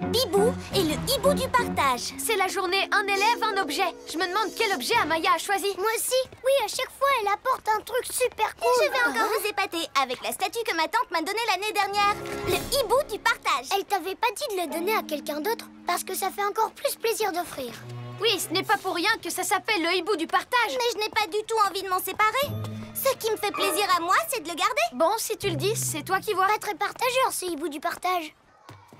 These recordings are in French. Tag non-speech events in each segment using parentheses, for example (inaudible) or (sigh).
Bibou et le hibou du partage. C'est la journée un élève, un objet. Je me demande quel objet Amaya a choisi. Moi aussi. Oui, à chaque fois, elle apporte un truc super cool. Je vais encore vous épater avec la statue que ma tante m'a donnée l'année dernière. Le hibou du partage. Elle t'avait pas dit de le donner à quelqu'un d'autre Parce que ça fait encore plus plaisir d'offrir. Oui, ce n'est pas pour rien que ça s'appelle le hibou du partage. Mais je n'ai pas du tout envie de m'en séparer. Ce qui me fait plaisir à moi, c'est de le garder. Bon, si tu le dis, c'est toi qui vois. Pas très partageur, ce hibou du partage.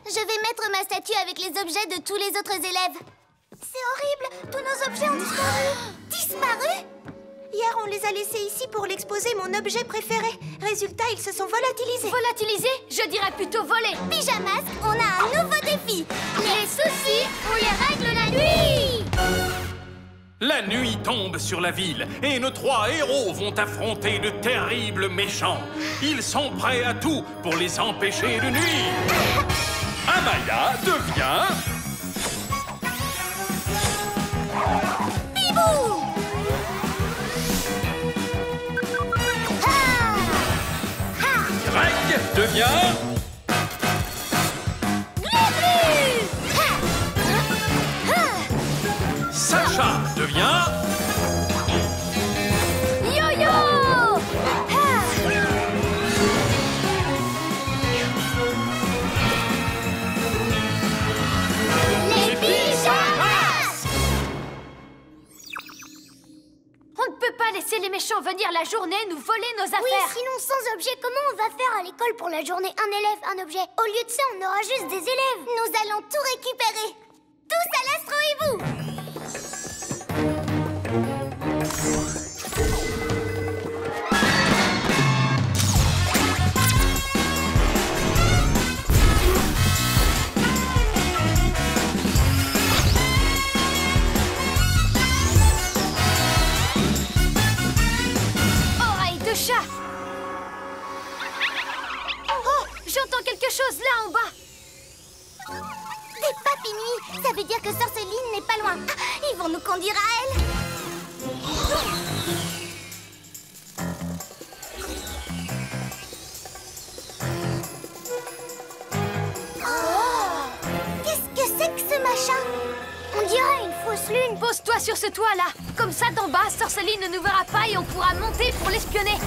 Je vais mettre ma statue avec les objets de tous les autres élèves. C'est horrible, tous nos objets ont disparu. Disparu Hier, on les a laissés ici pour l'exposer, mon objet préféré. Résultat, ils se sont volatilisés. Volatilisés Je dirais plutôt volés. Pyjamasque, on a un nouveau défi. Les soucis, on les règle la nuit La nuit tombe sur la ville et nos trois héros vont affronter de terribles méchants. Ils sont prêts à tout pour les empêcher de nuire. (laughs) Amaya devient Bibou Greg devient Sacha devient pas laisser les méchants venir la journée nous voler nos Oui, affaires. sinon, sans objet, comment on va faire à l'école pour la journée un élève, un objet? Au lieu de ça, on aura juste des élèves. Nous allons tout récupérer. Tous à l'astro-hibou chat Oh J'entends quelque chose là en bas Des papinuits Ça veut dire que Sorceline n'est pas loin. Ah, Ils vont nous conduire à elle. Oh Qu'est-ce que c'est que ce machin? On dirait une fausse lune. Pose-toi sur ce toit là Comme ça d'en bas, Sorceline ne nous verra pas et on pourra monter pour l'espionner (laughs)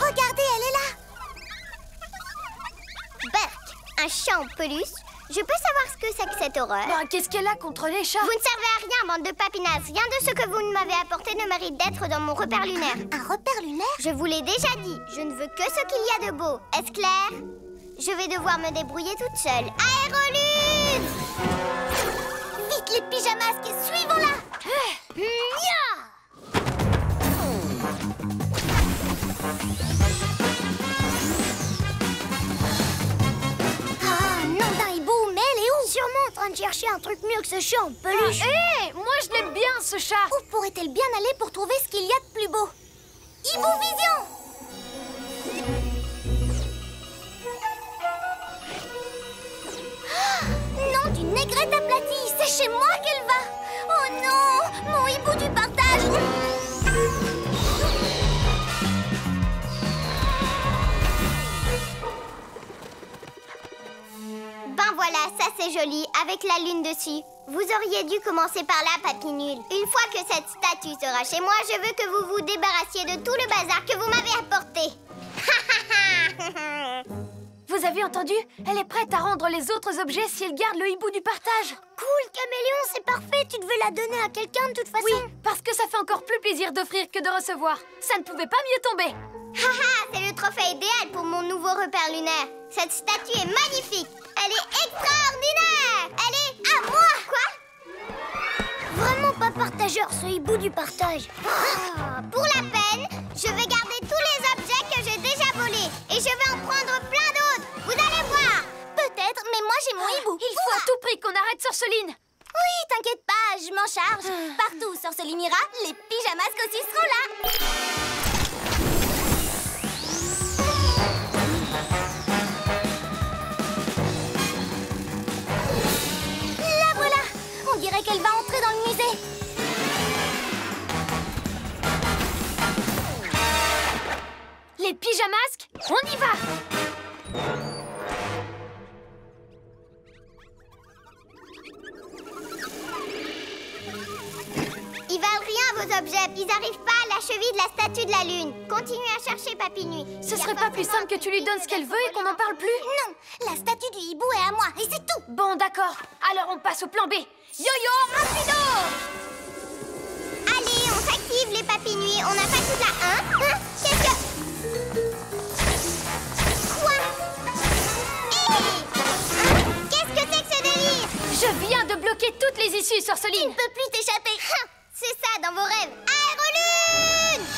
Regardez, elle est là Berk, un chat en peluche. Je peux savoir ce que c'est que cette horreur Bah, Qu'est-ce qu'elle a contre les chats Vous ne servez à rien, bande de papinasses. Rien de ce que vous ne m'avez apporté ne mérite d'être dans mon repère lunaire. Un repère lunaire Je vous l'ai déjà dit, je ne veux que ce qu'il y a de beau. Est-ce clair? Je vais devoir me débrouiller toute seule. Aérolune Vite les pyjamasques, suivons-la Sûrement en train de chercher un truc mieux que ce chat en peluche. Hé Moi je l'aime bien ce chat. Où pourrait-elle bien aller pour trouver ce qu'il y a de plus beau? Hibou Vision Ah, Nom d'une négrette aplatie, c'est chez moi qu'elle va. Oh non Mon hibou du partage Ben voilà, ça c'est joli, avec la lune dessus. Vous auriez dû commencer par là, papy nul. Une fois que cette statue sera chez moi, je veux que vous vous débarrassiez de tout le bazar que vous m'avez apporté. (laughs) Vous avez entendu? Elle est prête à rendre les autres objets si elle garde le hibou du partage cool, caméléon, c'est parfait. Tu devais la donner à quelqu'un de toute façon. Oui, parce que ça fait encore plus plaisir d'offrir que de recevoir Ça ne pouvait pas mieux tomber Haha, c'est le trophée idéal pour mon nouveau repère lunaire. Cette statue est magnifique. Elle est extraordinaire. Elle est à moi. Quoi? Vraiment pas partageur, ce hibou du partage. Ah, pour la peine, je vais garder tous les objets que j'ai déjà volés. Et je vais en prendre plein d'autres. Vous allez voir. Peut-être, mais moi j'ai mon hibou Il faut à tout prix qu'on arrête Sorceline Oui, t'inquiète pas, je m'en charge Partout où Sorceline ira, les pyjamasques aussi seront là qu'elle va entrer dans le musée. Les pyjamasques, on y va rien, vos objets. Ils arrivent pas à la cheville de la statue de la lune. Continuez à chercher, Papy Nuit. Ce serait pas plus simple que tu lui donnes ce qu'elle veut et qu'on n'en parle plus? Non, la statue du hibou est à moi, et c'est tout. Bon, d'accord. Alors on passe au plan B. Yo-yo, rapido Allez, on s'active, les Papy Nuit. On n'a pas toute la 1. Hein Qu'est-ce que... Quoi Hein Qu'est-ce que c'est que ce délire? Je viens de bloquer toutes les issues, Tu Sorceline ne peux plus t'échapper. C'est ça, dans vos rêves. Aérolune (laughs)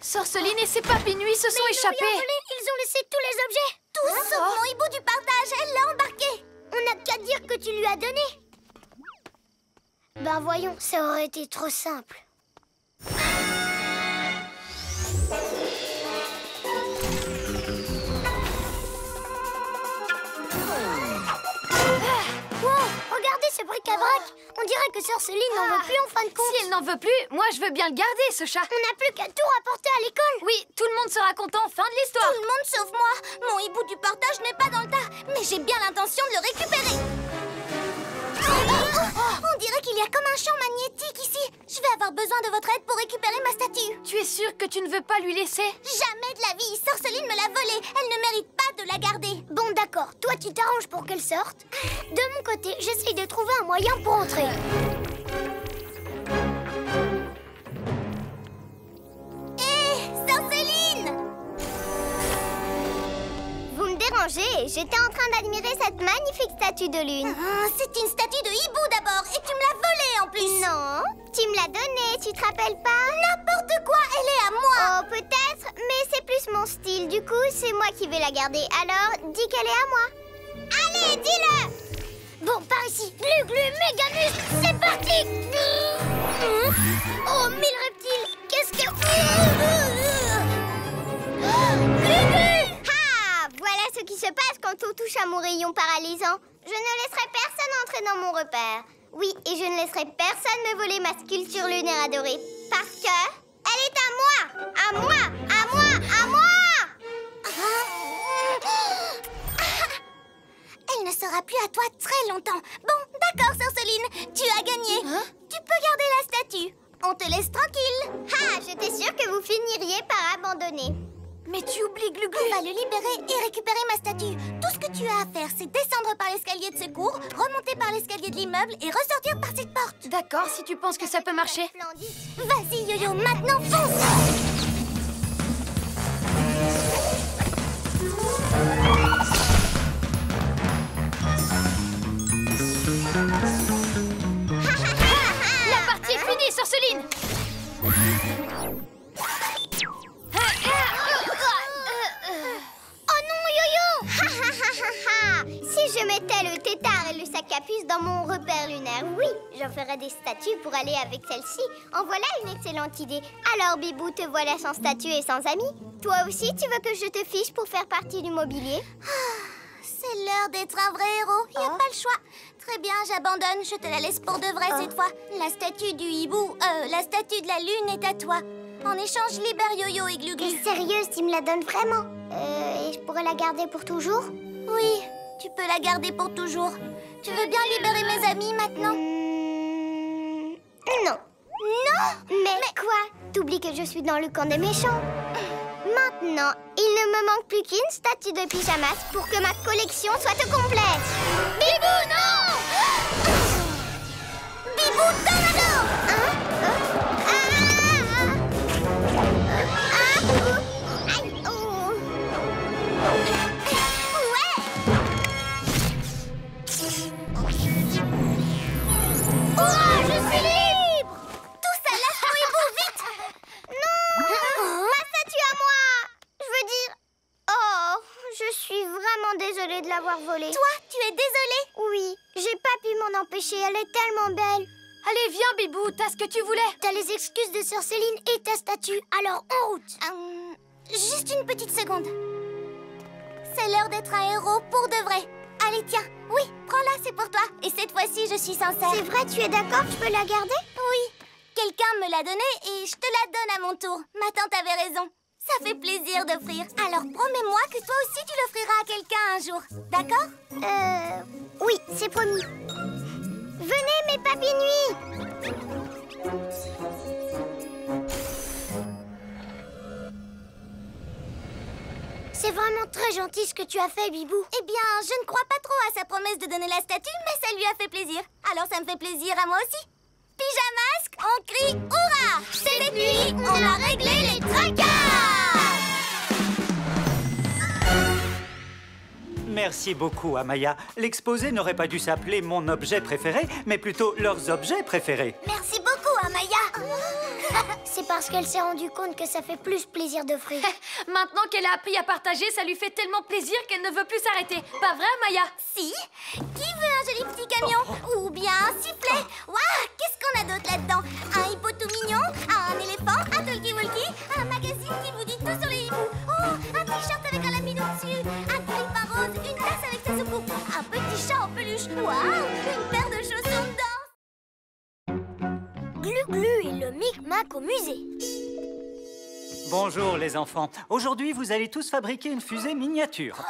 Sorceline et ses papinouis se sont échappés Ils ont laissé tous les objets. Tous sauf mon hibou du partage. Elle l'a embarqué. On n'a qu'à dire que tu lui as donné. Ben voyons, ça aurait été trop simple. On dirait que Sœur Céline n'en veut plus en fin de compte. Si elle n'en veut plus, moi je veux bien le garder, ce chat On n'a plus qu'à tout rapporter à l'école. Oui, tout le monde sera content, fin de l'histoire Tout le monde sauf moi. Mon hibou du partage n'est pas dans le tas, mais j'ai bien l'intention de le récupérer. Qu'il y a comme un champ magnétique ici. Je vais avoir besoin de votre aide pour récupérer ma statue. Tu es sûre que tu ne veux pas lui laisser? Jamais de la vie, Sorceline me l'a volée. Elle ne mérite pas de la garder. Bon, d'accord. Toi, tu t'arranges pour qu'elle sorte. De mon côté, j'essaye de trouver un moyen pour entrer. J'étais en train d'admirer cette magnifique statue de lune. Ah, C'est une statue de hibou d'abord, et tu me l'as volée en plus. Non, tu me l'as donnée, tu te rappelles pas? N'importe quoi, elle est à moi. Oh, peut-être, mais c'est plus mon style. Du coup, c'est moi qui vais la garder. Alors, dis qu'elle est à moi. Allez, dis-le Bon, par ici. Glu glu, méganus, c'est parti Oh, mille reptiles Qu'est-ce que... (gasps) Glu glu Voilà ce qui se passe quand on touche à mon rayon paralysant. Je ne laisserai personne entrer dans mon repère. Oui, et je ne laisserai personne me voler ma sculpture lunaire adorée. Parce que... Elle est à moi À moi À moi À moi (laughs) Elle ne sera plus à toi très longtemps. Bon, d'accord, Sorceline, tu as gagné. Tu peux garder la statue. On te laisse tranquille. Ah J'étais sûre que vous finiriez par abandonner. Mais tu oublies Glu Glu On va le libérer et récupérer ma statue. Tout ce que tu as à faire, c'est descendre par l'escalier de secours, remonter par l'escalier de l'immeuble et ressortir par cette porte. D'accord, si tu penses que ça peut marcher. Splendide. Vas-y, Yo-Yo, maintenant fonce La partie est finie, Sorceline Ha, (laughs) ha. Si je mettais le tétard et le sac à puce dans mon repère lunaire, oui, j'en ferais des statues pour aller avec celle-ci. En voilà une excellente idée. Alors, Bibou, te voilà sans statue et sans amis. Toi aussi, tu veux que je te fiche pour faire partie du mobilier? C'est l'heure d'être un vrai héros. Y a Oh. pas le choix. Très bien, j'abandonne. Je te la laisse pour de vrai cette fois. La statue du hibou, euh, la statue de la lune est à toi. En échange, libère Yo-Yo et Glu T'es sérieuse, tu me la donnes vraiment? Euh, et je pourrais la garder pour toujours? Oui, tu peux la garder pour toujours. Tu veux bien libérer mes amis maintenant? Hmm, Non. Non? Mais, quoi? T'oublies que je suis dans le camp des méchants. Maintenant, il ne me manque plus qu'une statue de pyjamas pour que ma collection soit complète Bibou, non! (gasps) Bibou, tornado suis vraiment désolée de l'avoir volée. Toi, tu es désolée? Oui, j'ai pas pu m'en empêcher, elle est tellement belle. Allez, viens, Bibou, t'as ce que tu voulais. T'as les excuses de Sœur Céline et ta statue, alors en route. Hum, juste une petite seconde. C'est l'heure d'être un héros pour de vrai. Allez, tiens, oui, prends-la, c'est pour toi. Et cette fois-ci, je suis sincère. C'est vrai, tu es d'accord Je peux la garder? Oui, quelqu'un me l'a donnée et je te la donne à mon tour. Ma tante avait raison. Ça fait plaisir d'offrir. Alors promets-moi que toi aussi tu l'offriras à quelqu'un un jour. D'accord? Euh... Oui, c'est promis. Venez, mes papis C'est vraiment très gentil ce que tu as fait, Bibou. Eh bien, je ne crois pas trop à sa promesse de donner la statue, mais ça lui a fait plaisir. Alors ça me fait plaisir à moi aussi. Pyjamasque, on crie hurrah Cette nuit, on a réglé les tracas Merci beaucoup, Amaya. L'exposé n'aurait pas dû s'appeler mon objet préféré, mais plutôt leurs objets préférés. Merci beaucoup, Amaya (laughs) C'est parce qu'elle s'est rendue compte que ça fait plus plaisir d'offrir. (laughs) Maintenant qu'elle a appris à partager, ça lui fait tellement plaisir qu'elle ne veut plus s'arrêter. Pas vrai, Maya Si Qui veut un joli petit camion Ou bien un sifflet? Waouh Qu'est-ce qu'on a d'autre là-dedans? Un hippo tout mignon Un éléphant Un talkie-walkie Un magazine qui vous dit tout sur les micmac au musée Bonjour, les enfants. Aujourd'hui, vous allez tous fabriquer une fusée miniature. (laughs)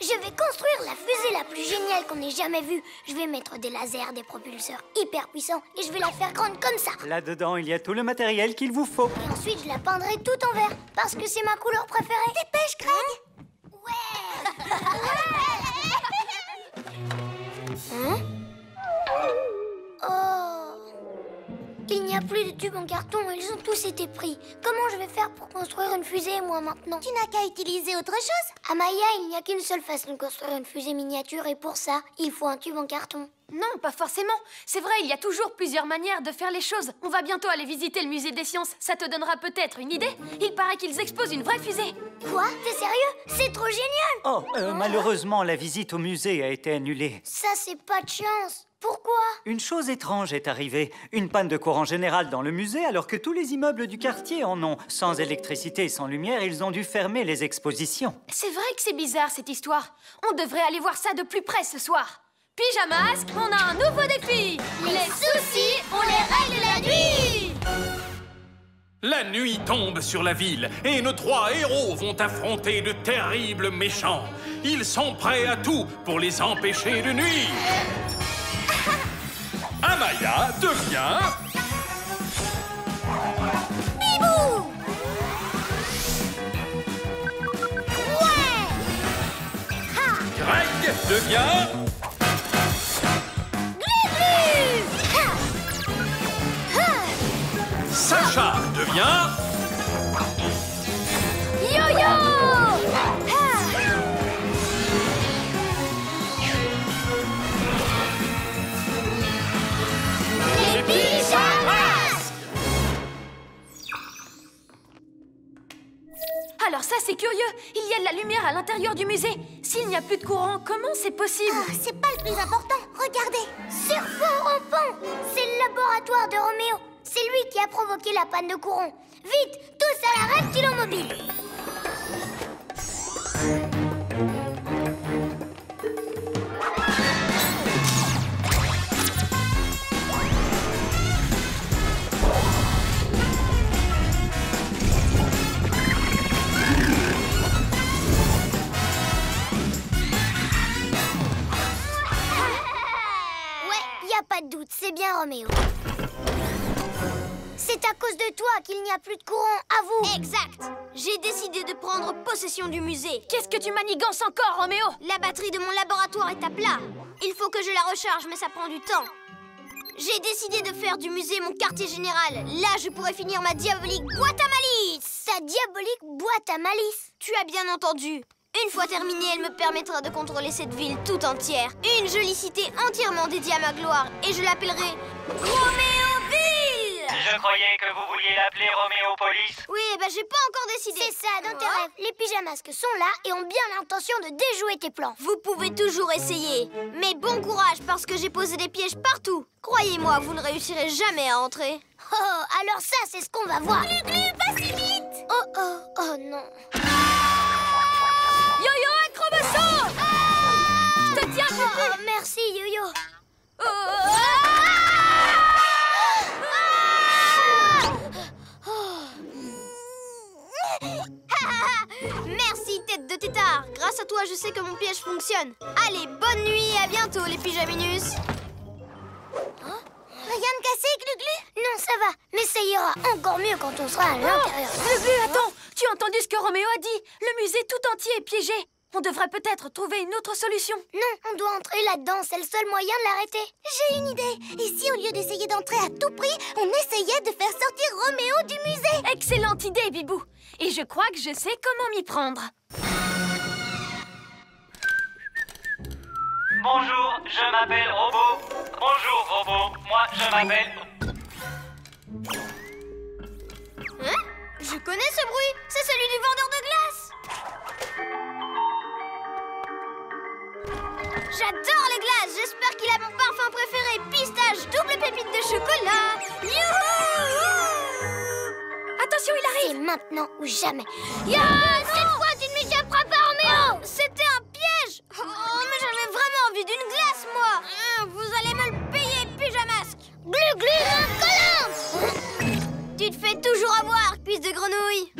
Je vais construire la fusée la plus géniale qu'on ait jamais vue. Je vais mettre des lasers, des propulseurs hyper puissants et je vais la faire grande comme ça. Là-dedans, il y a tout le matériel qu'il vous faut. Et ensuite, je la peindrai tout en vert parce que c'est ma couleur préférée. Dépêche, Greg Ouais (laughs) Hein? Oh Il n'y a plus de tubes en carton, ils ont tous été pris. Comment je vais faire pour construire une fusée, moi, maintenant Tu n'as qu'à utiliser autre chose À Maya, il n'y a qu'une seule façon de construire une fusée miniature et pour ça, il faut un tube en carton. Non, pas forcément. C'est vrai, il y a toujours plusieurs manières de faire les choses. On va bientôt aller visiter le musée des sciences. Ça te donnera peut-être une idée. Il paraît qu'ils exposent une vraie fusée. Quoi? T'es sérieux? C'est trop génial Oh, euh, malheureusement, la visite au musée a été annulée. Ça, c'est pas de chance. Pourquoi? Une chose étrange est arrivée. Une panne de courant général dans le musée alors que tous les immeubles du quartier en ont. Sans électricité et sans lumière, ils ont dû fermer les expositions. C'est vrai que c'est bizarre cette histoire. On devrait aller voir ça de plus près ce soir. Pyjamasque, on a un nouveau défi Les soucis, on les règle la nuit La nuit tombe sur la ville et nos trois héros vont affronter de terribles méchants. Ils sont prêts à tout pour les empêcher de nuire. Amaya devient Bibou. Ouais. Greg devient Ha Ha. Sacha devient Yo-yo Alors ça, c'est curieux. Il y a de la lumière à l'intérieur du musée. S'il n'y a plus de courant, comment c'est possible? Ah, C'est pas le plus important, regardez Sur fond rampant C'est le laboratoire de Roméo. C'est lui qui a provoqué la panne de courant. Vite, tous à la reptilomobile Ouais, pas de doute, c'est bien Roméo. C'est à cause de toi qu'il n'y a plus de courant, à vous Exact J'ai décidé de prendre possession du musée. Qu'est-ce que tu manigances encore, Roméo? La batterie de mon laboratoire est à plat. Il faut que je la recharge, mais ça prend du temps. J'ai décidé de faire du musée mon quartier général. Là, je pourrais finir ma diabolique boîte à malice. Ta diabolique boîte à malice Tu as bien entendu. Une fois terminée, elle me permettra de contrôler cette ville tout entière. Une jolie cité entièrement dédiée à ma gloire. Et je l'appellerai Roméoville Je croyais que vous vouliez l'appeler Roméopolis. Oui, eh ben j'ai pas encore décidé. C'est ça, dans tes rêves. Les pyjamasques sont là et ont bien l'intention de déjouer tes plans. Vous pouvez toujours essayer. Mais bon courage parce que j'ai posé des pièges partout. Croyez-moi, vous ne réussirez jamais à entrer. Oh, alors ça, c'est ce qu'on va voir. Glu glu, pas si vite Oh, oh, oh non. Acrobasso Je te tiens, Oh, oh, merci, Yo-Yo. Merci, tête de tétard Grâce à toi, je sais que mon piège fonctionne. Allez, bonne nuit et à bientôt, les pyjaminus Rien de cassé, Glu-Glu? Non, ça va. Mais ça ira encore mieux quand on sera à l'intérieur. Glu, attends Tu as entendu ce que Roméo a dit? Le musée tout entier est piégé On devrait peut-être trouver une autre solution Non, on doit entrer là-dedans. C'est le seul moyen de l'arrêter. J'ai une idée. Et si au lieu d'essayer d'entrer à tout prix, on essayait de faire sortir Roméo du musée? Excellente idée, Bibou Et je crois que je sais comment m'y prendre Bonjour, je m'appelle Robot. Bonjour, Robot. Moi, je m'appelle... Hein? Je connais ce bruit C'est celui du vendeur de glace J'adore les glaces J'espère qu'il a mon parfum préféré. Pistache, double pépite de chocolat. Youhou Attention, il arrive C'est maintenant ou jamais. Cette fois, tu ne m'échapperas pas, Roméo C'était un piège. Oh, mais j'avais vraiment envie d'une glace, moi. Hein, Vous allez me le payer, pyjamasque. Glu glu, incolente Tu te fais toujours avoir, cuisse de grenouille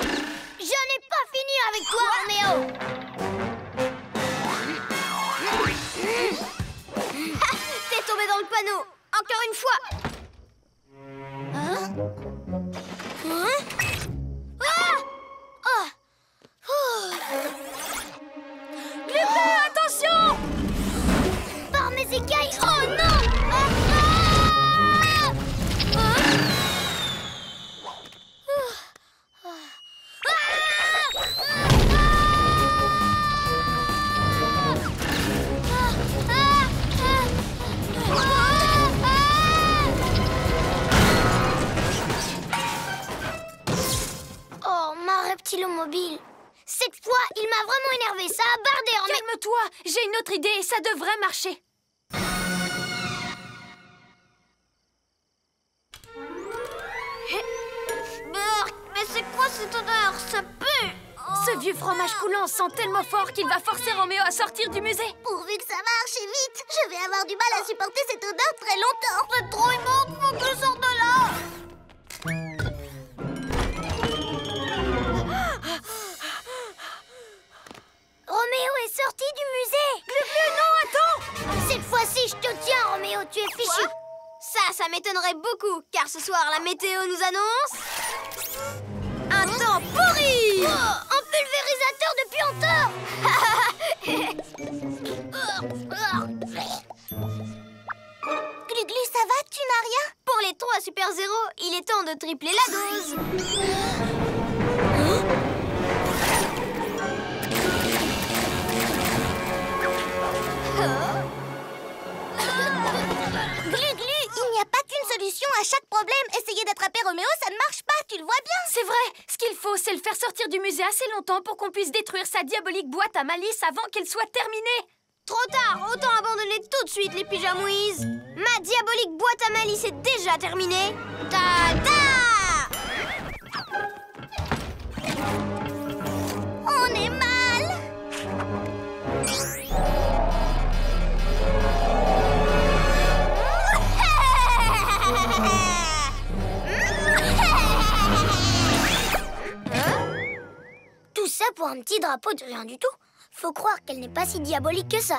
à malice avant qu'elle soit terminée Trop tard, autant abandonner tout de suite les pyjamouises Ma diabolique boîte à malice est déjà terminée. Ta-da On est mal. (laughs) Tout ça pour un petit drapeau de rien du tout Faut croire qu'elle n'est pas si diabolique que ça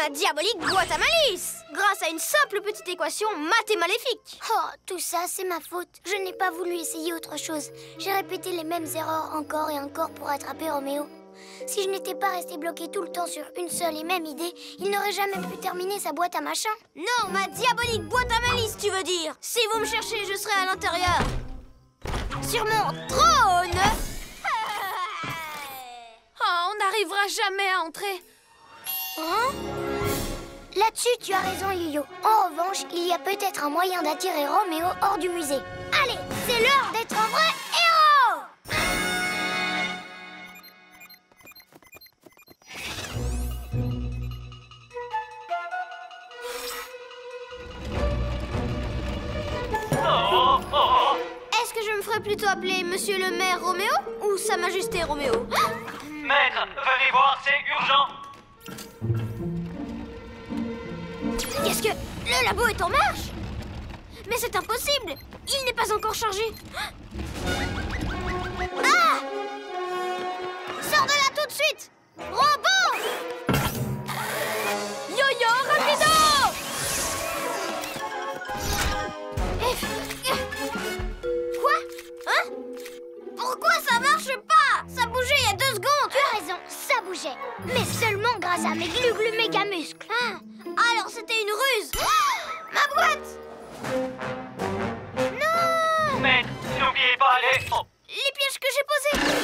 ma diabolique boîte à malice Grâce à une simple petite équation mathémaléfique Oh, tout ça, c'est ma faute. Je n'ai pas voulu essayer autre chose. J'ai répété les mêmes erreurs encore et encore pour attraper Roméo. Si je n'étais pas resté bloqué tout le temps sur une seule et même idée, il n'aurait jamais pu terminer sa boîte à machin. Non, ma diabolique boîte à malice, tu veux dire Si vous me cherchez, je serai à l'intérieur Sur mon trône Oh, (laughs) on n'arrivera jamais à entrer. Hein? Là-dessus, tu as raison, Yo-Yo. En revanche, il y a peut-être un moyen d'attirer Roméo hors du musée. Allez, c'est l'heure d'être un vrai héros Est-ce que je me ferais plutôt appeler Monsieur le maire Roméo ou Sa Majesté Roméo? Maître, venez voir, c'est urgent Qu'est-ce que... Le labo est en marche? Mais c'est impossible! Il n'est pas encore chargé! Ah! Sors de là tout de suite! Robot Pourquoi ça marche pas? Ça bougeait il y a deux secondes. Tu as raison, ça bougeait. Mais seulement grâce à mes glu-glu méga muscles. Ah, alors c'était une ruse. (gasps) Ma boîte. Non. Maître, n'oubliez pas les... Oh, Les pièges que j'ai posés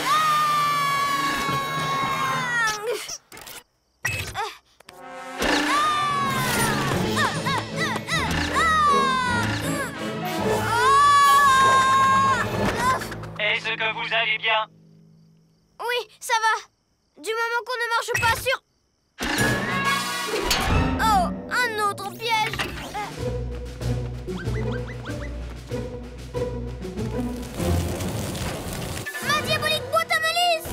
Que vous allez bien Oui, ça va. Du moment qu'on ne marche pas sur... Oh, un autre piège. Ma diabolique boîte à malice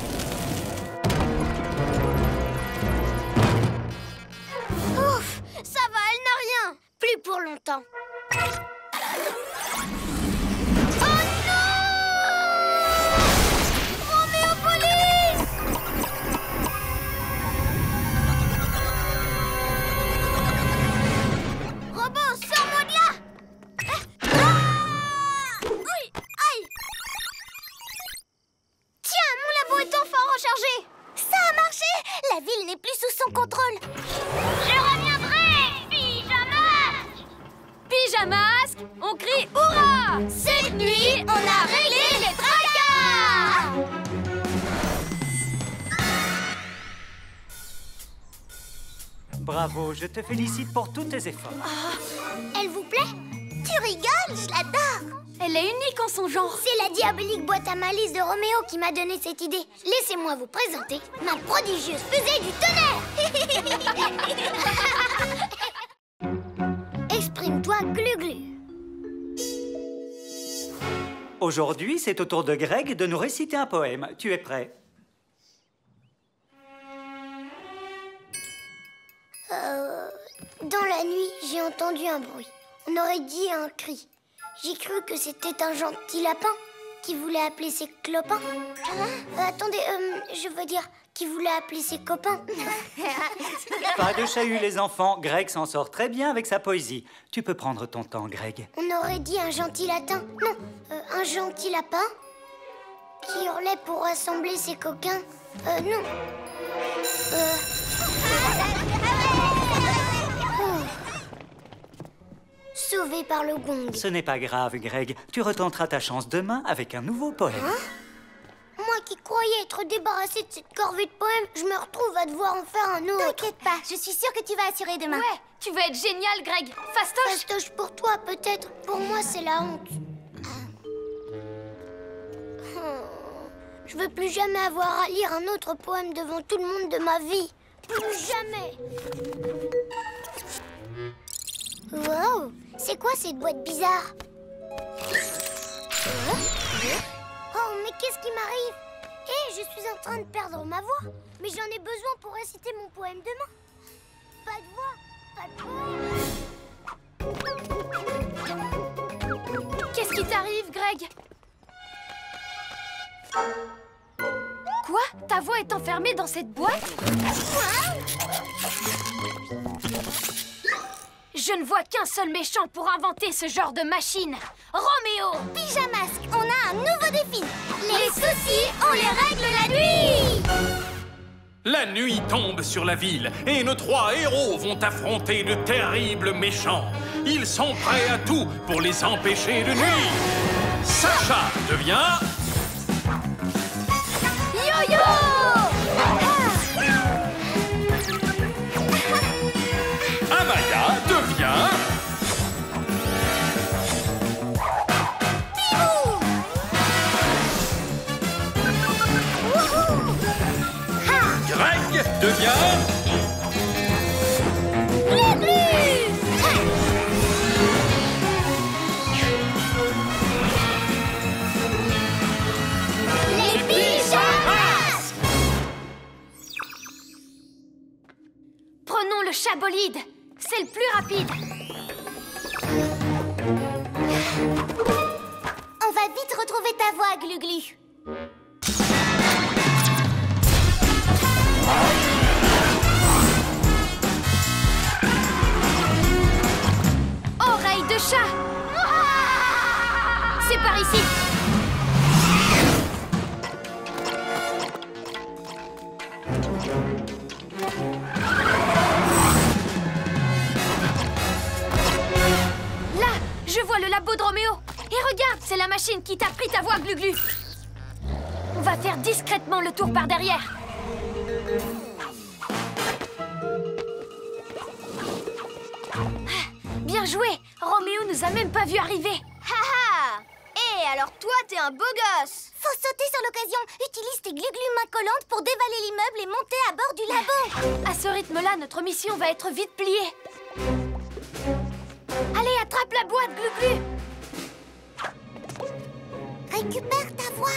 Ouf, ça va, elle n'a rien. Plus pour longtemps. N'est plus sous son contrôle. Je reviendrai, pyjama Pyjamasque, on crie hurrah Cette nuit, on a réglé les tracas. Bravo, je te félicite pour tous tes efforts. Elle vous plaît? Tu rigoles Je l'adore Elle est unique en son genre. C'est la diabolique boîte à malice de Roméo qui m'a donné cette idée. Laissez-moi vous présenter ma prodigieuse fusée du tonnerre (laughs) Exprime-toi, glu-glu Aujourd'hui, c'est au tour de Greg de nous réciter un poème. Tu es prêt? Euh, Dans la nuit, j'ai entendu un bruit. On aurait dit un cri. J'ai cru que c'était un gentil lapin qui voulait appeler ses clopins. Euh, attendez, euh, je veux dire, qui voulait appeler ses copains. (laughs) Pas de chahut, les enfants. Greg s'en sort très bien avec sa poésie. Tu peux prendre ton temps, Greg. On aurait dit un gentil latin. Non, euh, un gentil lapin qui hurlait pour rassembler ses coquins. Euh, non. Euh... Sauvé par le gong. Ce n'est pas grave, Greg. Tu retenteras ta chance demain avec un nouveau poème. Moi qui croyais être débarrassée de cette corvée de poèmes, je me retrouve à devoir en faire un autre. T'inquiète pas, je suis sûre que tu vas assurer demain. Ouais, tu vas être génial, Greg. Fastoche Fastoche pour toi, peut-être. Pour moi, c'est la honte. Je veux plus jamais avoir à lire un autre poème devant tout le monde de ma vie. Plus jamais. Wow, c'est quoi cette boîte bizarre Hein Oh, mais qu'est-ce qui m'arrive Hé, je suis en train de perdre ma voix. Mais j'en ai besoin pour réciter mon poème demain. Pas de voix, pas de poème. Qu'est-ce qui t'arrive, Greg Quoi Ta voix est enfermée enfermé dans cette boîte Je ne vois qu'un seul méchant pour inventer ce genre de machine. Roméo Pyjamasque, on a un nouveau défi. Les soucis, on les règle la nuit. La nuit tombe sur la ville et nos trois héros vont affronter de terribles méchants. Ils sont prêts à tout pour les empêcher de nuire. Sacha devient Yo-yo devient Prenons le chabolide. C'est le plus rapide. On va vite retrouver ta voix, Gluglu de chat. C'est par ici. Là, je vois le labo de Roméo. Et regarde, c'est la machine qui t'a pris ta voix, Gluglu. On va faire discrètement le tour par derrière. Bien joué Roméo nous a même pas vu arriver. Haha. Et alors toi, t'es un beau gosse. Faut sauter sur l'occasion. Utilise tes Gluglu mains collantes pour dévaler l'immeuble et monter à bord du labo. (laughs) À ce rythme-là, notre mission va être vite pliée. Allez, attrape la boîte, Gluglu Récupère ta voix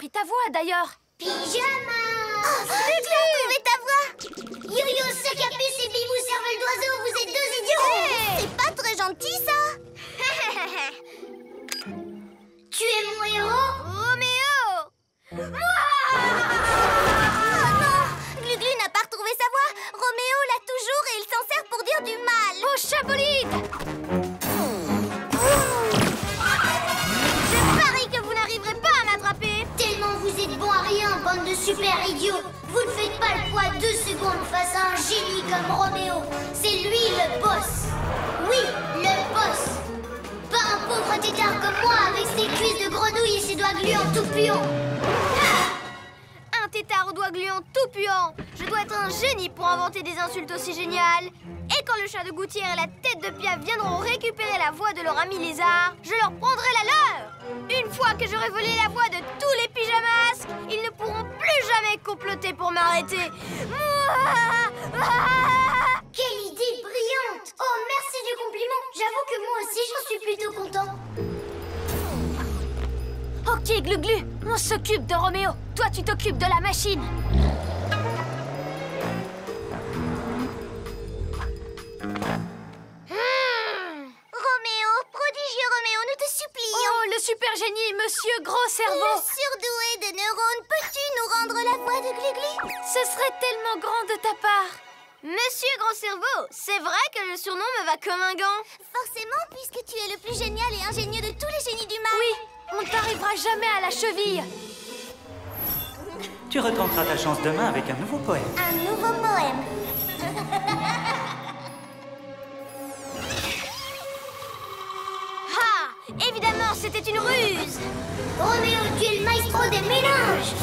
Roméo a pris ta voix, d'ailleurs. Pyjama. Oh, tu as retrouvé ta voix. Yo-Yo, Sakapus et Bimou cervelle d'oiseau, vous êtes deux idiots. C'est pas très gentil, ça. (laughs) Tu es mon héros. Roméo Oh. Non. Gluglu n'a pas retrouvé sa voix. Roméo l'a toujours et il s'en sert pour dire du mal. Oh, chabolide Vous ne faites pas le poids deux secondes face à un génie comme Roméo. C'est lui le boss. Oui, le boss. Pas un pauvre tétard comme moi avec ses cuisses de grenouille et ses doigts gluants tout puants. Un tétard aux doigts gluants tout puants. Je dois être un génie pour inventer des insultes aussi géniales. Et quand le chat de gouttière et la tête de Pia viendront récupérer la voix de leur ami lézard, je leur prendrai la leur. Une fois que j'aurai volé la voix de tous les pyjamasques, ils ne pourront plus jamais comploter pour m'arrêter. (laughs) Quelle idée brillante. Oh, merci du compliment. J'avoue que moi aussi j'en suis plutôt content Ok, Gluglu On s'occupe de Roméo. Toi, tu t'occupes de la machine. Roméo, prodigieux Roméo, nous te supplions. Oh, le super génie, monsieur gros cerveau. Le surdoué des neurones, peux-tu nous rendre la voix de Gluglu? Ce serait tellement grand de ta part. Monsieur Grand Cerveau, c'est vrai que le surnom me va comme un gant. Forcément, puisque tu es le plus génial et ingénieux de tous les génies du mal. Oui, on ne t'arrivera jamais à la cheville. Tu retenteras ta chance demain avec un nouveau poème. Un nouveau poème. (laughs) Ah Évidemment, c'était une ruse. Roméo, tu es le maestro des mélanges?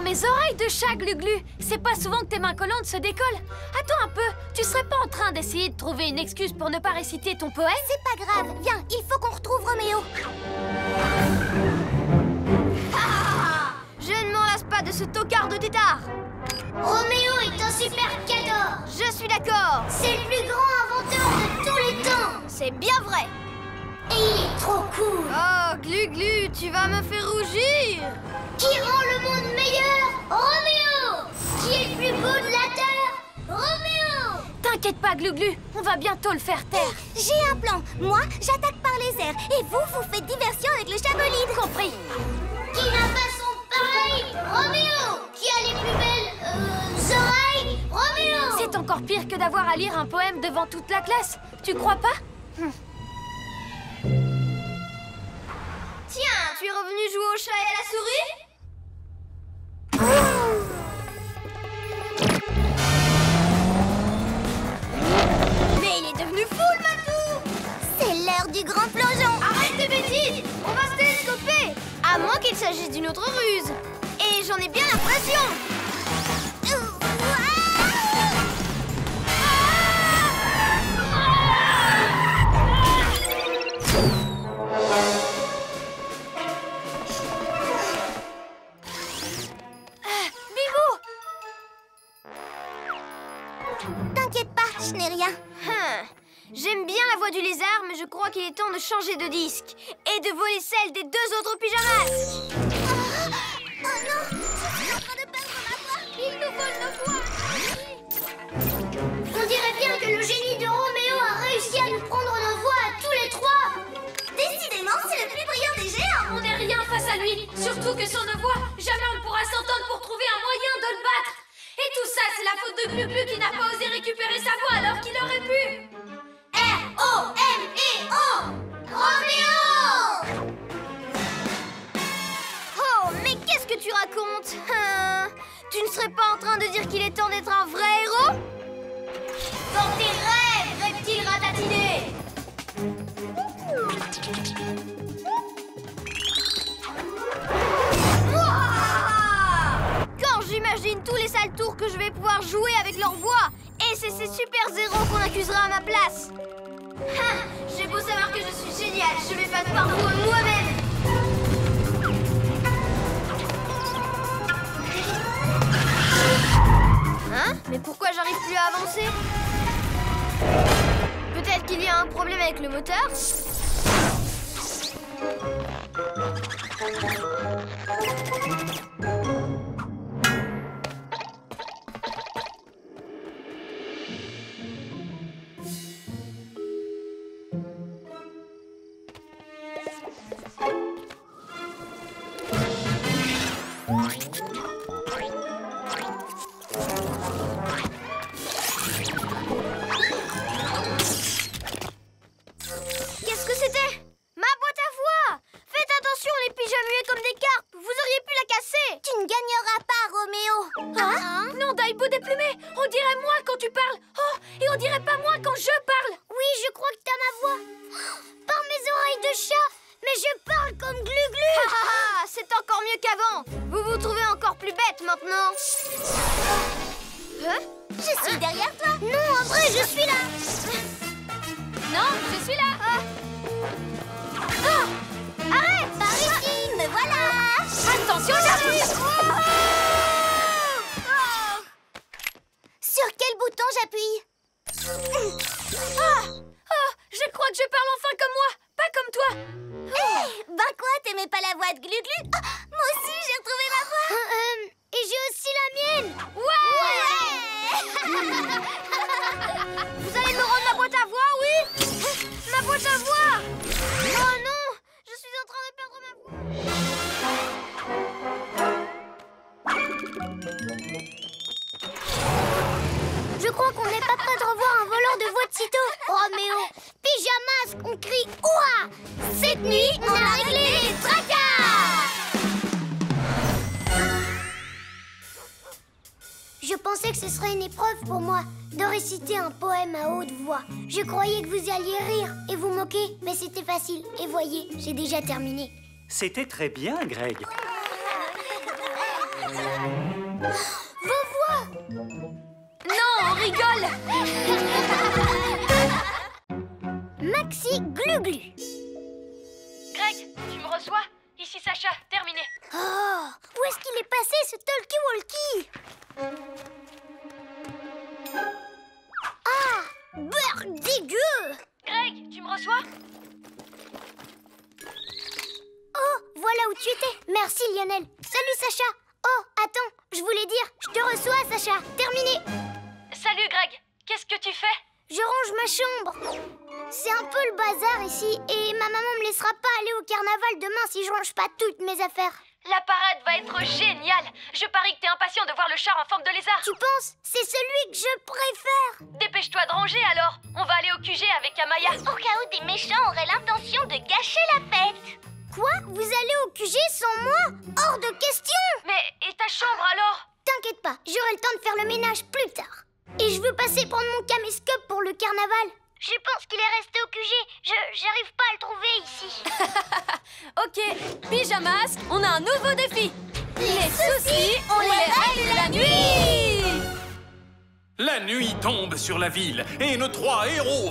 Par mes oreilles de chat, Gluglu. C'est pas souvent que tes mains collantes se décollent. Attends un peu, tu serais pas en train d'essayer de trouver une excuse pour ne pas réciter ton poème? C'est pas grave, viens, il faut qu'on retrouve Roméo. Je ne m'en lasse pas pas de ce tocard de tétard Roméo est un super cadeau. Je suis d'accord. C'est le plus grand inventeur de tous les temps. C'est bien vrai Et il est trop cool. Oh, Glu Glu, tu vas me faire rougir. Qui rend le monde meilleur? Roméo. Qui est le plus beau de la Terre? Roméo. T'inquiète pas, Glu-Glu, on va bientôt le faire taire. J'ai un plan. Moi, j'attaque par les airs. Et vous, vous faites diversion avec le chabolide. Compris. Qui n'a pas son pareil? Roméo. Qui a les plus belles... Euh, oreilles? Roméo. C'est encore pire que d'avoir à lire un poème devant toute la classe. Tu crois pas? Tiens, tu es revenu jouer au chat et à la souris Mais il est devenu fou, le matou C'est l'heure du grand plongeon. Arrête tes bêtises On va se télescoper À moins qu'il s'agisse d'une autre ruse Et j'en ai bien l'impression Je n'ai rien. Hum, J'aime bien la voix du lézard, mais je crois qu'il est temps de changer de disque et de voler celle des deux autres pyjamas. Oh non, je suis en train de perdre ma voix. Il nous vole nos voix. On dirait bien que le génie de Roméo a réussi à nous prendre nos voix à tous les trois Décidément, c'est le plus brillant des géants. On n'est rien face à lui, surtout que sans nos voix, jamais on ne pourra s'entendre pour trouver un moyen de le battre. Et tout ça, c'est la faute de Glu-Glu qui n'a pas osé récupérer sa voix alors qu'il aurait pu. R-O-M-E-O Roméo Oh, mais qu'est-ce que tu racontes Hein? Tu ne serais pas en train de dire qu'il est temps d'être un vrai héros? Dans tes rêves, reptile ratatiné j'imagine tous les sales tours que je vais pouvoir jouer avec leur voix. Et c'est ces super zéros qu'on accusera à ma place. J'ai beau savoir que je suis génial, je vais pas parfois moi-même. Hein? Mais pourquoi j'arrive plus à avancer? Peut-être qu'il y a un problème avec le moteur? J'ai déjà terminé. C'était très bien, Greg.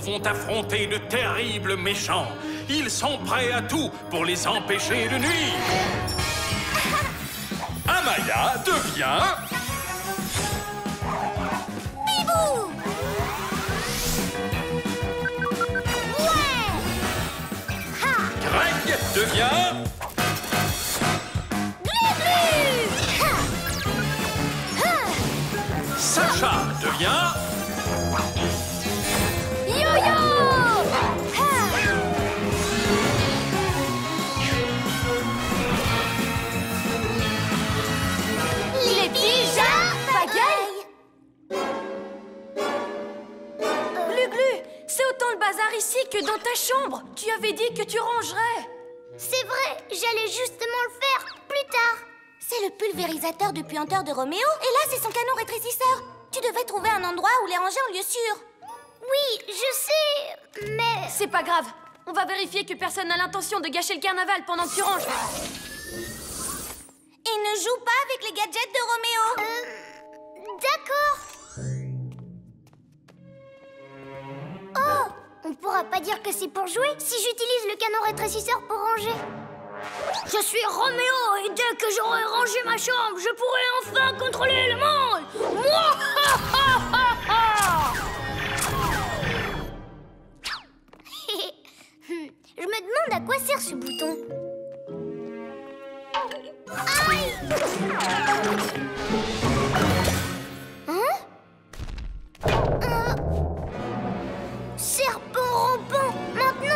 Vont affronter de terribles méchants. Ils sont prêts à tout pour les empêcher de nuire. Amaya devient Tu avais dit que tu rangerais C'est vrai, j'allais justement le faire plus tard. C'est le pulvérisateur du puanteur de Roméo, et là, c'est son canon rétrécisseur. Tu devais trouver un endroit où les ranger en lieu sûr. Oui, je sais, mais... C'est pas grave, on va vérifier que personne n'a l'intention de gâcher le carnaval pendant que tu ranges Et ne joue pas avec les gadgets de Roméo. Euh, D'accord. Oh On pourra pas dire que c'est pour jouer si j'utilise le canon rétrécisseur pour ranger. Je suis Roméo et dès que j'aurai rangé ma chambre, je pourrai enfin contrôler le monde (laughs) Je me demande à quoi sert ce bouton. Aïe Hein Euh,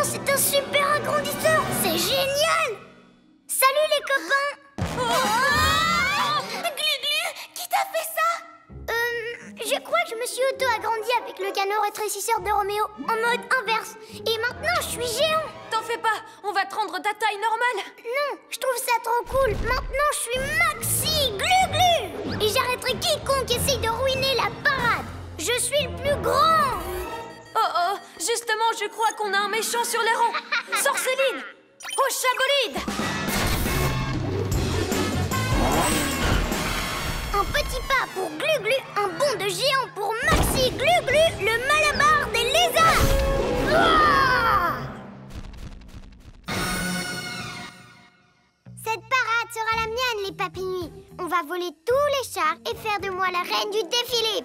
c'est un super agrandisseur. C'est génial. Salut les copains. Glu-glu, qui t'a fait ça? Euh, je crois que je me suis auto-agrandi avec le canon rétrécisseur de Roméo en mode inverse. Et maintenant je suis géant. T'en fais pas, on va te rendre ta taille normale. Non, je trouve ça trop cool. Maintenant je suis maxi glu-glu. Et j'arrêterai quiconque essaye de ruiner la parade. Je suis le plus grand. Oh oh, justement, je crois qu'on a un méchant sur les rangs Sorceline Au chabolide Un petit pas pour Glu-Glu, un bond de géant pour Maxi Glu-Glu, le malabar des lézards Ouah Cette parade sera la mienne, les papinouis. On va voler tous les chars et faire de moi la reine du défilé.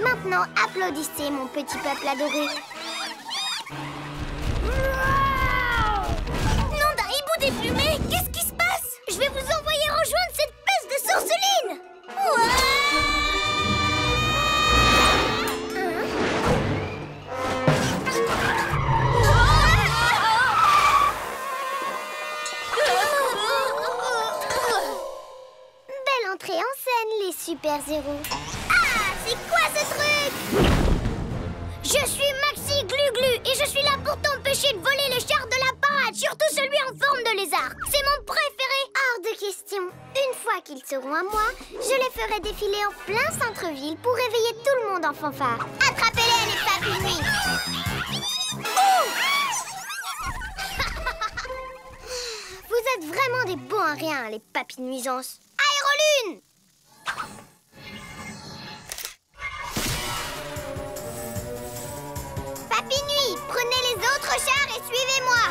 Maintenant, applaudissez, mon petit peuple adoré. Qu'est-ce qui se passe? Je vais vous envoyer rejoindre cette peste de sorceline. Belle entrée en scène, les super-héros. Ah, c'est quoi ce truc? Je suis Maxi Glu-Glu et je suis là pour t'empêcher de voler les chars de la surtout celui en forme de lézard. C'est mon préféré. Hors de question. Une fois qu'ils seront à moi, je les ferai défiler en plein centre-ville pour réveiller tout le monde en fanfare. Attrapez-les, les papinouis (laughs) Vous êtes vraiment des bons à rien, les papinuisances. Aérolune Papinui, prenez les autres chars et suivez-moi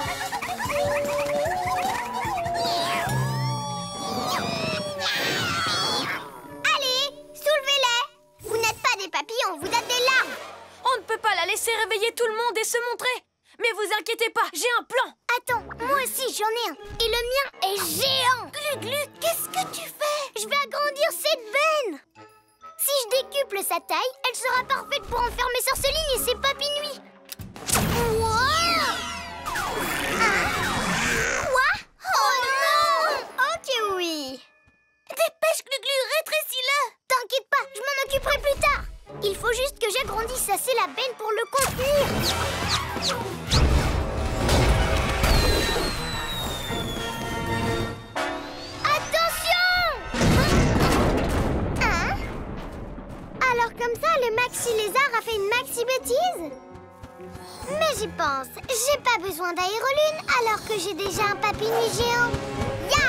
Allez, soulevez-les Vous n'êtes pas des papillons, vous êtes des larves On ne peut pas la laisser réveiller tout le monde et se montrer Mais vous inquiétez pas, j'ai un plan Attends, moi aussi j'en ai un. Et le mien est géant. Glu-Glu, qu'est-ce que tu fais? Je vais agrandir cette veine. Si je décuple sa taille, elle sera parfaite pour enfermer Sorceline et ses papinouis. Oh non Ok, oui. Dépêche, Glu-Glu, rétrécis-le T'inquiète pas, je m'en occuperai plus tard. Il faut juste que j'agrandisse assez la benne pour le contenir. Attention Hein Alors comme ça, le maxi lézard a fait une maxi bêtise Mais j'y pense, j'ai pas besoin d'aérolune alors que j'ai déjà un papinui géant. Ya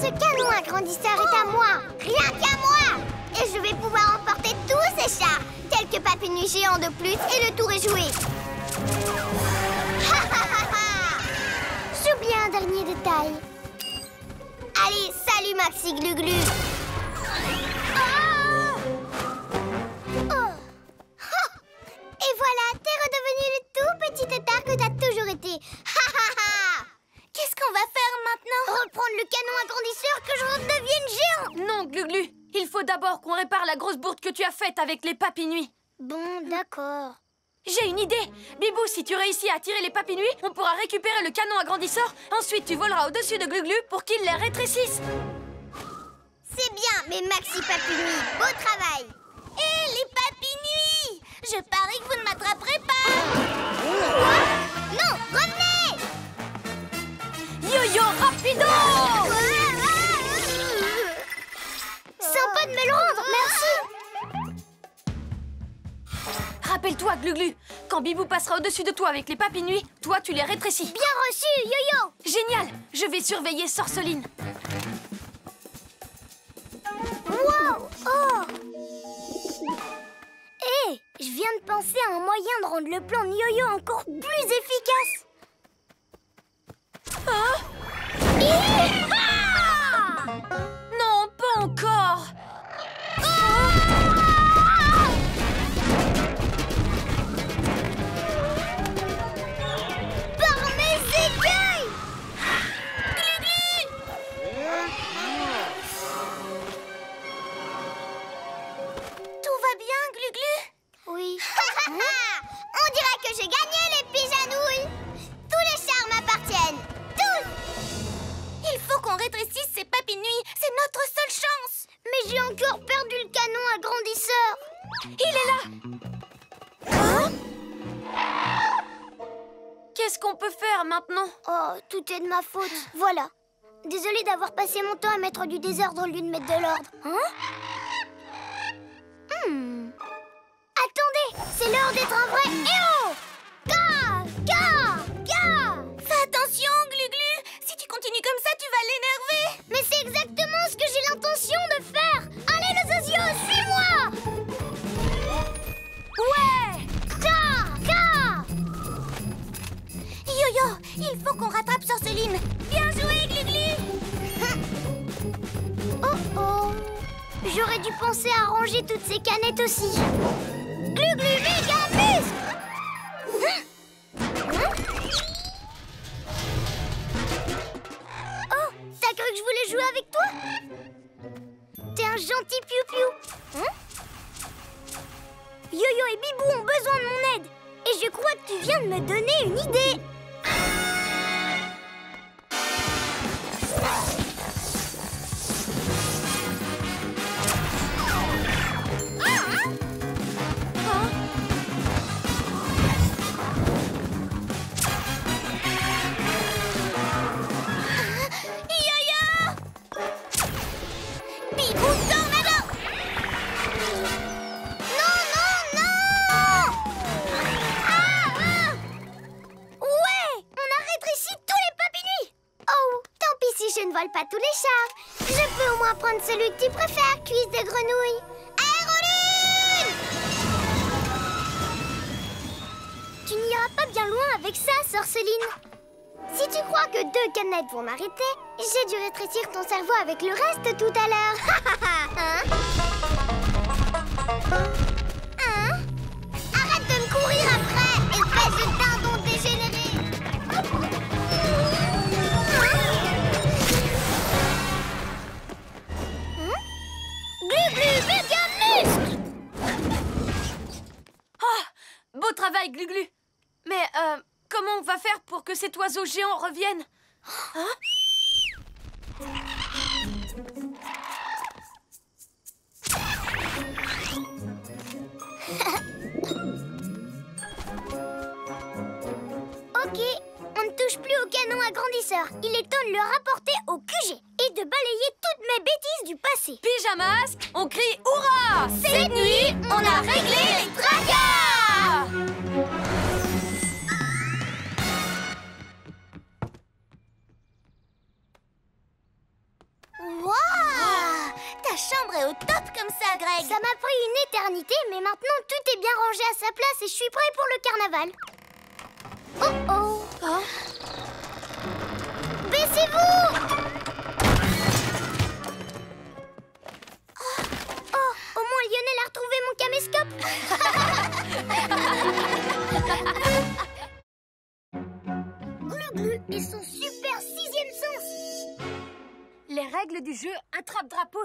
Ce canon agrandisseur est à moi, rien qu'à moi Et je vais pouvoir emporter tous ces chats Quelques papinus géants de plus et le tour est joué. J'oublie un dernier détail. Allez, salut Maxi Gluglu Oh Et voilà, t'es redevenu le tout petit tétard que t'as toujours été (laughs) Ha ha ha Qu'est-ce qu'on va faire maintenant? Reprendre le canon agrandisseur que je redevienne géant Non, Gluglu Il faut d'abord qu'on répare la grosse bourde que tu as faite avec les papinuits. Bon, d'accord. J'ai une idée Bibou, si tu réussis à tirer les papinuits, on pourra récupérer le canon agrandisseur. Ensuite, tu voleras au-dessus de Gluglu pour qu'il les rétrécisse. C'est bien, mes maxi papinus. Beau travail Hé, les papinuits Je parie que vous ne m'attraperez pas. Non, revenez. Yo-yo rapido. Sympa de me le rendre, merci. Rappelle-toi, Gluglu, quand Bibou passera au-dessus de toi avec les papinuits, toi, tu les rétrécis. Bien reçu, Yo-Yo. Génial Je vais surveiller Sorceline. Wow Oh. Hé Je viens de penser à un moyen de rendre le plan de Yo-Yo encore plus efficace. Hi-ha! Non, pas encore On dirait que j'ai gagné les pigeanouilles Tous les chars m'appartiennent Tous. Il faut qu'on rétrécisse ces papinuits C'est notre seule chance. Mais j'ai encore perdu le canon agrandisseur. Il est là. Qu'est-ce qu'on peut faire maintenant? Oh, tout est de ma faute. Voilà. Désolée d'avoir passé mon temps à mettre du désordre au lieu de mettre de l'ordre. Hein? Hmm. Attendez, c'est l'heure d'être un vrai héros. Ga Ga Ga Fais attention, Glu-Glu Si tu continues comme ça, tu vas l'énerver. Mais c'est exactement ce que j'ai l'intention de faire. Allez les osios, suis-moi. Ouais Ga Ga Yo-Yo, il faut qu'on rattrape Sorceline. Bien joué, Glu-Glu (laughs) Oh oh. J'aurais dû penser à ranger toutes ces canettes aussi. Glu glu avec le reste tout à l'heure. (laughs) Hein hein Arrête de me courir après, espèce de dindon dégénéré. Hein glu glu méga. Oh, beau travail Glu glu. Mais euh, comment on va faire pour que cet oiseau géant revienne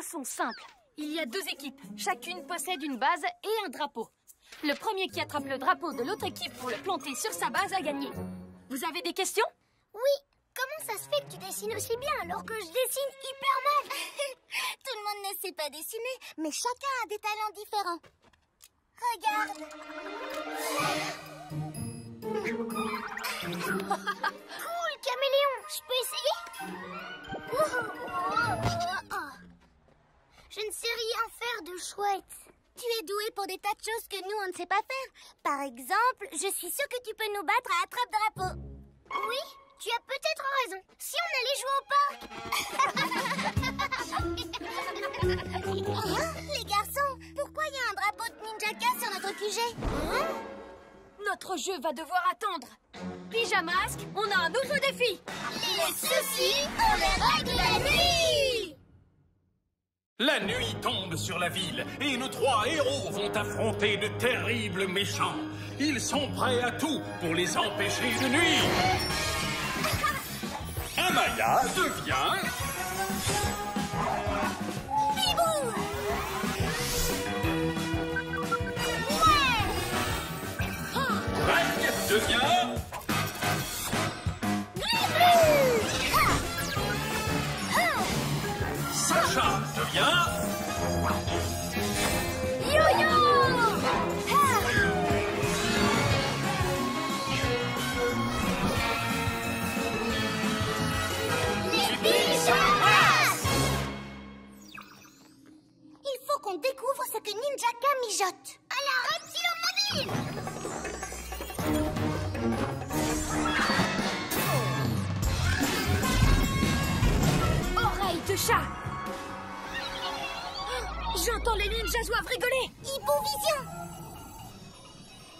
sont. Il y a deux équipes. Chacune possède une base et un drapeau. Le premier qui attrape le drapeau de l'autre équipe pour le planter sur sa base a gagné. Vous avez des questions? Oui, comment ça se fait que tu dessines aussi bien alors que je dessine hyper mal? (laughs) Tout le monde ne sait pas dessiner, mais chacun a des talents différents. Regarde (laughs) Cool, caméléon Je peux essayer? Je ne sais rien faire de chouette. Tu es doué pour des tas de choses que nous, on ne sait pas faire. Par exemple, je suis sûre que tu peux nous battre à attrape-drapeau. Oui, tu as peut-être raison. Si on allait jouer au parc Hein, (laughs) les garçons, pourquoi il y a un drapeau de Ninjaka sur notre QG? Hein? Notre jeu va devoir attendre. Pyjamasque, on a un nouveau défi. Les soucis, on les règle la nuit La nuit tombe sur la ville et nos trois héros vont affronter de terribles méchants. Ils sont prêts à tout pour les empêcher de nuire. Amaya devient Qu'on découvre ce que Ninjaka mijote. La reptile mobile Oreille de chat. J'entends les ninjasoives rigoler. Vision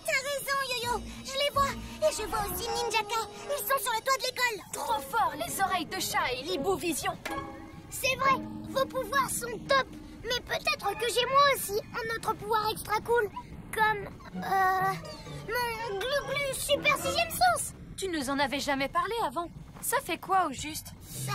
T'as raison, Yo-Yo. Je les vois. Et je vois aussi Ninjaka. Ils sont sur le toit de l'école. Trop fort, les oreilles de chat et l'hibou vision. C'est vrai, vos pouvoirs sont top. Mais peut-être que j'ai moi aussi un autre pouvoir extra cool. Comme... Euh... Mon glu-glu super sixième sens Tu nous en avais jamais parlé avant. Ça fait quoi au juste? Ça...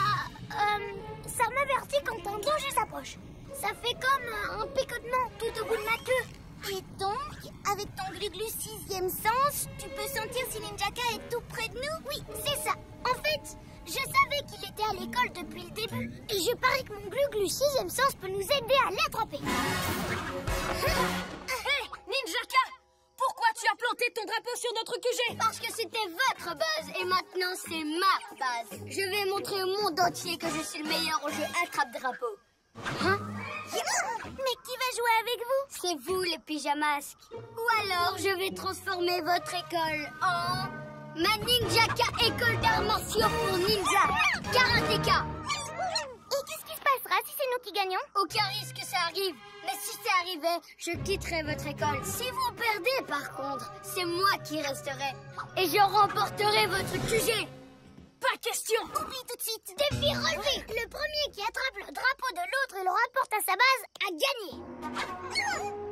Euh... Ça m'avertit quand un danger s'approche Ça fait comme un picotement tout au bout de ma queue. Et donc, avec ton glu-glu sixième sens, tu peux sentir si Ninjaka est tout près de nous? Oui, c'est ça. En fait, je savais qu'il était à l'école depuis le début. Et je parie que mon glu-glu sixième sens peut nous aider à l'attraper. Hé, Ninjaka Pourquoi tu as planté ton drapeau sur notre QG? Parce que c'était votre base et maintenant c'est ma base. Je vais montrer au monde entier que je suis le meilleur au jeu. Attrape-drapeau. Mais qui va jouer avec vous C'est vous les pyjamasques. Ou alors je vais transformer votre école en... Ma Ninjaka école d'arts martiaux pour ninja. Karatéka. Et qu'est-ce qui se passera si c'est nous qui gagnons Aucun risque que ça arrive. Mais si ça arrivait, je quitterais votre école. Si vous perdez, par contre, c'est moi qui resterai. Et je remporterai votre QG. Pas question Oublie tout de suite Défi relevé. Le premier qui attrape le drapeau de l'autre et le rapporte à sa base a gagné.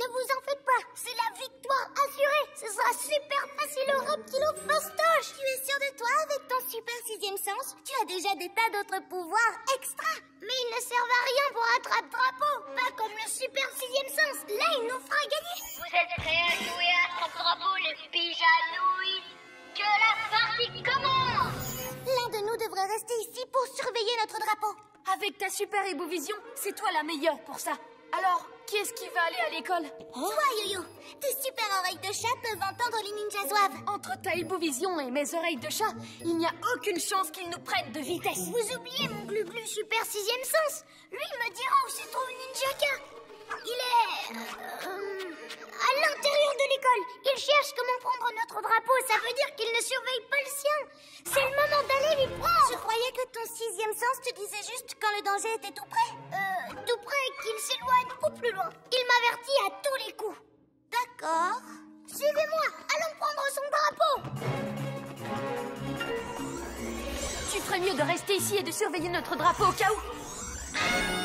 Ne vous en faites pas, c'est la Victoire assurée. Ce sera super facile au reptilo fastoche Tu es sûr de toi avec ton super sixième sens Tu as déjà des tas d'autres pouvoirs extra. Mais ils ne servent à rien pour attrape-drapeau Pas comme le super sixième sens. Là, il nous fera gagner. Vous êtes prêts à jouer à attrape-drapeau, les pijanouilles Que la partie commence! L'un de nous devrait rester ici pour surveiller notre drapeau. Avec ta super ébovision, c'est toi la meilleure pour ça. Alors, qui est-ce qui va aller à l'école Toi, Yo-Yo. Tes super oreilles de chat peuvent entendre les ninjas zouaves. Entre ta ébovision et mes oreilles de chat, il n'y a aucune chance qu'ils nous prennent de vitesse. Vous oubliez mon glu-glu super sixième sens. Lui me dira où se trouve Ninjaka Il est... euh, à l'intérieur de l'école. Il cherche comment prendre notre drapeau. Ça veut dire qu'il ne surveille pas le sien. C'est le moment d'aller lui prendre. Je croyais que ton sixième sens te disait juste quand le danger était tout près. Euh, tout près qu'il s'éloigne ou plus loin. Il m'avertit à tous les coups. D'accord. Suivez-moi. Allons prendre son drapeau. Tu ferais mieux de rester ici et de surveiller notre drapeau au cas où.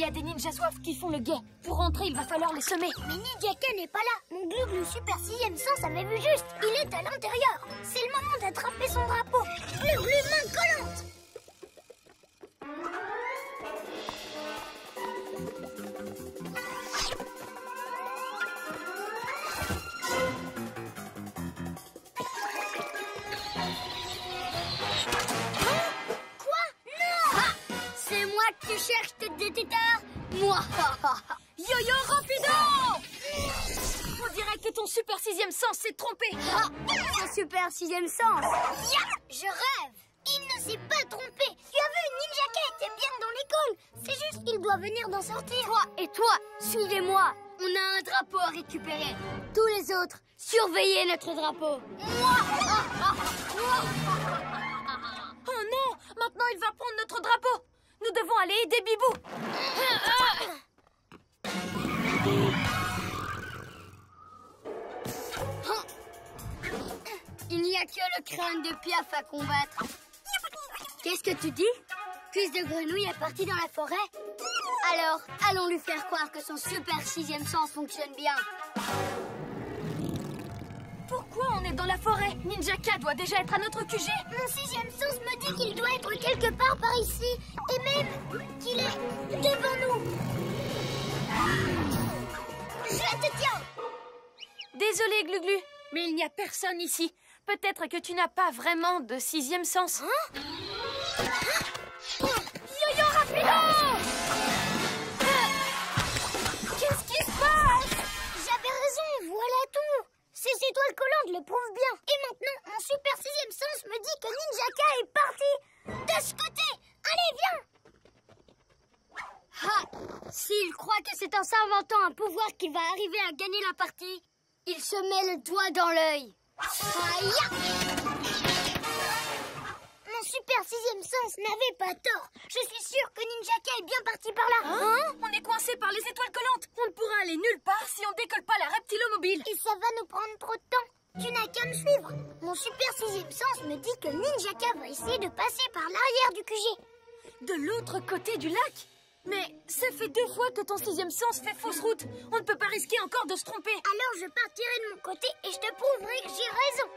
Y a des ninjas soifs qui font le guet. Pour rentrer, il va falloir les semer. Mais Ninjaka n'est pas là. Mon glu-glu super sixième sens avait vu juste. Il est à l'intérieur. C'est le moment d'attraper son drapeau. Glu-glu main collante tu cherches, tête de tétard Moi. (laughs) Yo-yo rapido On dirait que ton super sixième sens s'est trompé. Ah, super sixième sens. Je rêve. Il ne s'est pas trompé. Tu as vu, Ninjaka était bien dans l'école. C'est juste qu'il doit venir d'en sortir. Toi et toi, suivez-moi. On a un drapeau à récupérer. Tous les autres, surveillez notre drapeau. (laughs) Oh non Maintenant, il va prendre notre drapeau. Nous devons aller aider Bibou. Il n'y a que le crâne de Piaf à combattre. Qu'est-ce que tu dis? Fils de grenouille est parti dans la forêt? Alors, allons lui faire croire que son super sixième sens fonctionne bien Pourquoi on est dans la forêt Ninjaka doit déjà être à notre QG. Mon sixième sens me dit qu'il doit être quelque part par ici Et même qu'il est devant nous Je te tiens Désolé, Gluglu, mais il n'y a personne ici. Peut-être que tu n'as pas vraiment de sixième sens. Yo-yo rapido Qu'est-ce qui se passe? J'avais raison, voilà tout Ces étoiles collantes le prouvent bien. Et maintenant, mon super sixième sens me dit que Ninjaka est parti. De ce côté Allez, viens. Ha S'il croit que c'est en s'inventant un pouvoir qui va arriver à gagner la partie, il se met le doigt dans l'œil. Mon super sixième sens n'avait pas tort Je suis sûre que Ninjaka est bien parti par là Hein On est coincé par les étoiles collantes. On ne pourra aller nulle part si on décolle pas la reptilomobile. Et ça va nous prendre trop de temps. Tu n'as qu'à me suivre. Mon super sixième sens me dit que Ninjaka va essayer de passer par l'arrière du QG. De l'autre côté du lac Mais ça fait deux fois que ton sixième sens fait fausse route. On ne peut pas risquer encore de se tromper. Alors je partirai de mon côté et je te prouverai que j'ai raison.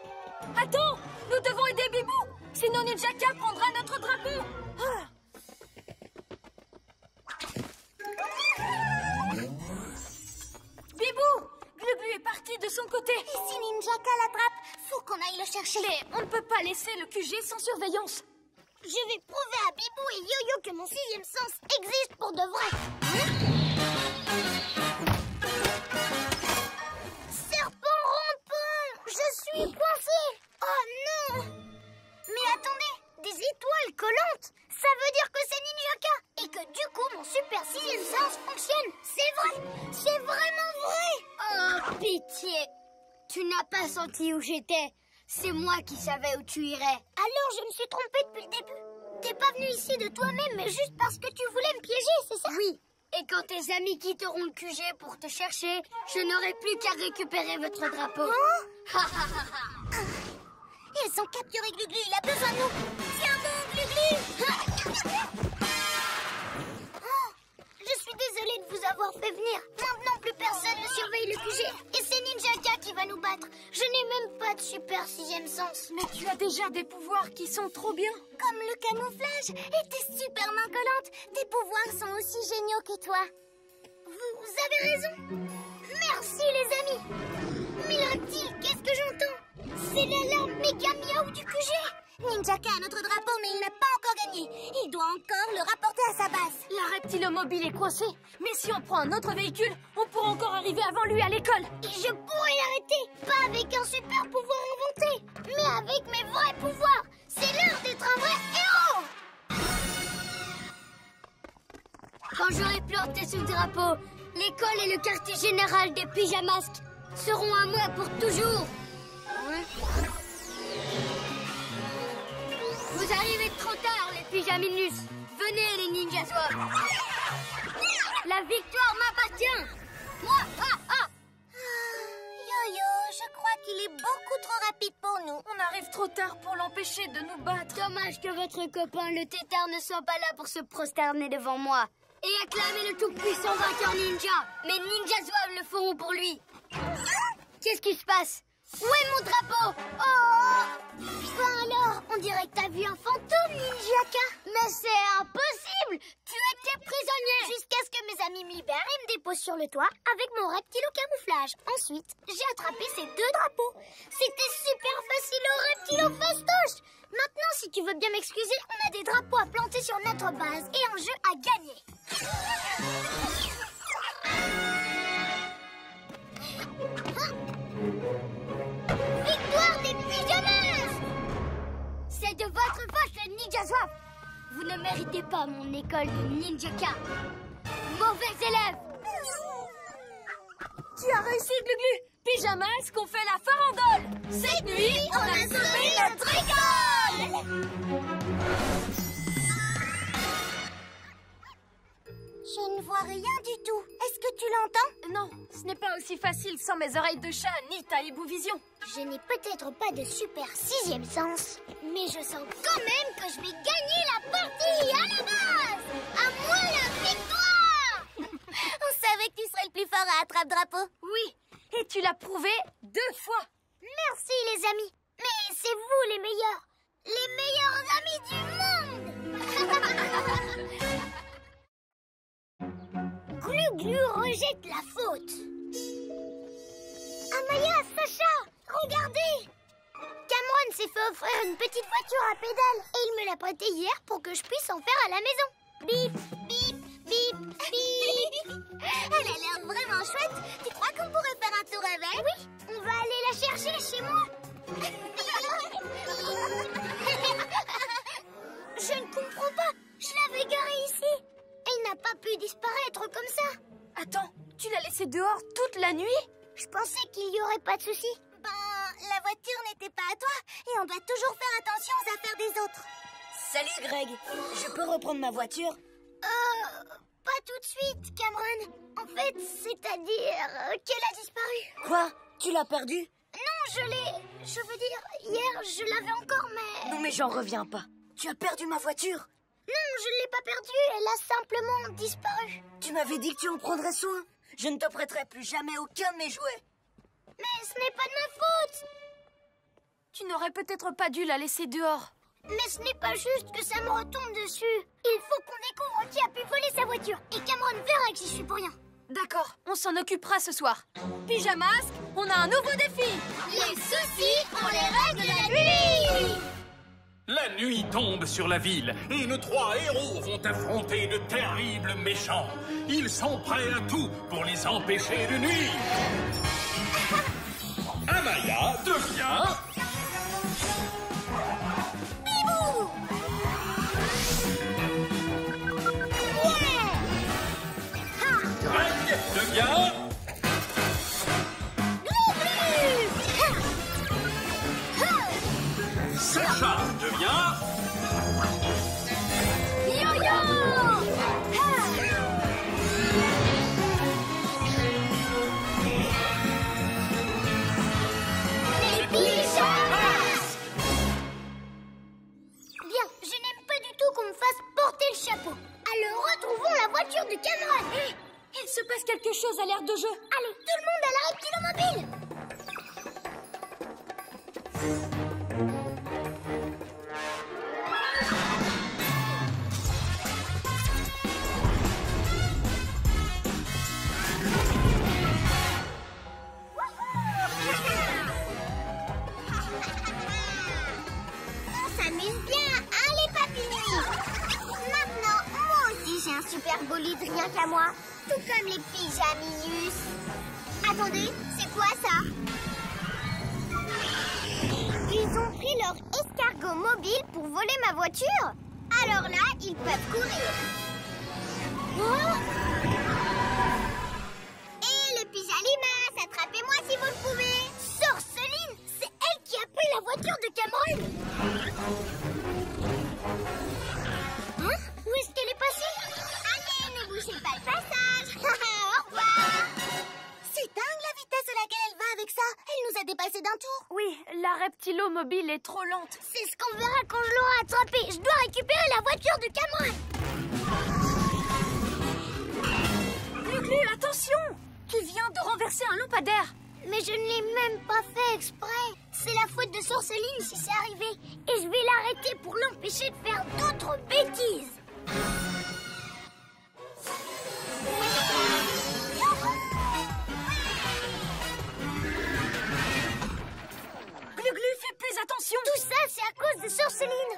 Attends Nous devons aider Bibou Sinon Ninjaka prendra notre drapeau Ah. Bibou Gluglu est parti de son côté Et si Ninjaka l'attrape, faut qu'on aille le chercher Mais on ne peut pas laisser le QG sans surveillance Je vais prouver à Bibou et Yo-Yo que mon sixième sens existe pour de vrai. Serpent étoiles collantes Ça veut dire que c'est Ninjaka. Et que du coup, mon super sixième sens fonctionne. C'est vrai. C'est vraiment vrai. Oh, pitié. Tu n'as pas senti où j'étais. C'est moi qui savais où tu irais. Alors je me suis trompée depuis le début. T'es pas venu ici de toi-même, mais juste parce que tu voulais me piéger, c'est ça? Oui. Et quand tes amis quitteront le QG pour te chercher, je n'aurai plus qu'à récupérer votre drapeau. (laughs) Ils ont capturé Gluglu, il a besoin de nous Oh, je suis désolée de vous avoir fait venir. Maintenant, plus personne ne surveille le QG. Et c'est Ninjaka qui va nous battre. Je n'ai même pas de super sixième sens. Mais tu as déjà des pouvoirs qui sont trop bien. Comme le camouflage et tes super mains collantes. Tes pouvoirs sont aussi géniaux que toi. Vous avez raison. Merci, les amis. Mais qu'est-ce que j'entends? C'est la lame méga du QG Ninjaka a notre drapeau, mais il n'a pas encore gagné. Il doit encore le rapporter à sa base. La reptilomobile est coincée. Mais si on prend un autre véhicule, on pourra encore arriver avant lui à l'école. Et je pourrais l'arrêter. Pas avec un super pouvoir inventé, mais avec mes vrais pouvoirs. C'est l'heure d'être un vrai héros. Quand j'aurai planté ce drapeau, l'école et le quartier général des pyjamasques seront à moi pour toujours. Vous arrivez trop tard, les pyjaminus. Venez, les ninjas soirs. La victoire m'appartient. Moi, ah, ah. Yo-yo, je crois qu'il est beaucoup trop rapide pour nous. On arrive trop tard pour l'empêcher de nous battre. Dommage que votre copain le tétard ne soit pas là pour se prosterner devant moi et acclamer le tout-puissant vainqueur ninja. Mais Ninja Zouave le feront pour lui. Qu'est-ce qui se passe? Où est mon drapeau Oh Ben alors, on dirait que t'as vu un fantôme, Ninjaka. Mais c'est impossible Tu étais prisonnier Jusqu'à ce que mes amis me libèrent et me déposent sur le toit avec mon reptile au camouflage. Ensuite, j'ai attrapé ces deux drapeaux. C'était super facile au reptile au. Maintenant, si tu veux bien m'excuser, on a des drapeaux à planter sur notre base et un jeu à gagner. De votre faute, le Ninja Zouave Vous ne méritez pas mon école de ninjaka Mauvais élève. Tu as réussi, Gluglu Pyjamas qu'on fait la farandole? Cette nuit, on a sauvé notre école Je ne vois rien du tout. Est-ce que tu l'entends? Non, ce n'est pas aussi facile sans mes oreilles de chat ni ta vision. Je n'ai peut-être pas de super sixième sens, mais je sens quand même que je vais gagner la partie à la base À moi la victoire (laughs) On savait que tu serais le plus fort à attrape-drapeau. Oui, et tu l'as prouvé deux fois. Merci les amis, mais c'est vous les meilleurs Les meilleurs amis du monde (laughs) Glu rejette la faute. Amaya, Sacha, regardez Cameron s'est fait offrir une petite voiture à pédales et il me l'a prêtée hier pour que je puisse en faire à la maison. Bip, bip, bip, bip (laughs) Elle a l'air vraiment chouette. Tu crois qu'on pourrait faire un tour avec? Oui, on va aller la chercher chez moi. (laughs) je ne comprends pas. Je l'avais garée ici. N'a pas pu disparaître comme ça. Attends, tu l'as laissée dehors toute la nuit? Je pensais qu'il n'y aurait pas de souci. Ben, la voiture n'était pas à toi et on doit toujours faire attention aux affaires des autres. Salut Greg, je peux reprendre ma voiture? Euh, pas tout de suite, Cameron. En fait, c'est-à-dire euh, qu'elle a disparu. Quoi? Tu l'as perdue? Non, je l'ai... Je veux dire, hier, je l'avais encore, mais... Non mais j'en reviens pas. Tu as perdu ma voiture? Non, je ne l'ai pas perdue, elle a simplement disparu. Tu m'avais dit que tu en prendrais soin. Je ne te prêterai plus jamais aucun de mes jouets. Mais ce n'est pas de ma faute Tu n'aurais peut-être pas dû la laisser dehors. Mais ce n'est pas juste que ça me retombe dessus. Il faut qu'on découvre qui a pu voler sa voiture. Et Cameron verra que j'y suis pour rien. D'accord, on s'en occupera ce soir. Pyjamas, on a un nouveau défi Les soucis, on les règle la nuit La nuit tombe sur la ville et nos trois héros vont affronter de terribles méchants. Ils sont prêts à tout pour les empêcher de nuire. Amaya devient... Greg devient... est trop lente. C'est ce qu'on verra quand je l'aurai attrapée Je dois récupérer la voiture de Cameron. Glu-Glu, attention! Tu viens de renverser un lampadaire. Mais je ne l'ai même pas fait exprès. C'est la faute de Sorceline si c'est arrivé. Et je vais l'arrêter pour l'empêcher de faire d'autres bêtises Tout ça, c'est à cause de Sorceline.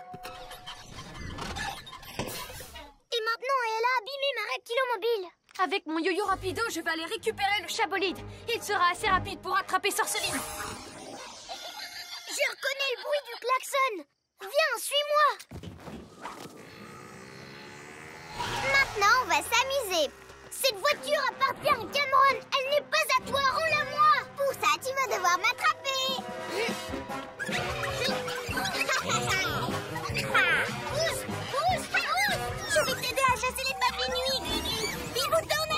Et maintenant, elle a abîmé ma reptilo mobile Avec mon yo-yo rapido, je vais aller récupérer le chabolide. Il sera assez rapide pour attraper Sorceline. Je reconnais le bruit du klaxon. Viens, suis-moi. Maintenant, on va s'amuser Cette voiture appartient à Cameron. Elle n'est pas à toi, rends-la-moi Pour ça, tu vas devoir m'attraper. Pousse, pousse, pousse Je vais t'aider à chasser les papilles nuits, Glu-Glu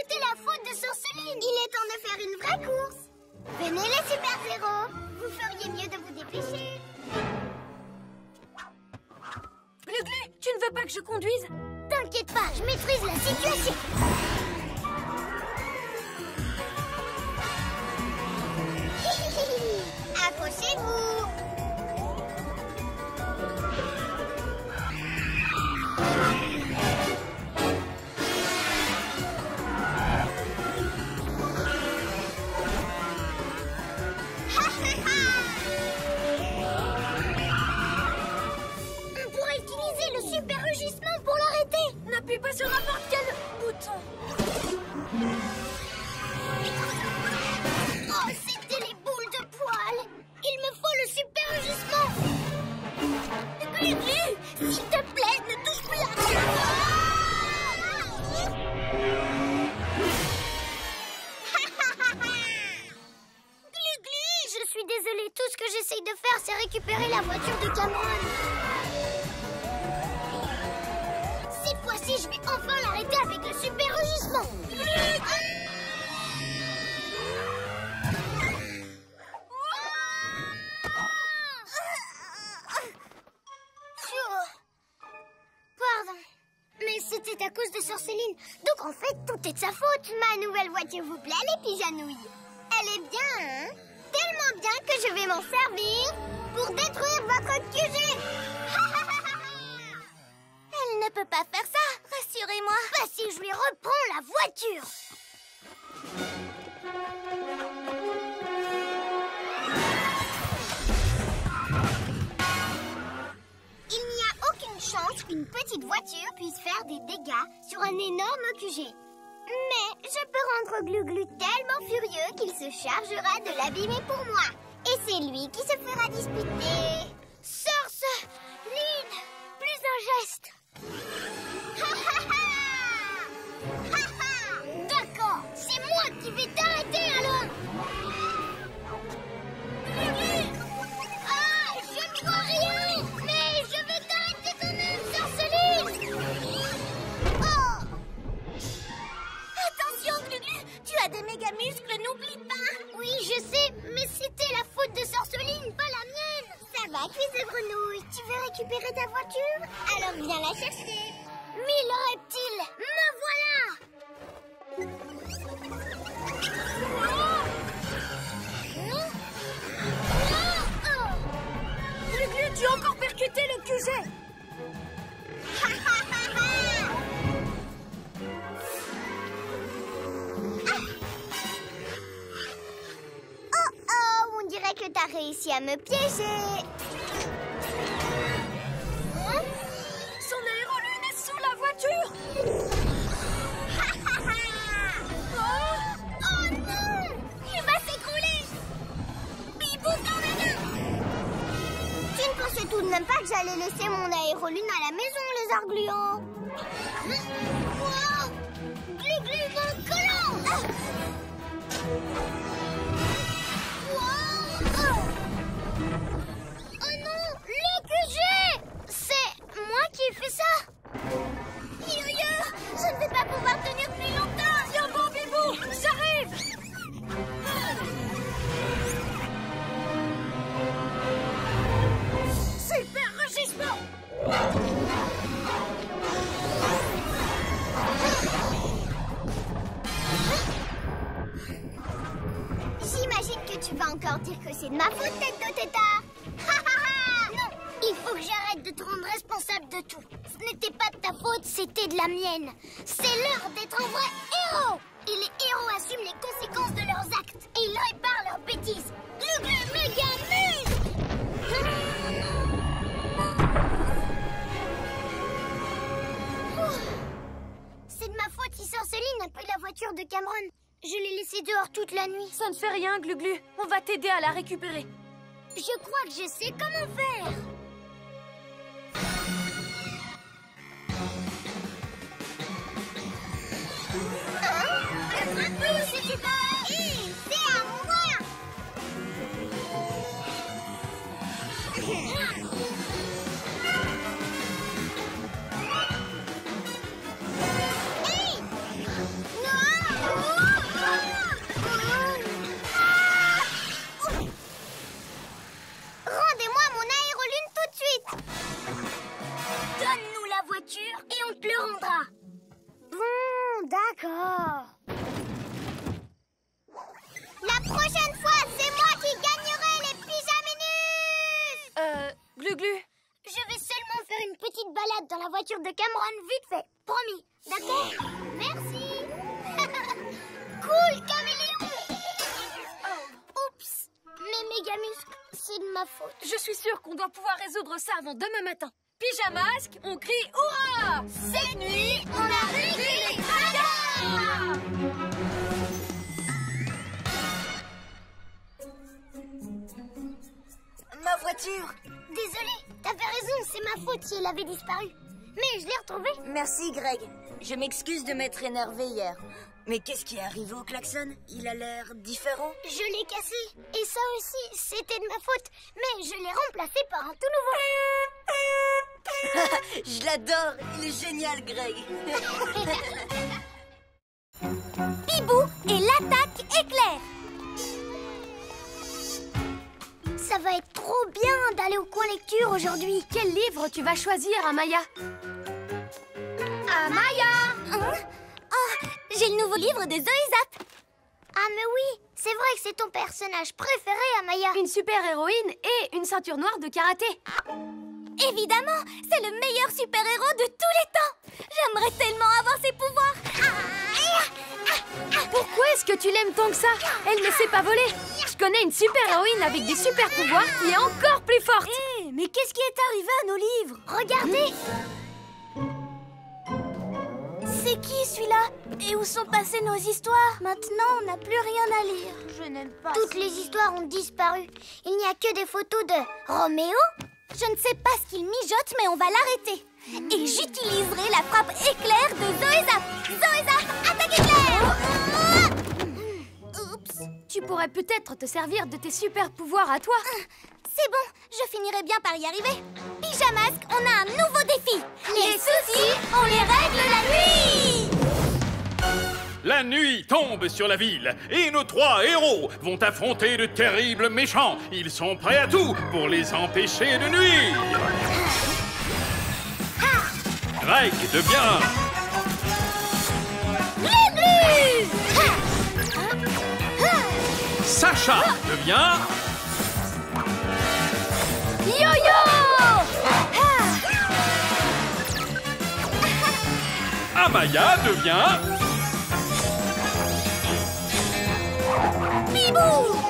c'était la faute de Sorceline. Il est temps de faire une vraie course. Venez les super-héros. Vous feriez mieux de vous dépêcher. Glu-Glu, tu ne veux pas que je conduise? T'inquiète pas, je maîtrise la situation. (laughs) Accrochez-vous N'appuie pas sur n'importe quel bouton. Oh, c'était les boules de poils. Il me faut le super rugissement Glu-Glu, s'il te plaît, ne touche plus à (laughs) Glu-Glu, je suis désolée, tout ce que j'essaye de faire, c'est récupérer la voiture de Cameron enfin l'arrêter avec le super rugissement Phew. Pardon. Mais c'était à cause de Sorceline. Donc en fait, tout est de sa faute. Ma nouvelle voiture vous plaît, les pijanouilles Elle est bien, hein? Tellement bien que je vais m'en servir pour détruire votre QG. (laughs) Elle ne peut pas faire ça, rassurez-moi. Pas si je lui reprends la voiture. Il n'y a aucune chance qu'une petite voiture puisse faire des dégâts sur un énorme QG. Mais je peux rendre Glu-Glu tellement furieux qu'il se chargera de l'abîmer pour moi. Et c'est lui qui se fera disputer. Sorce Lynn Plus un geste la cuisse de grenouille, tu veux récupérer ta voiture? Alors viens la chercher. Mille reptiles, me voilà. Tu as encore percuté le QG (laughs) oh, que t'as réussi à me piéger. Son aérolune est sous la voiture. (laughs) Oh non Il va s'écrouler Bibou dans les mains Tu ne pensais tout de même pas que j'allais laisser mon aérolune à la maison, les arguliants Wow. Glu-glu, mon collant Wow C'est moi qui ai fait ça Yo-yo Je ne vais pas pouvoir tenir plus longtemps. Viens bon, Bibou J'arrive. Super rugissement. J'imagine que tu vas encore dire que c'est de ma faute, tête de tétard (laughs) Il faut que j'arrête de te rendre responsable de tout. Ce n'était pas de ta faute, c'était de la mienne. C'est l'heure d'être un vrai héros Et les héros assument les conséquences de leurs actes. Et ils réparent leurs bêtises. Le glu méga C'est de ma faute si Sorceline a pris la voiture de Cameron. Je l'ai laissée dehors toute la nuit. Ça ne fait rien, Glu-Glu. On va t'aider à la récupérer. Je crois que je sais comment faire. Rendez-moi mon aérolune tout de suite Donne-nous la voiture et on te le rendra Bon, d'accord. La prochaine fois, c'est moi qui gagnerai les pyjaminus Euh, Glu-Glu Je vais seulement faire une petite balade dans la voiture de Cameron vite fait, promis, d'accord Merci. (laughs) Cool, caméléon. Oups. Mes méga muscles, c'est de ma faute. Je suis sûre qu'on doit pouvoir résoudre ça avant demain matin. Pyjamasque, on crie hurrah! Cette nuit, on a réglé les tracas Ma voiture Désolée, t'avais raison, c'est ma faute si elle avait disparu. Mais je l'ai retrouvée. Merci, Greg. Je m'excuse de m'être énervé hier. Mais qu'est-ce qui est arrivé au klaxon? Il a l'air différent Je l'ai cassé. Et ça aussi, c'était de ma faute. Mais je l'ai remplacé par un tout nouveau. (laughs) Je l'adore Il est génial, Greg (laughs) Bibou et l'attaque éclair Ça va être trop bien d'aller au coin lecture aujourd'hui. Quel livre tu vas choisir, Amaya Amaya Hein Oh, j'ai le nouveau livre de Zoé Zap Ah mais oui, c'est vrai que c'est ton personnage préféré, Amaya. Une super-héroïne et une ceinture noire de karaté. Évidemment, c'est le meilleur super-héros de tous les temps J'aimerais tellement avoir ses pouvoirs Ah, Pourquoi est-ce que tu l'aimes tant que ça Elle ne sait pas voler. Je connais une super-héroïne avec des super-pouvoirs qui est encore plus forte. Hé, mais qu'est-ce qui est arrivé à nos livres Regardez C'est qui celui-là Et où sont passées nos histoires Maintenant, on n'a plus rien à lire. Je n'aime pas Toutes les histoires ont disparu. Il n'y a que des photos de Roméo, Je ne sais pas ce qu'il mijote, mais on va l'arrêter. Et j'utiliserai la frappe éclair de Zoé Zap. Zoé Zap, attaque éclair Oups. Tu pourrais peut-être te servir de tes super-pouvoirs à toi. C'est bon, je finirai bien par y arriver. Pyjamasque, on a un nouveau défi. Les soucis, on les règle la nuit La nuit tombe sur la ville et nos trois héros vont affronter de terribles méchants. Ils sont prêts à tout pour les empêcher de nuire. Greg devient... Sacha devient... Yo-yo! Amaya devient... Bibou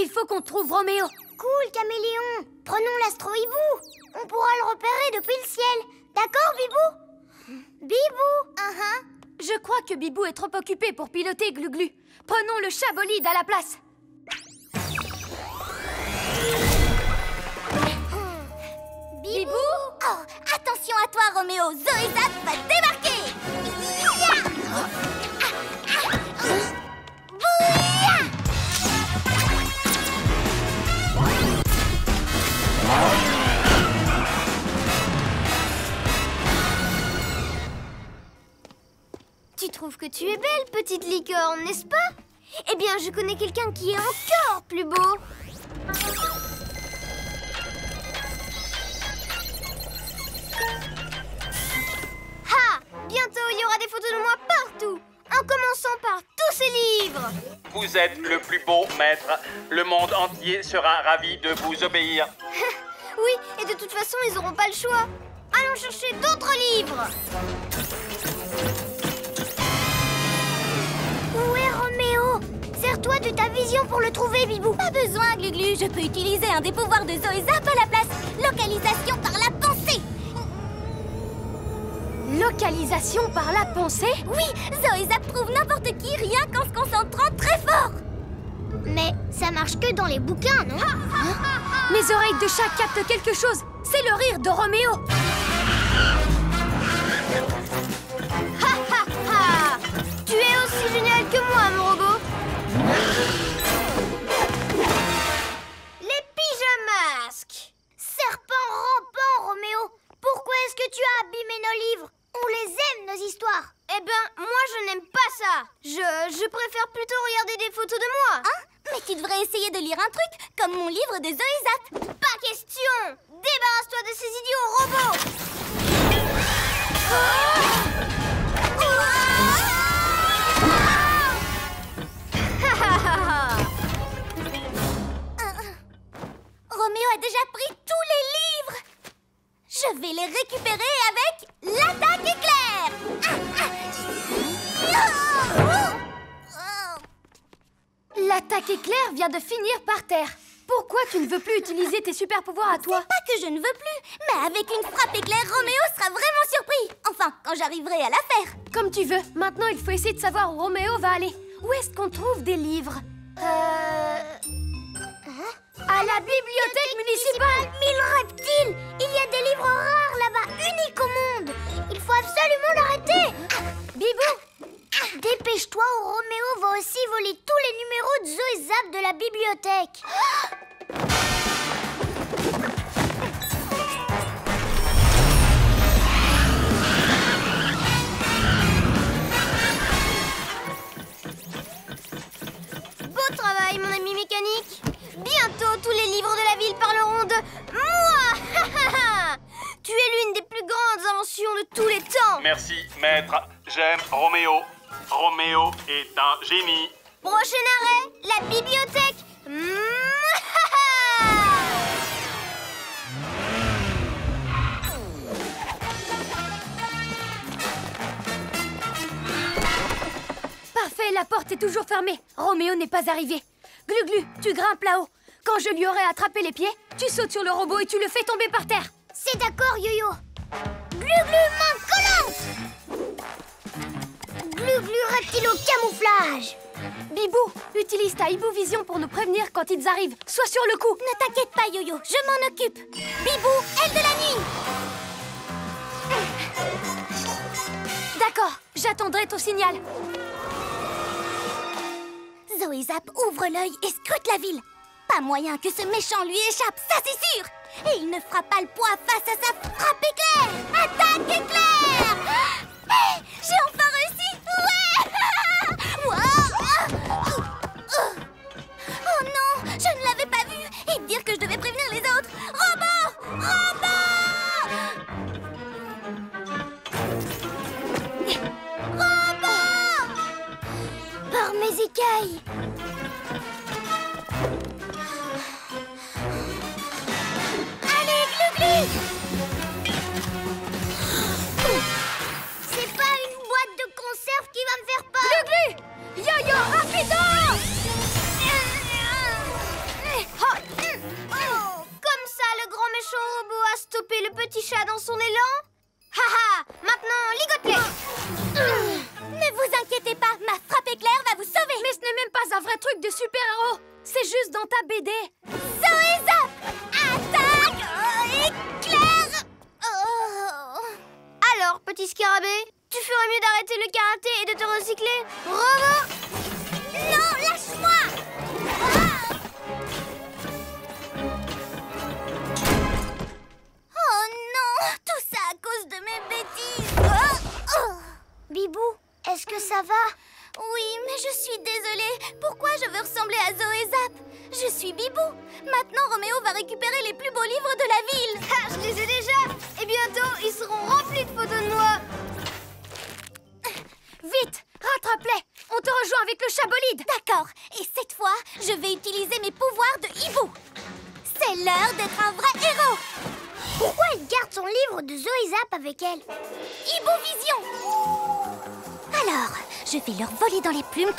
il faut qu'on trouve Roméo. Cool, caméléon. Prenons l'astro-hibou On pourra le repérer depuis le ciel. D'accord, Bibou? Bibou. Uh-huh. Je crois que Bibou est trop occupé pour piloter Gluglu. Prenons le chat bolide à la place. Bibou? Oh, attention à toi, Roméo. Zoé Zap va débarquer. Ya Ah, ah, ah. Tu trouves que tu es belle, petite licorne, n'est-ce pas? Eh bien, je connais quelqu'un qui est encore plus beau. Ha Bientôt, il y aura des photos de moi partout En commençant par tous ces livres Vous êtes le plus beau maître. Le monde entier sera ravi de vous obéir. (laughs) Oui, et de toute façon, ils n'auront pas le choix. Allons chercher d'autres livres Sers-toi de ta vision pour le trouver, Bibou. Pas besoin, Gluglu, je peux utiliser un des pouvoirs de Zoé Zap à la place. Localisation par la pensée. Localisation par la pensée? Oui, Zoé Zap trouve n'importe qui rien qu'en se concentrant très fort. Mais ça marche que dans les bouquins, non? Mes oreilles de chat captent quelque chose. C'est le rire de Roméo. Ha ha ha. Tu es aussi génial que moi, mon robot Les pyjamasques. Serpent rampant, Roméo. Pourquoi est-ce que tu as abîmé nos livres? On les aime, nos histoires. Eh ben, moi je n'aime pas ça. Je, je préfère plutôt regarder des photos de moi. Hein? Mais tu devrais essayer de lire un truc, comme mon livre de Zoé Zap Pas question. Débarrasse-toi de ces idiots robots Roméo a déjà pris tous les livres Je vais les récupérer avec l'attaque éclair Ah, ah. Oh. L'attaque éclair vient de finir par terre. Pourquoi tu ne veux plus utiliser tes super pouvoirs à toi? Pas que je ne veux plus, mais avec une frappe éclair, Roméo sera vraiment surpris Enfin, quand j'arriverai à la faire Comme tu veux. Maintenant, il faut essayer de savoir où Roméo va aller. Où est-ce qu'on trouve des livres? Euh... À la bibliothèque municipale. Mille reptiles. Il y a des livres rares là-bas, uniques au monde. Il faut absolument l'arrêter. Bibou Dépêche-toi ou Roméo va aussi voler tous les numéros de Zoé Zap de la bibliothèque. Beau travail, mon ami mécanique Bientôt, tous les livres de la ville parleront de moi (laughs) Tu es l'une des plus grandes inventions de tous les temps Merci, maître. J'aime Roméo. Roméo est un génie. Prochain arrêt, la bibliothèque (laughs) Parfait, la porte est toujours fermée. Roméo n'est pas arrivé. Glu-glu, tu grimpes là-haut. Quand je lui aurai attrapé les pieds, tu sautes sur le robot et tu le fais tomber par terre. C'est d'accord, Yo-Yo Glu-glu, main collante Glu-glu, reptile au camouflage Bibou, utilise ta Hibou Vision pour nous prévenir quand ils arrivent. Sois sur le coup. Ne t'inquiète pas, Yo-Yo, je m'en occupe Bibou, aile de la nuit D'accord, j'attendrai ton signal. Zoé Zap ouvre l'œil et scrute la ville. Pas moyen que ce méchant lui échappe, ça c'est sûr. Et il ne fera pas le poids face à sa frappe éclair. Attaque éclair. (gasps) Hé, J'ai enfin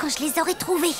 je les aurai trouvés.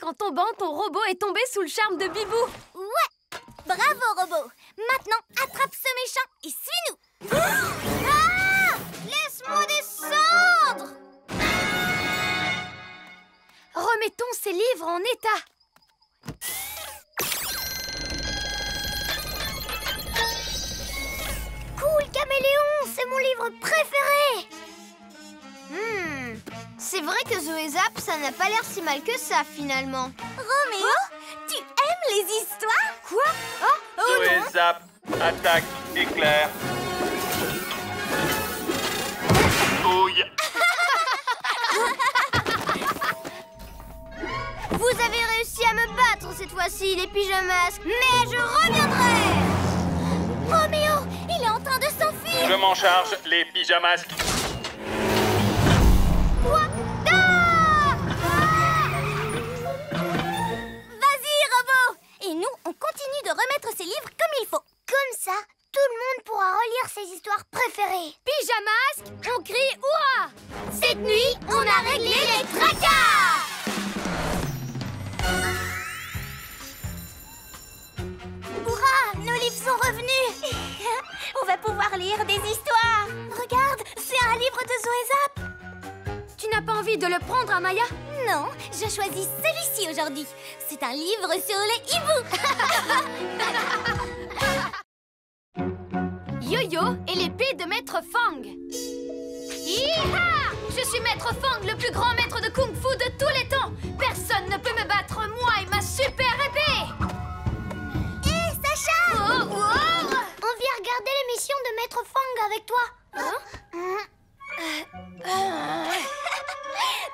qu'en tombant, ton robot est tombé sous le charme de Bibou.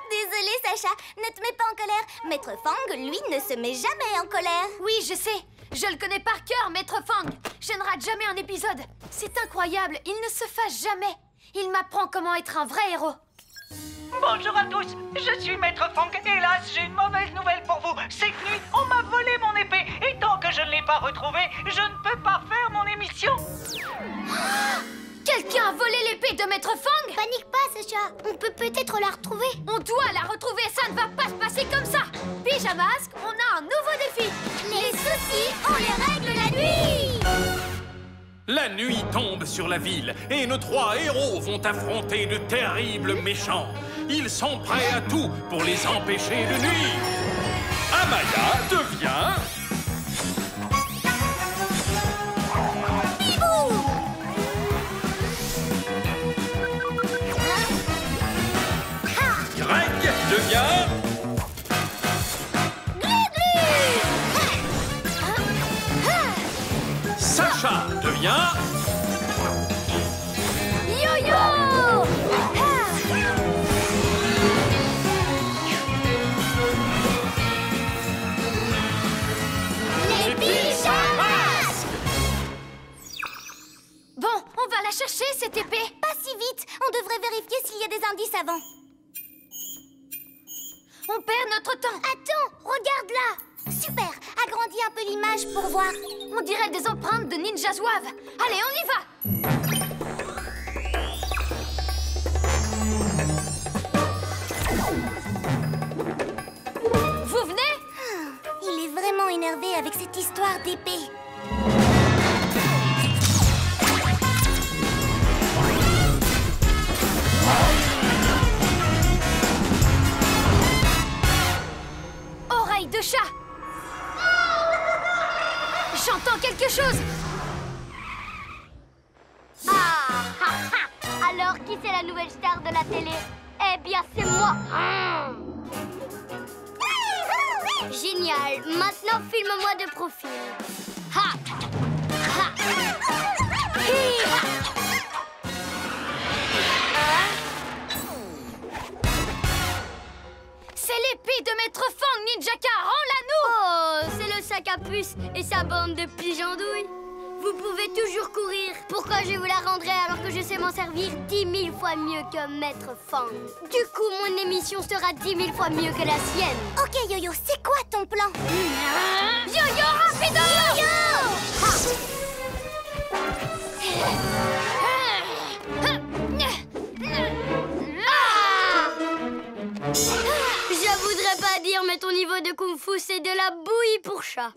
Désolé Sacha, ne te mets pas en colère. Maître Fang, lui, ne se met jamais en colère. Oui, je sais. Je le connais par cœur, Maître Fang. Je ne rate jamais un épisode. C'est incroyable, il ne se fâche jamais. Il m'apprend comment être un vrai héros. Bonjour à tous, je suis Maître Fang. Hélas, j'ai une mauvaise nouvelle pour vous. Cette nuit, on m'a volé mon épée. Et tant que je ne l'ai pas retrouvée, je ne peux pas faire mon émission. (gasps) (gasps) Quelqu'un a volé l'épée de Maître Fang Panique pas, Sacha. On peut peut-être la retrouver. On doit la retrouver, ça ne va pas se passer comme ça Pyjamasque, on a un nouveau défi Les soucis, on les règle la nuit La nuit tombe sur la ville et nos trois héros vont affronter de terribles méchants. Ils sont prêts à tout pour les empêcher de nuire. Amaya devient Yo-yo! Les Bon, on va la chercher, cette épée. Pas si vite, on devrait vérifier s'il y a des indices avant. On perd notre temps. Attends, regarde là. Super, agrandis un peu l'image pour voir. On dirait des empreintes de ninja zouaves Allez, on y va Vous venez? Il est vraiment énervé avec cette histoire d'épée. Oreille de chat quelque chose. Ah, ah, ah. Alors, qui c'est la nouvelle star de la télé? Eh bien, c'est moi. Génial. Maintenant, filme-moi de profil. Ha C'est l'épée de Maître Fang Ninjaka Rends-la-nous Oh, c'est le sac à puce et sa bande de pigeandouilles. Vous pouvez toujours courir. Pourquoi je vous la rendrai alors que je sais m'en servir dix mille fois mieux que Maître Fang? Du coup, mon émission sera dix mille fois mieux que la sienne. Ok, Yo-Yo, c'est quoi ton plan? Yo-yo, rapido voudrais pas dire, mais ton niveau de kung-fu, c'est de la bouillie pour chat.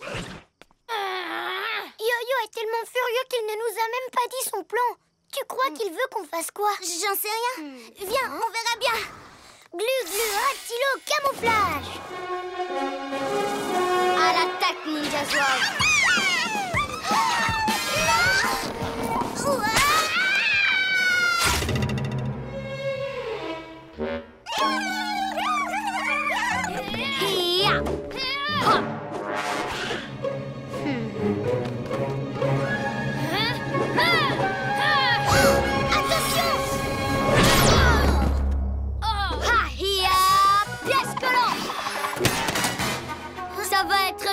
Yo-Yo est tellement furieux qu'il ne nous a même pas dit son plan. Tu crois qu'il veut qu'on fasse quoi J'en sais rien. Viens, on verra bien. Glu glu reptilo camouflage. À l'attaque, Ninja Zouave.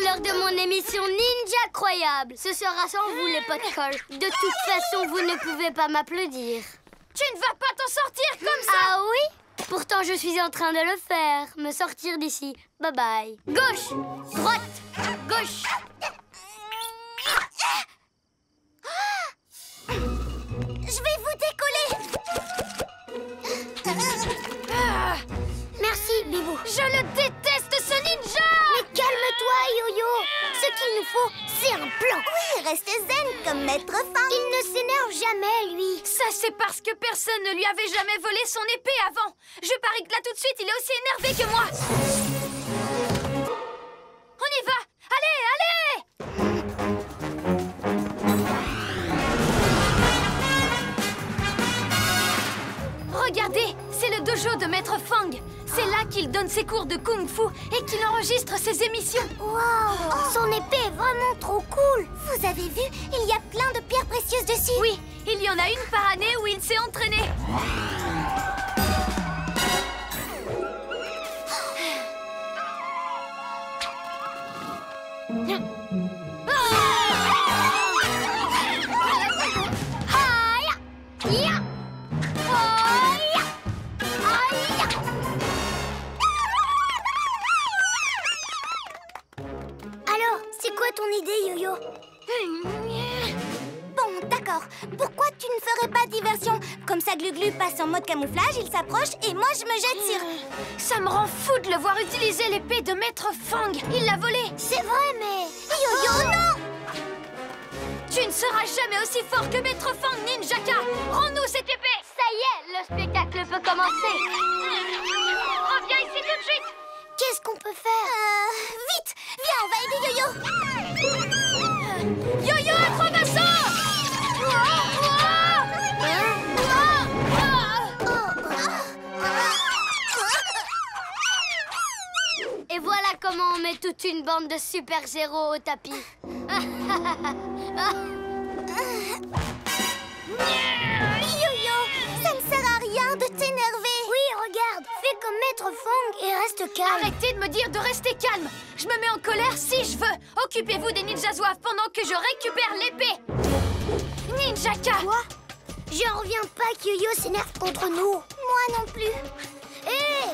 L'heure de mon émission Ninja Croyable. Ce sera sans vous, les potes cols. De toute façon, vous ne pouvez pas m'applaudir. Tu ne vas pas t'en sortir comme ça Ah oui? Pourtant, je suis en train de le faire. Me sortir d'ici. Bye bye. Gauche, droite, gauche. Je vais vous décoller. Merci, Bibou. Je le déteste, ce ninja Mais calme-toi, Yo-Yo. Ce qu'il nous faut, c'est un plan. Oui, restez zen comme Maître Fang. Il ne s'énerve jamais, lui. Ça, c'est parce que personne ne lui avait jamais volé son épée avant Je parie que là, tout de suite, il est aussi énervé que moi On y va Allez, allez Regardez, c'est le dojo de Maître Fang C'est là qu'il donne ses cours de kung-fu et qu'il enregistre ses émissions Wow, son épée est vraiment trop cool. Vous avez vu, il y a plein de pierres précieuses dessus. Oui, il y en a une par année où il s'est entraîné ton idée, Yo-Yo Bon, d'accord. Pourquoi tu ne ferais pas diversion Comme ça, Glu-Glu passe en mode camouflage, il s'approche et moi je me jette sur... Ça me rend fou de le voir utiliser l'épée de Maître Fang. Il l'a volée. C'est vrai, mais... Yo-Yo, non Tu ne seras jamais aussi fort que Maître Fang, Ninjaka. Rends-nous cette épée. Ça y est, le spectacle peut commencer Reviens ici tout de suite. Qu'est-ce qu'on peut faire Euh, vite Viens, on va aider Yo-Yo Yo-yo Et voilà comment on met toute une bande de super-héros au tapis (laughs) (laughs) Maître Fong et reste calme. Arrêtez de me dire de rester calme. Je me mets en colère si je veux. Occupez-vous des ninjas zouaves pendant que je récupère l'épée. Ninjaka Quoi? J'en reviens pas que Yo-Yo s'énerve contre nous. Moi non plus. Hé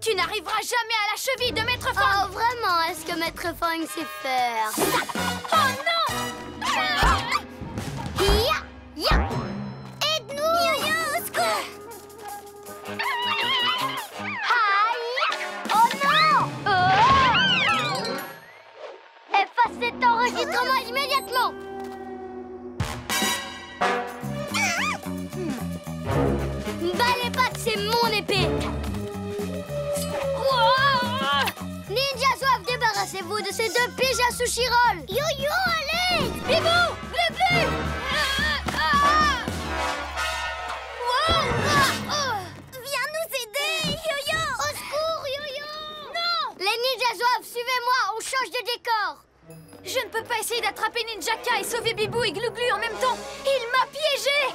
Tu n'arriveras jamais à la cheville de Maître Fang. Oh, vraiment, est-ce que Maître Fang sait faire? Oh non! Ya Ya. Aide-nous. Yo-Yo, au secours Aïe Oh non. Efface cet enregistrement immédiatement. Bah les pattes, c'est mon épée. Ninja Soif, débarrassez-vous de ces deux pièges à sushi roll. Yo-yo, allez. Bibou Bleu Viens Zouaves, suivez-moi, on change de décor Je ne peux pas essayer d'attraper Ninjaka et sauver Bibou et Glu-Glu en même temps. Il m'a piégé.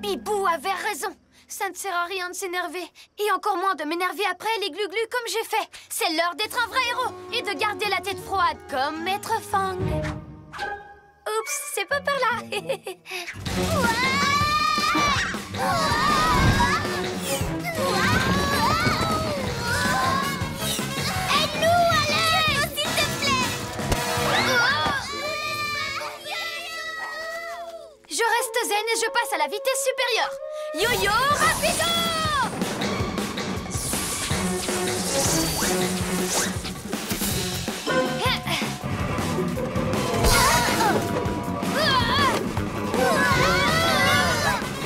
Bibou avait raison. Ça ne sert à rien de s'énerver. Et encore moins de m'énerver après les glu-glu comme j'ai fait. C'est l'heure d'être un vrai héros et de garder la tête froide comme Maître Fang. Oups, c'est pas par là. (laughs) Aide-nous, S'il te plaît Je reste zen et je passe à la vitesse supérieure. Yo-yo, rapido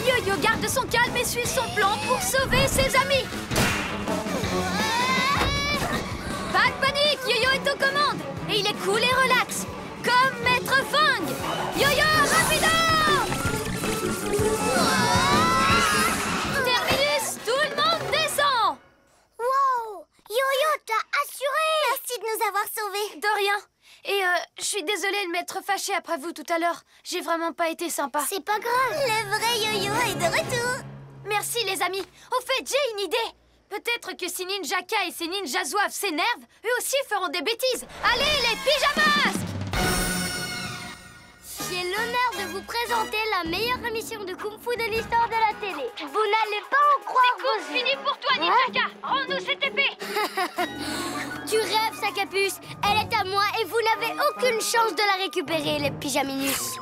Yo-yo garde son calme et suit son plan pour sauver ses amis. Pas de panique, Yo-Yo est aux commandes et il est cool et relax, comme Maître Fang. Yo-Yo, rapido de nous avoir sauvés De rien. Et euh, je suis désolée de m'être fâchée après vous tout à l'heure. J'ai vraiment pas été sympa. C'est pas grave Le vrai Yo-Yo est de retour Merci les amis. Au fait, j'ai une idée. Peut-être que si Ninjaka et ses ninjas zouaves s'énervent, eux aussi feront des bêtises. Allez, les pyjamas J'ai l'honneur de vous présenter la meilleure émission de Kung Fu de l'histoire de la télé. Vous n'allez pas en croire vos yeux. fini pour toi, Ninjaka. Rends-nous cette épée. (laughs) Tu rêves, Sacapuce Elle est à moi et vous n'avez aucune chance de la récupérer, les pyjaminus.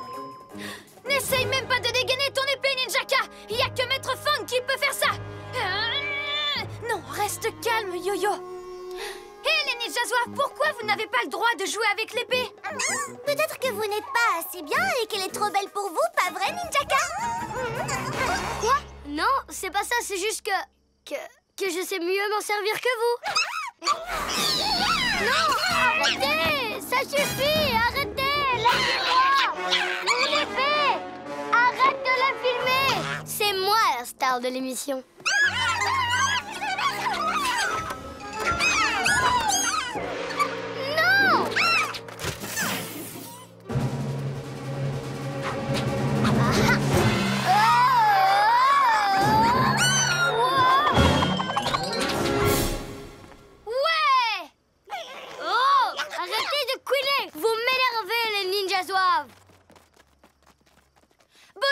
(gasps) N'essaye même pas de dégainer ton épée, Ninjaka. Il y a que Maître Fang qui peut faire ça. Euh, Non, reste calme, Yo-Yo. Hé, les ninjas zouaves, pourquoi vous n'avez pas le droit de jouer avec l'épée Peut-être que vous n'êtes pas assez bien et qu'elle est trop belle pour vous, pas vrai, Ninjaka Quoi Non, c'est pas ça, c'est juste que... que... que je sais mieux m'en servir que vous. Non, arrêtez Ça suffit, arrêtez Laissez-moi Mon épée Arrête de la filmer C'est moi la star de l'émission.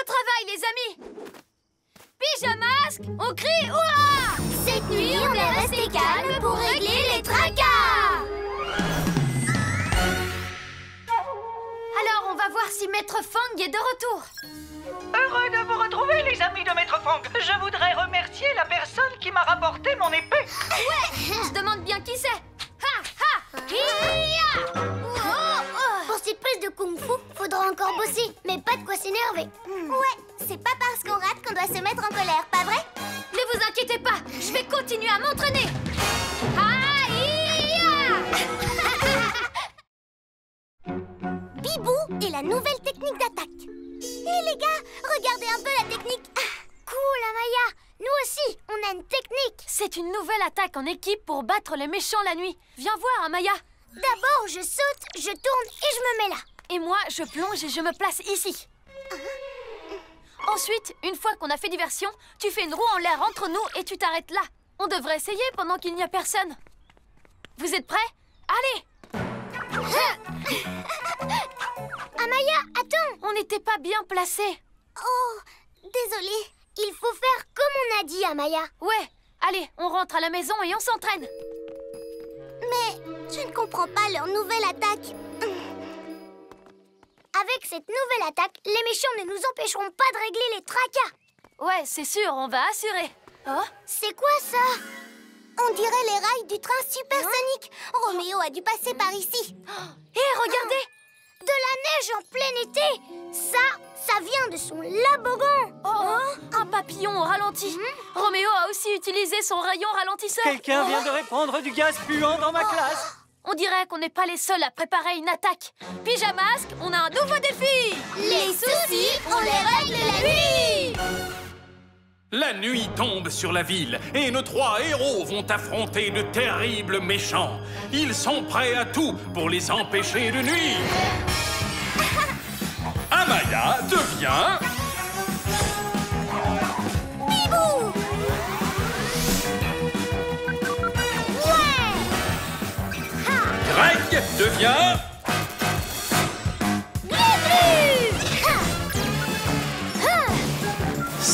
Au travail, les amis. Pyjamasque, on crie Hurrah. Cette nuit, on est resté calme pour régler les tracas. Alors, on va voir si Maître Fang est de retour. Heureux de vous retrouver, les amis de Maître Fang. Je voudrais remercier la personne qui m'a rapporté mon épée. Ah ouais continuer à m'entraîner. Hi-ya Bibou et la nouvelle technique d'attaque. Hé les gars, regardez un peu la technique. Ah, Cool, Amaya Nous aussi, on a une technique C'est une nouvelle attaque en équipe pour battre les méchants la nuit. Viens voir, Amaya. D'abord, je saute, je tourne et je me mets là. Et moi, je plonge et je me place ici. Ensuite, une fois qu'on a fait diversion, tu fais une roue en l'air entre nous et tu t'arrêtes là. On devrait essayer pendant qu'il n'y a personne. Vous êtes prêts? Allez (laughs) Amaya, attends On n'était pas bien placés. Oh, désolée. Il faut faire comme on a dit, Amaya. Ouais, allez, on rentre à la maison et on s'entraîne. Mais je ne comprends pas leur nouvelle attaque. (clears throat) Avec cette nouvelle attaque, les méchants ne nous empêcheront pas de régler les tracas. Ouais, c'est sûr, on va assurer. Oh C'est quoi ça? On dirait les rails du train supersonique. Roméo a dû passer par ici. (gasps) Hé, regardez (gasps) De la neige en plein été Ça, ça vient de son labogan Oh, Un papillon au ralenti. Roméo a aussi utilisé son rayon ralentisseur. Quelqu'un vient de répandre du gaz puant dans ma classe. (gasps) On dirait qu'on n'est pas les seuls à préparer une attaque. Pyjamasque, on a un nouveau défi Les soucis, on les règle la nuit. La nuit tombe sur la ville et nos trois héros vont affronter de terribles méchants. Ils sont prêts à tout pour les empêcher de nuire. (laughs) Amaya devient Bibou Greg devient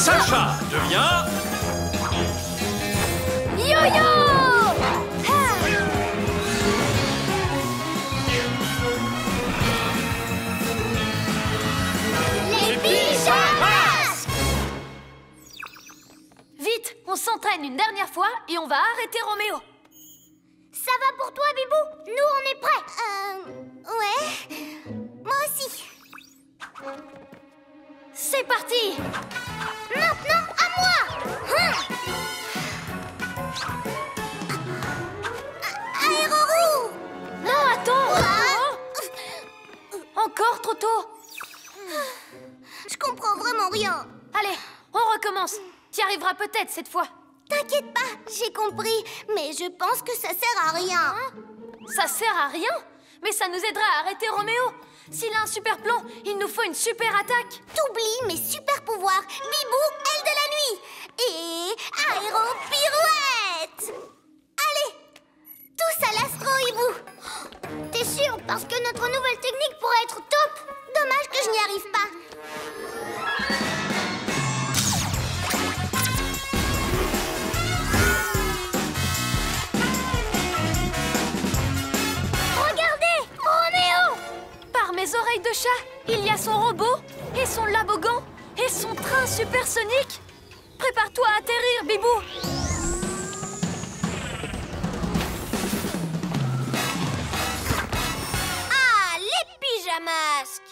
Sacha devient Yo-yo Les Vite, on s'entraîne une dernière fois et on va arrêter Roméo. Ça va pour toi, Bibou? Nous, on est prêts Euh... Ouais. Moi aussi. C'est parti Maintenant, à moi Hein? Non, attends Oh Encore trop tôt Je comprends vraiment rien. Allez, on recommence. T'y arriveras peut-être cette fois. T'inquiète pas, j'ai compris. Mais je pense que ça sert à rien. Ça sert à rien, mais ça nous aidera à arrêter Roméo. S'il a un super plan, il nous faut une super attaque. T'oublies mes super pouvoirs. Bibou, aile de la nuit. Et aéro-pirouette. Allez, tous à l'astro-hibou. T'es sûr Parce que notre nouvelle technique pourrait être top Dommage que je n'y arrive pas. Mes oreilles de chat, il y a son robot, et son labogan, et son train supersonique. Prépare-toi à atterrir, Bibou. Ah, les pyjamasques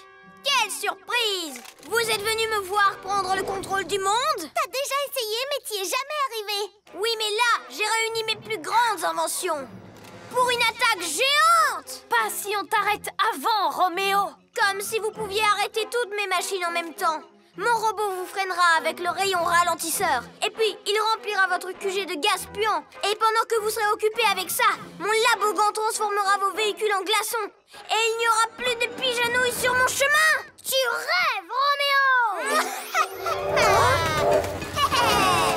Quelle surprise Vous êtes venu me voir prendre le contrôle du monde? T'as déjà essayé, mais t'y es jamais arrivé. Oui, mais là, j'ai réuni mes plus grandes inventions Pour une attaque géante. Pas si on t'arrête avant, Roméo. Comme si vous pouviez arrêter toutes mes machines en même temps. Mon robot vous freinera avec le rayon ralentisseur. Et puis, il remplira votre QG de gaz puant. Et pendant que vous serez occupé avec ça, mon labogan transformera vos véhicules en glaçons. Et il n'y aura plus de pigeonouilles sur mon chemin. Tu rêves, Roméo (laughs) (laughs)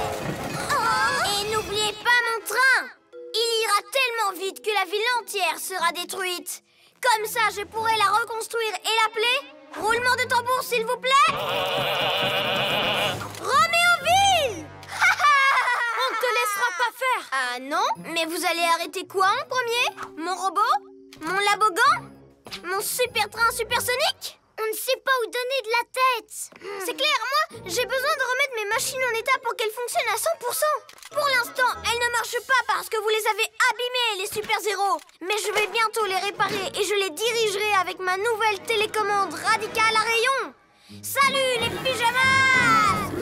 ira tellement vite que la ville entière sera détruite. Comme ça, je pourrai la reconstruire et l'appeler Roulement de tambour, s'il vous plaît. Roméoville (laughs) On te laissera pas faire. Ah non Mais vous allez arrêter quoi en premier? Mon robot? Mon labogan? Mon super train supersonique? On ne sait pas où donner de la tête. C'est clair, moi, j'ai besoin de remettre mes machines en état pour qu'elles fonctionnent à 100%. Pour l'instant, elles ne marchent pas parce que vous les avez abîmées, les super-zéros. Mais je vais bientôt les réparer et je les dirigerai avec ma nouvelle télécommande radicale à rayon. Salut les pyjamas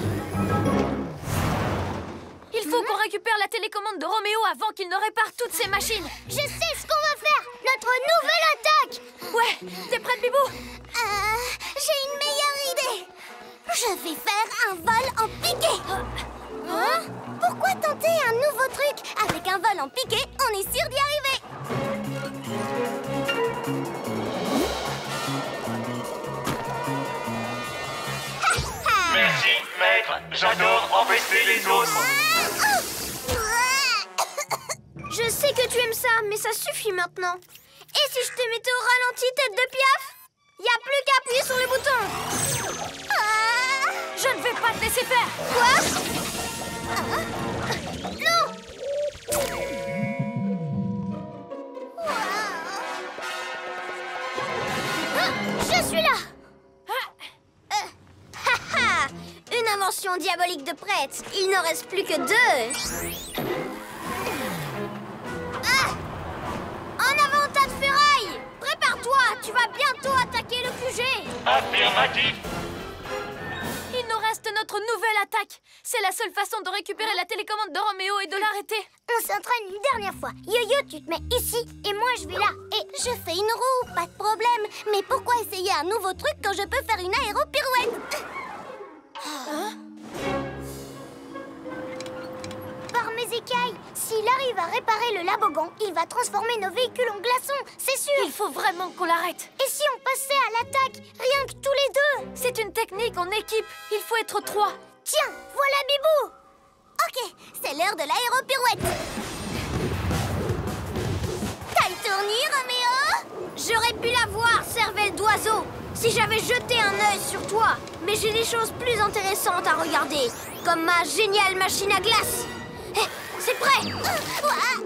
Il faut qu'on récupère la télécommande de Roméo avant qu'il ne répare toutes ses machines. Je sais ce qu'on va faire. Notre nouvelle attaque. Ouais, t'es prête, Bibou? Euh, Je vais faire un vol en piqué. Hein? Pourquoi tenter un nouveau truc? Avec un vol en piqué, on est sûr d'y arriver. Merci, maître. J'adore embêter les autres. Je sais que tu aimes ça, mais ça suffit maintenant. Et si je te mettais au ralenti, tête de piaf? Y a plus qu'à appuyer sur le bouton. Ah Je ne vais pas te laisser faire Quoi? Non Ah, Je suis là Euh, ha, ha. Une invention diabolique de prêtre. Il n'en reste plus que deux. Ah En avant, tas de ferraille Prépare-toi, tu vas bientôt attaquer le QG. Affirmatif. Notre nouvelle attaque C'est la seule façon de récupérer la télécommande de Roméo et de l'arrêter On s'entraîne une dernière fois. Yo-yo, tu te mets ici et moi je vais là. Et je fais une roue, pas de problème. Mais pourquoi essayer un nouveau truc quand je peux faire une aéropirouette? Par mes écailles, s'il arrive à réparer le labogan, il va transformer nos véhicules en glaçons, c'est sûr. Il faut vraiment qu'on l'arrête Et si on passait à l'attaque, rien que tous les deux? C'est une technique en équipe Il faut être trois Tiens, voilà Bibou Ok, c'est l'heure de l'aéropirouette. T'as le tournis, Roméo J'aurais pu la voir, cervelle d'oiseau, si j'avais jeté un œil sur toi. Mais j'ai des choses plus intéressantes à regarder, comme ma géniale machine à glace. C'est prêt. Ah.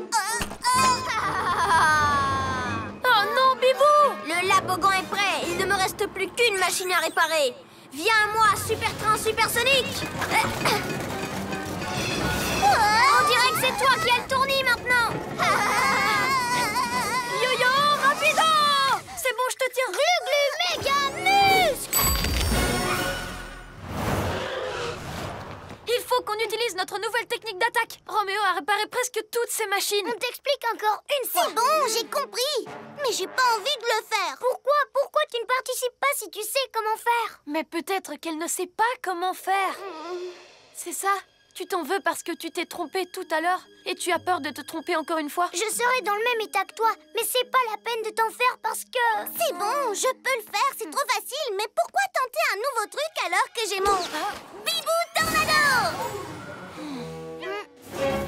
Oh non, Bibou. Le labogan est prêt, il ne me reste plus qu'une machine à réparer. Viens à moi, super train supersonique On dirait que c'est toi qui as le tournis maintenant. Yo-yo, rapido. C'est bon, je te tiens Glu glu méga muscle Il faut qu'on utilise notre nouvelle technique d'attaque Roméo a réparé presque toutes ses machines On t'explique encore une fois. C'est bon, j'ai compris. Mais j'ai pas envie de le faire. Pourquoi Pourquoi tu ne participes pas si tu sais comment faire? Mais peut-être qu'elle ne sait pas comment faire C'est ça? Tu t'en veux parce que tu t'es trompé tout à l'heure Et tu as peur de te tromper encore une fois Je serai dans le même état que toi, mais c'est pas la peine de t'en faire parce que... C'est bon, je peux le faire, c'est trop facile. Mais pourquoi tenter un nouveau truc alors que j'ai mon Bibou Tornado Hé,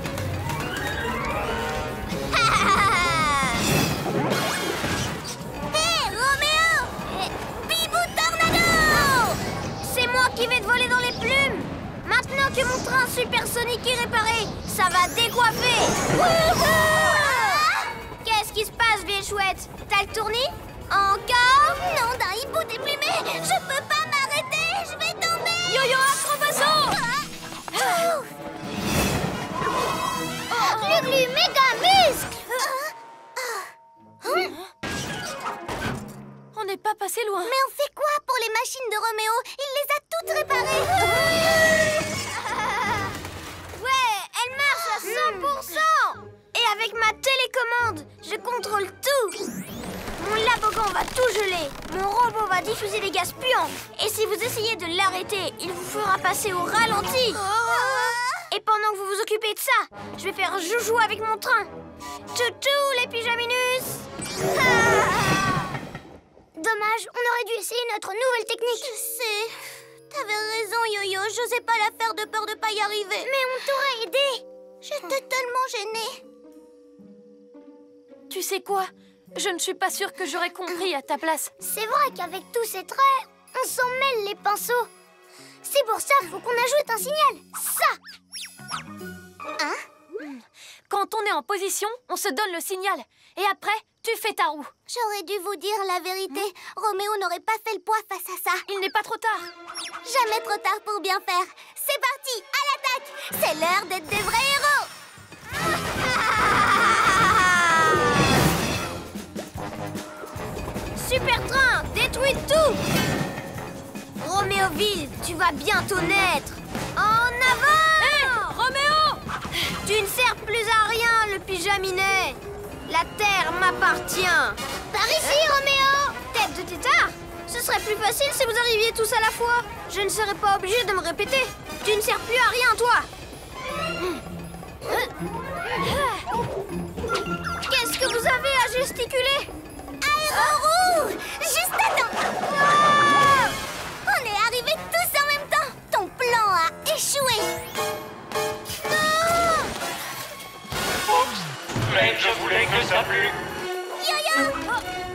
que mon train supersonique est réparé, ça va décoiffer. Qu'est-ce qui se passe, vieille chouette T'as le tournis Encore Non, d'un hibou déplumé Je peux pas m'arrêter. Je vais tomber. Yo-yo, acrobasso Glu glu méga muscle. On n'est pas passé loin. Mais on fait quoi pour les machines de Roméo? Il les a toutes réparées 100% Et avec ma télécommande, je contrôle tout. Mon labogan va tout geler, mon robot va diffuser des gaz puants, et si vous essayez de l'arrêter, il vous fera passer au ralenti. Et pendant que vous vous occupez de ça, je vais faire joujou avec mon train. Tchou les pyjaminus. (laughs) Dommage, on aurait dû essayer notre nouvelle technique. Je sais. T'avais raison, Yo-Yo, j'osais pas la faire de peur de pas y arriver. Mais on t'aurait aidé. J'étais tellement gênée Tu sais quoi? Je ne suis pas sûre que j'aurais compris à ta place C'est vrai qu'avec tous ces traits, on s'en mêle les pinceaux. C'est pour ça, faut qu'on ajoute un signal. Ça Hein? Quand on est en position, on se donne le signal. Et après, tu fais ta roue. J'aurais dû vous dire la vérité. Roméo n'aurait pas fait le poids face à ça. Il n'est pas trop tard. Jamais trop tard pour bien faire. C'est parti, à l'attaque. C'est l'heure d'être des vrais héros. (laughs) Super train, détruis tout. Roméoville, tu vas bientôt naître. En avant. Hé Roméo. Tu ne sers plus à rien, le pyjaminet. La terre m'appartient. Par ici, Roméo. Tête de tétard Ce serait plus facile si vous arriviez tous à la fois. Je ne serais pas obligé de me répéter. Tu ne sers plus à rien, toi. Qu'est-ce que vous avez à gesticuler? Aéro Juste à temps. On est arrivés tous en même temps. Ton plan a échoué. Mais je voulais que ça plût. Yo-yo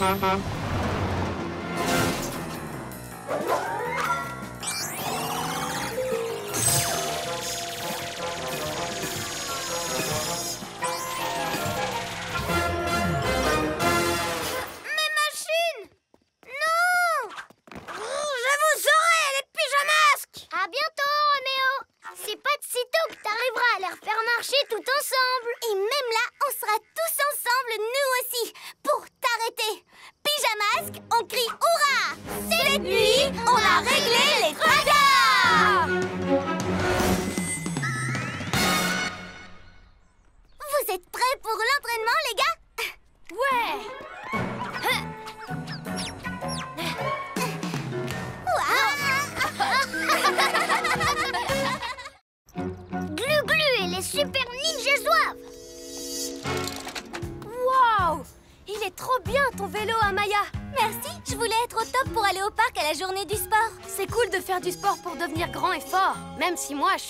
Mes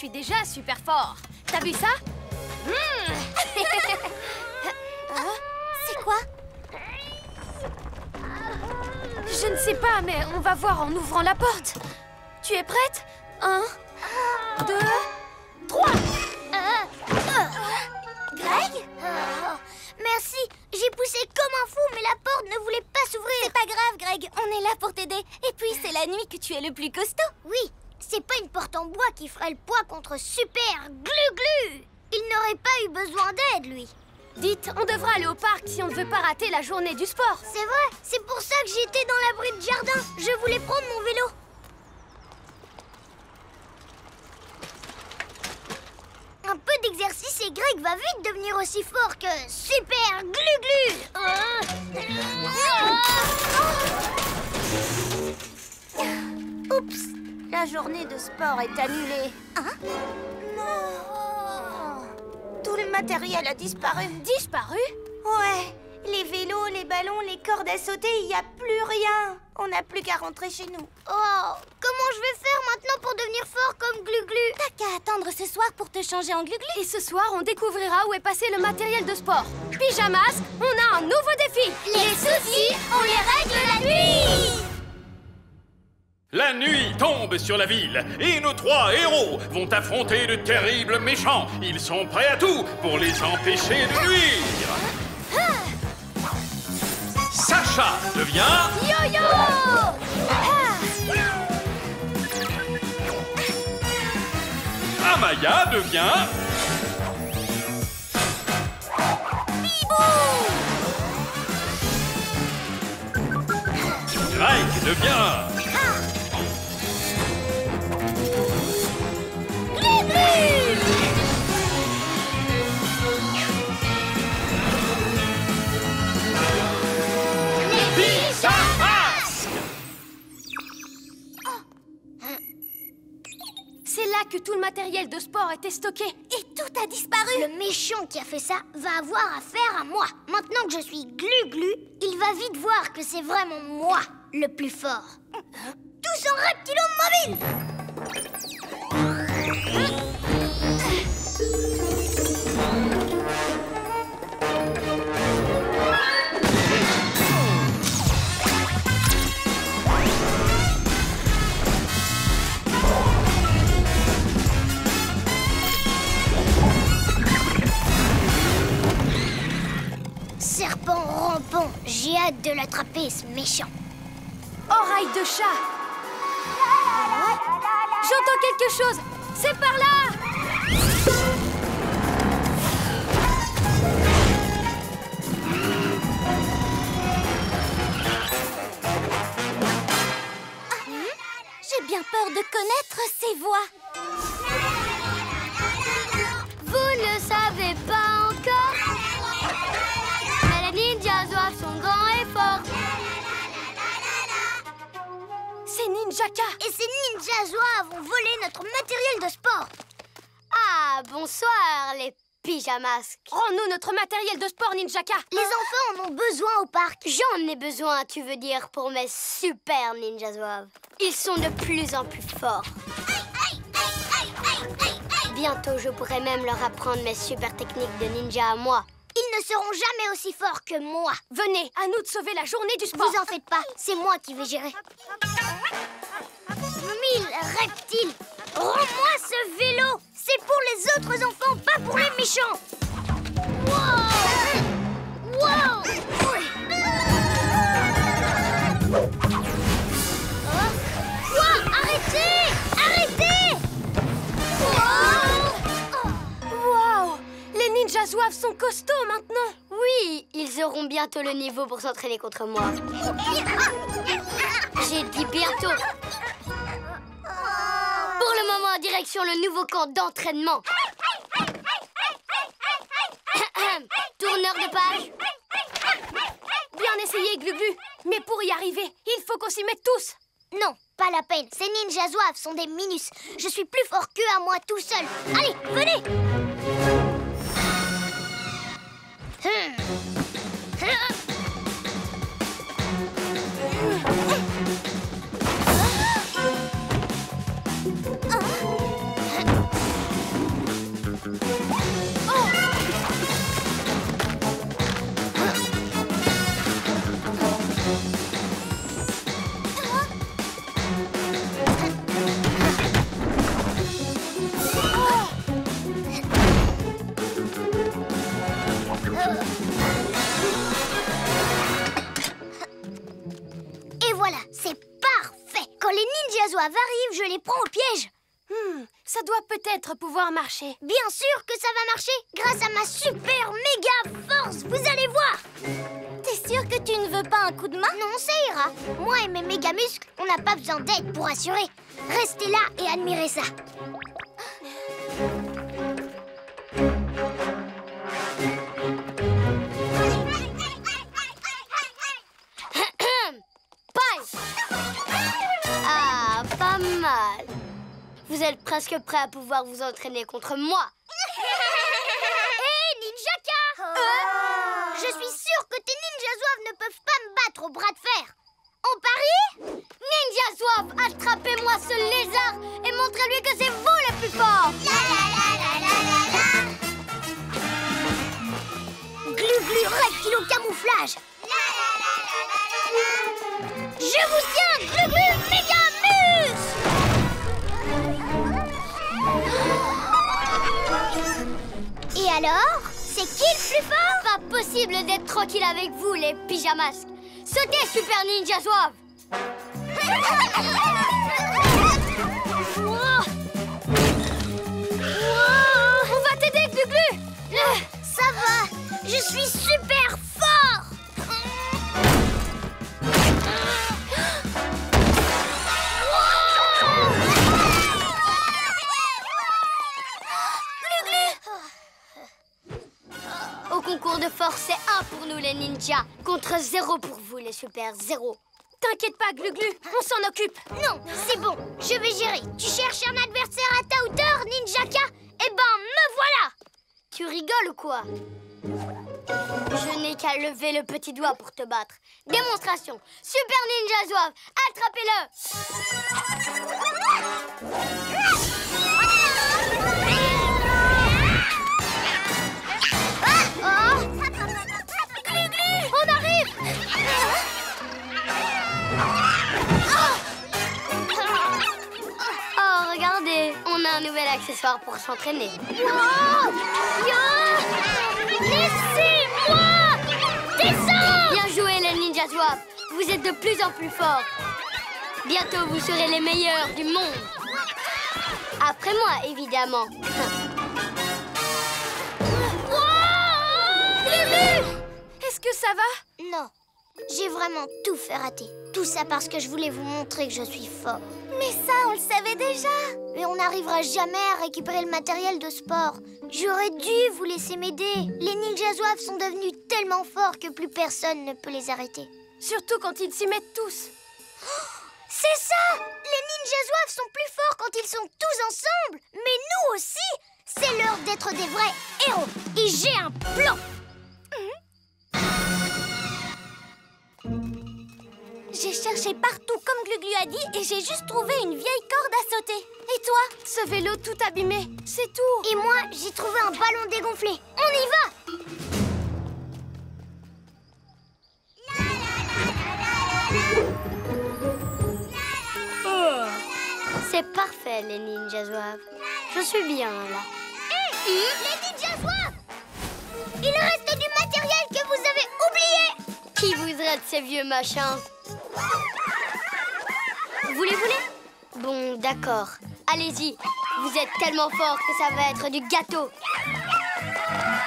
suis déjà matériel a disparu. Disparu? Ouais, les vélos, les ballons, les cordes à sauter, il n'y a plus rien. On n'a plus qu'à rentrer chez nous. Oh, comment je vais faire maintenant pour devenir fort comme Glu Glu T'as qu'à attendre ce soir pour te changer en glu-glu Et ce soir, on découvrira où est passé le matériel de sport. Pyjamas, on a un nouveau défi. Les soucis, on les règle la nuit La nuit tombe sur la ville et nos trois héros vont affronter de terribles méchants. Ils sont prêts à tout pour les empêcher de nuire. Sacha devient Yo-yo Amaya devient Greg devient que tout le matériel de sport était stocké. Et tout a disparu Le méchant qui a fait ça va avoir affaire à moi. Maintenant que je suis Glu Glu, il va vite voir que c'est vraiment moi le plus fort. Tous en reptilon mobile Serpent rampant, j'ai hâte de l'attraper, ce méchant. Oreille de chat J'entends quelque chose c'est par là J'ai bien peur de connaître ces voix. Ninjaka Et ces ninjas zouaves ont volé notre matériel de sport. Ah, bonsoir les pyjamasques Rends-nous notre matériel de sport, Ninjaka Les enfants en ont besoin au parc. J'en ai besoin, tu veux dire, pour mes super ninjas zouaves. Ils sont de plus en plus forts. Bientôt, je pourrai même leur apprendre mes super techniques de ninja à moi. Ils ne seront jamais aussi forts que moi. Venez, à nous de sauver la journée du sport Vous en faites pas, c'est moi qui vais gérer. Mille reptiles, rends-moi ce vélo. C'est pour les autres enfants, pas pour les méchants. Wow bientôt le niveau pour s'entraîner contre moi. J'ai dit bientôt. Pour le moment, direction le nouveau camp d'entraînement. (coughs) Tourneur de page. Bien essayé, Gluglu Mais pour y arriver, il faut qu'on s'y mette tous Non, pas la peine. Ces ninjas zouaves sont des minus. Je suis plus fort qu'eux à moi tout seul. Allez, venez Et Yeah. Quand les ninjas zouaves arrivent, je les prends au piège. Hmm, ça doit peut-être pouvoir marcher. Bien sûr que ça va marcher grâce à ma super méga force. Vous allez voir. T'es sûr que tu ne veux pas un coup de main? Non, ça ira. Moi et mes méga muscles, on n'a pas besoin d'aide pour assurer. Restez là et admirez ça. Mal. Vous êtes presque prêt à pouvoir vous entraîner contre moi. (laughs) Hé, Ninjaka Je suis sûre que tes ninjas zouaves ne peuvent pas me battre au bras de fer. On parie Ninja Zouave, attrapez-moi ce lézard et montrez-lui que c'est vous le plus fort Glu glu reptile au camouflage Je vous tiens Glu glu méga Et alors C'est qui le plus fort? Pas possible d'être tranquille avec vous, les pyjamasques. Sautez, Super Ninja Zouave (laughs) On va t'aider, Gluglu Ça va. Je suis super fort concours de force, c'est 1 pour nous, les ninjas Contre 0 pour vous, les super 0 T'inquiète pas, Gluglu, on s'en occupe Non, c'est bon, je vais gérer. Tu cherches un adversaire à ta hauteur, Ninjaka Eh ben, me voilà Tu rigoles ou quoi? Je n'ai qu'à lever le petit doigt pour te battre. Démonstration. Super Ninja Zouave, attrapez-le Oh, regardez, on a un nouvel accessoire pour s'entraîner. Laissez-moi Descends Bien joué, les ninjas. Vous êtes de plus en plus forts. Bientôt, vous serez les meilleurs du monde. Après moi, évidemment. Est-ce que ça va? Non, j'ai vraiment tout fait rater. Tout ça parce que je voulais vous montrer que je suis fort. Mais ça, on le savait déjà Mais on n'arrivera jamais à récupérer le matériel de sport. J'aurais dû vous laisser m'aider. Les ninjas zouaves sont devenus tellement forts que plus personne ne peut les arrêter. Surtout quand ils s'y mettent tous. C'est ça Les ninjas zouaves sont plus forts quand ils sont tous ensemble Mais nous aussi C'est l'heure d'être des vrais héros Et j'ai un plan J'ai cherché partout comme Gluglu a dit et j'ai juste trouvé une vieille corde à sauter. Et toi? Ce vélo tout abîmé, c'est tout. Et moi, j'ai trouvé un ballon dégonflé On y va C'est parfait, les ninjas zouaves. Je suis bien, là. Hé Les ninjas zouaves Il reste du matériel que vous avez oublié Qui voudrait de ces vieux machins? Vous les voulez? Bon, d'accord. Allez-y. Vous êtes tellement fort que ça va être du gâteau.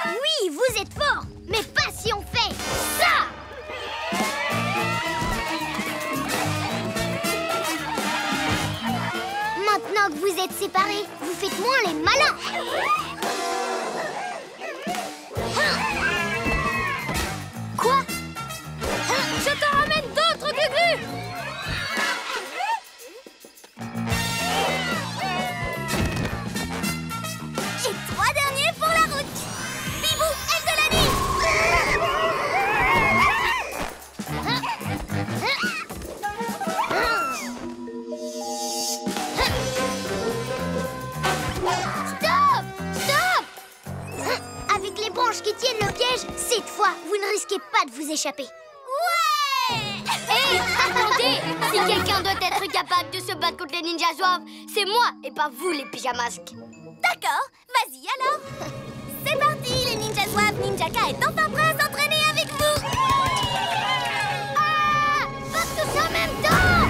Oui, vous êtes fort Mais pas si on fait ça Maintenant que vous êtes séparés, vous faites moins les malins vous échapper. Ouais Hé, attendez Si quelqu'un doit être capable de se battre contre les ninjas zouaves, c'est moi et pas vous, les pyjamasques. D'accord, vas-y alors. C'est parti les ninjas zouaves. Ninjaka est enfin prêt à s'entraîner avec vous Ah Pas tous en même temps.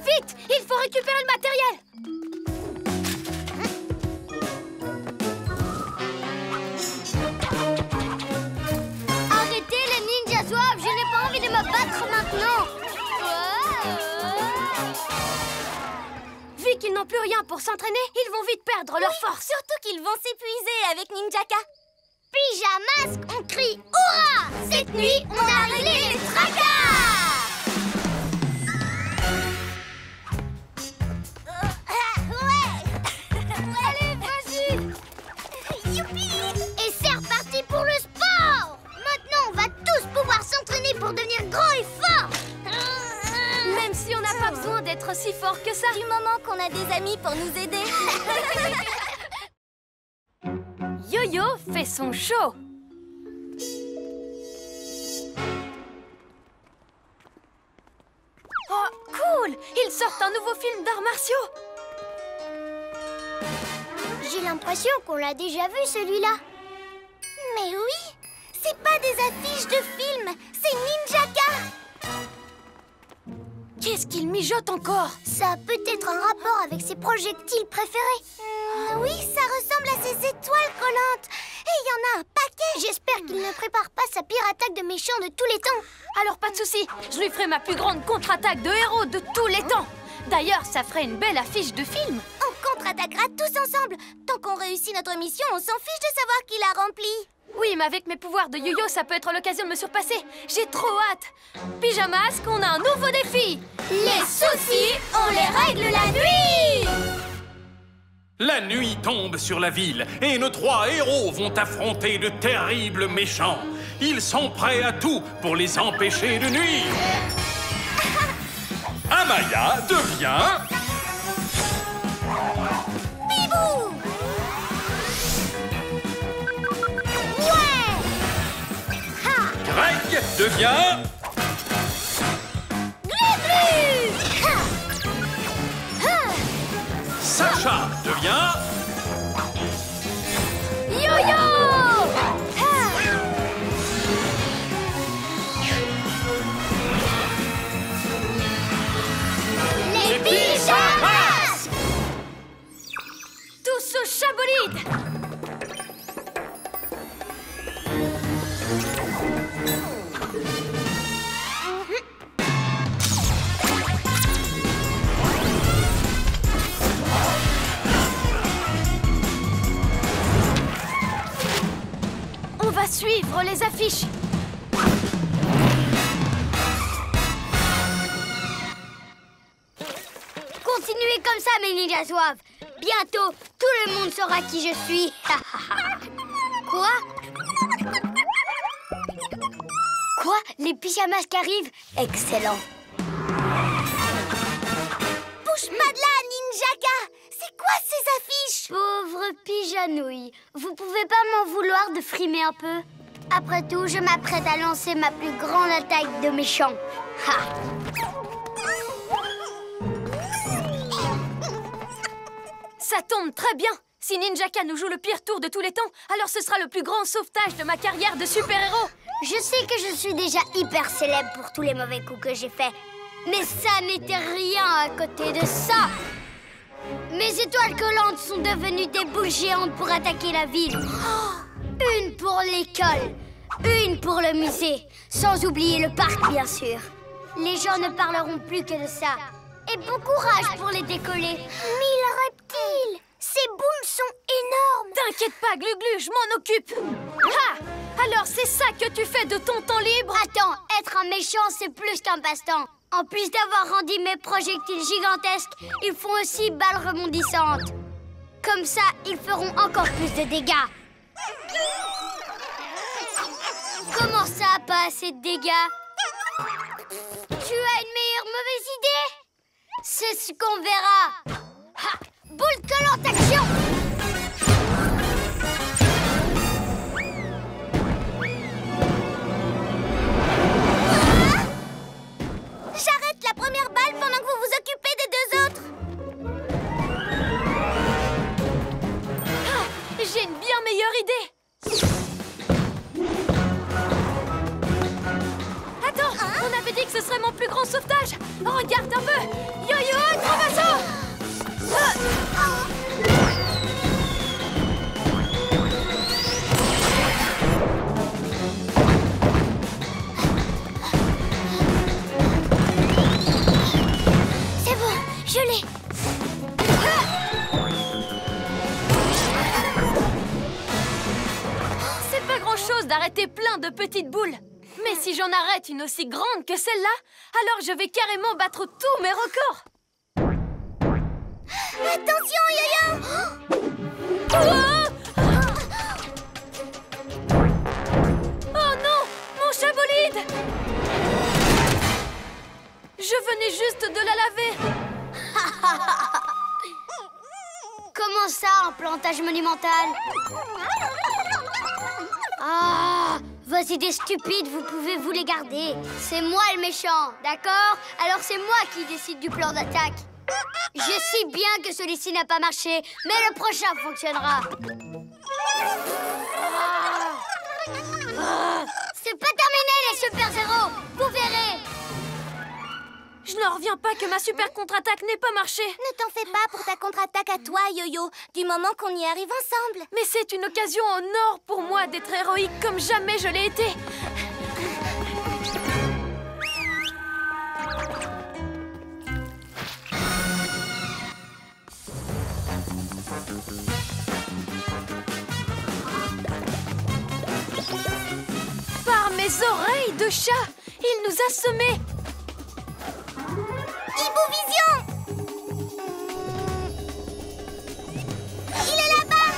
Vite Il faut récupérer le matériel Qu'ils n'ont plus rien pour s'entraîner, ils vont vite perdre leur force. Surtout qu'ils vont s'épuiser avec Ninjaka. Pyjamasque, on crie Hurrah Cette nuit, on a réglé les tracas! (laughs) Allez, (laughs) vas-y. Youpi! Et c'est reparti pour le sport! Maintenant, on va tous pouvoir s'entraîner pour devenir grands et forts Même si on n'a pas besoin d'être si fort que ça. Du moment qu'on a des amis pour nous aider. (laughs) Yo-Yo fait son show. Oh, cool! Ils sortent un nouveau film d'arts martiaux. J'ai l'impression qu'on l'a déjà vu, celui-là. Mais oui C'est pas des affiches de films, c'est Ninjaka Qu'est-ce qu'ils mijotent encore? Ça a peut-être un rapport avec ses projectiles préférés. Ah Oui, ça ressemble à ces étoiles collantes. Et il y en a un paquet. J'espère qu'il ne prépare pas sa pire attaque de méchant de tous les temps. Alors pas de souci, je lui ferai ma plus grande contre-attaque de héros de tous les temps. D'ailleurs, ça ferait une belle affiche de film On contre-attaquera tous ensemble. Tant qu'on réussit notre mission, on s'en fiche de savoir qui l'a remplie. Oui, mais avec mes pouvoirs de yo-yo, ça peut être l'occasion de me surpasser. J'ai trop hâte. Pyjamasque, on a un nouveau défi? Les soucis, on les règle la nuit! La nuit tombe sur la ville et nos trois héros vont affronter de terribles méchants. Ils sont prêts à tout pour les empêcher de nuire. (laughs) Amaya devient devient... Sacha devient... Yo-yo! Les pyjamas Tous au chabolide on va suivre les affiches Continuez comme ça, mes ninjas. Bientôt, tout le monde saura qui je suis. (laughs) Quoi? Les pyjamas qui arrivent. Excellent. Bouge pas de là, Ninjaka C'est quoi ces affiches Pauvre pijanouille, vous pouvez pas m'en vouloir de frimer un peu Après tout, je m'apprête à lancer ma plus grande attaque de méchant. Ha. Ça tombe très bien Si Ninjaka nous joue le pire tour de tous les temps, alors ce sera le plus grand sauvetage de ma carrière de super-héros Je sais que je suis déjà hyper célèbre pour tous les mauvais coups que j'ai faits. Mais ça n'était rien à côté de ça Mes étoiles collantes sont devenues des boules géantes pour attaquer la ville. Oh, une pour l'école, une pour le musée, sans oublier le parc, bien sûr. Les gens ne parleront plus que de ça. Et bon courage pour les décoller. Mille reptiles Ces boules sont énormes T'inquiète pas, Gluglu, je m'en occupe Ah Alors c'est ça que tu fais de ton temps libre? Attends, être un méchant, c'est plus qu'un passe-temps. En plus d'avoir rendu mes projectiles gigantesques, ils font aussi balles rebondissantes. Comme ça, ils feront encore plus de dégâts. Comment ça, pas assez de dégâts? Tu as une meilleure mauvaise idée? C'est ce qu'on verra. Boule collante action J'arrête la première balle pendant que vous vous occupez des deux autres. Ah J'ai une bien meilleure idée. Attends On avait dit que ce serait mon plus grand sauvetage. Regarde un peu. Yo-yo, d'arrêter plein de petites boules. Mais si j'en arrête une aussi grande que celle-là, alors je vais carrément battre tous mes records Attention, Yo-Yo Oh Oh non Mon chabolide. Je venais juste de la laver. (laughs) Comment ça, un plantage monumental? Ah Vos idées stupides, vous pouvez vous les garder. C'est moi le méchant, d'accord? Alors c'est moi qui décide du plan d'attaque. Je sais bien que celui-ci n'a pas marché, mais le prochain fonctionnera. Ah. C'est pas terminé, les super-héros Vous verrez Je n'en reviens pas que ma super contre-attaque n'ait pas marché Ne t'en fais pas pour ta contre-attaque à toi, Yo-Yo, du moment qu'on y arrive ensemble. Mais c'est une occasion en or pour moi d'être héroïque comme jamais je l'ai été oreilles de chat. Il nous a semés. Vision Il est là-bas.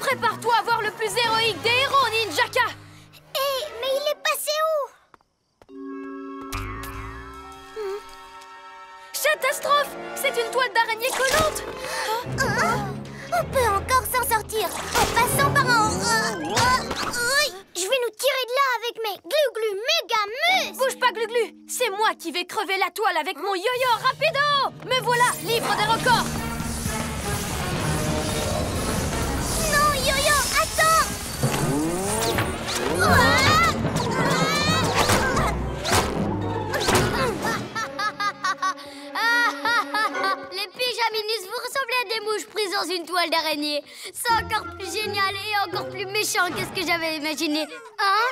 Prépare-toi à voir le plus héroïque des héros, Ninjaka. Hé, mais il est passé où? Catastrophe! C'est une toile d'araignée collante! Hein On peut encore s'en sortir en passant par oui. Je vais nous tirer de là avec mes glu-glu méga mus. Bouge pas, Gluglu! C'est moi qui vais crever la toile avec mon yo-yo rapido! Me voilà, livre des records! Non, Yo-Yo, attends (laughs) Les pyjaminus, vous ressemblez à des mouches prises dans une toile d'araignée. C'est encore plus génial et encore plus méchant que ce que j'avais imaginé. Hein?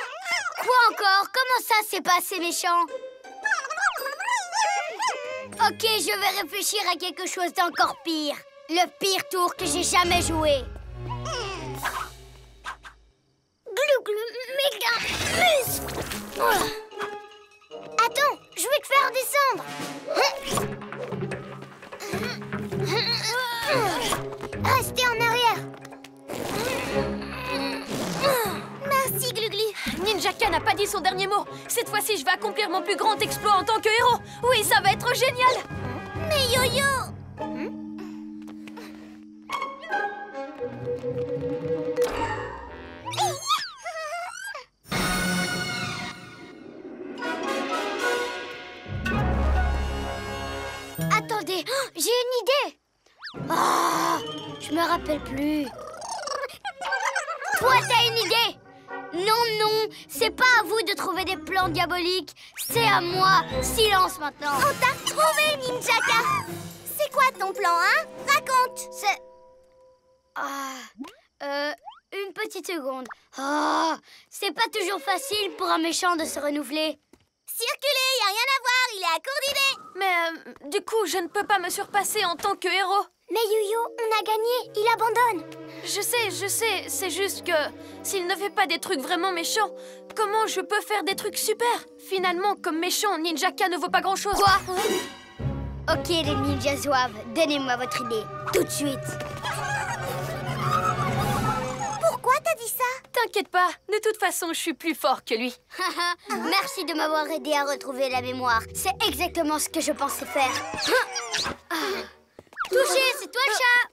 Quoi encore? Comment ça, c'est pas assez méchant? Ok, je vais réfléchir à quelque chose d'encore pire. Le pire tour que j'ai jamais joué. Glou glou, méga. Attends, je vais te faire descendre. Restez en arrière. Merci, Gluglu. Ninjaka n'a pas dit son dernier mot. Cette fois-ci, je vais accomplir mon plus grand exploit en tant que héros. Oui, ça va être génial. Mais Yo-Yo Attendez, oh, j'ai une idée. Ah, je me rappelle plus. Toi, t'as une idée? Non, non, c'est pas à vous de trouver des plans diaboliques. C'est à moi. Silence maintenant. On t'a retrouvé, Ninjaka C'est quoi ton plan, hein? Raconte C'est... Ah, euh, une petite seconde. Ah, c'est pas toujours facile pour un méchant de se renouveler. Circuler, y a rien à voir, il est à court d'idées Mais euh, du coup, je ne peux pas me surpasser en tant que héros. Mais Yuyo, on a gagné, il abandonne. Je sais, je sais, c'est juste que s'il ne fait pas des trucs vraiment méchants, comment je peux faire des trucs super? Finalement, comme méchant, Ninjaka ne vaut pas grand-chose. Quoi? Ok, les ninjas zouaves, donnez-moi votre idée, tout de suite. Pourquoi t'as dit ça? T'inquiète pas, de toute façon, je suis plus fort que lui. (laughs) Merci de m'avoir aidé à retrouver la mémoire. C'est exactement ce que je pensais faire. Touché, c'est toi chat.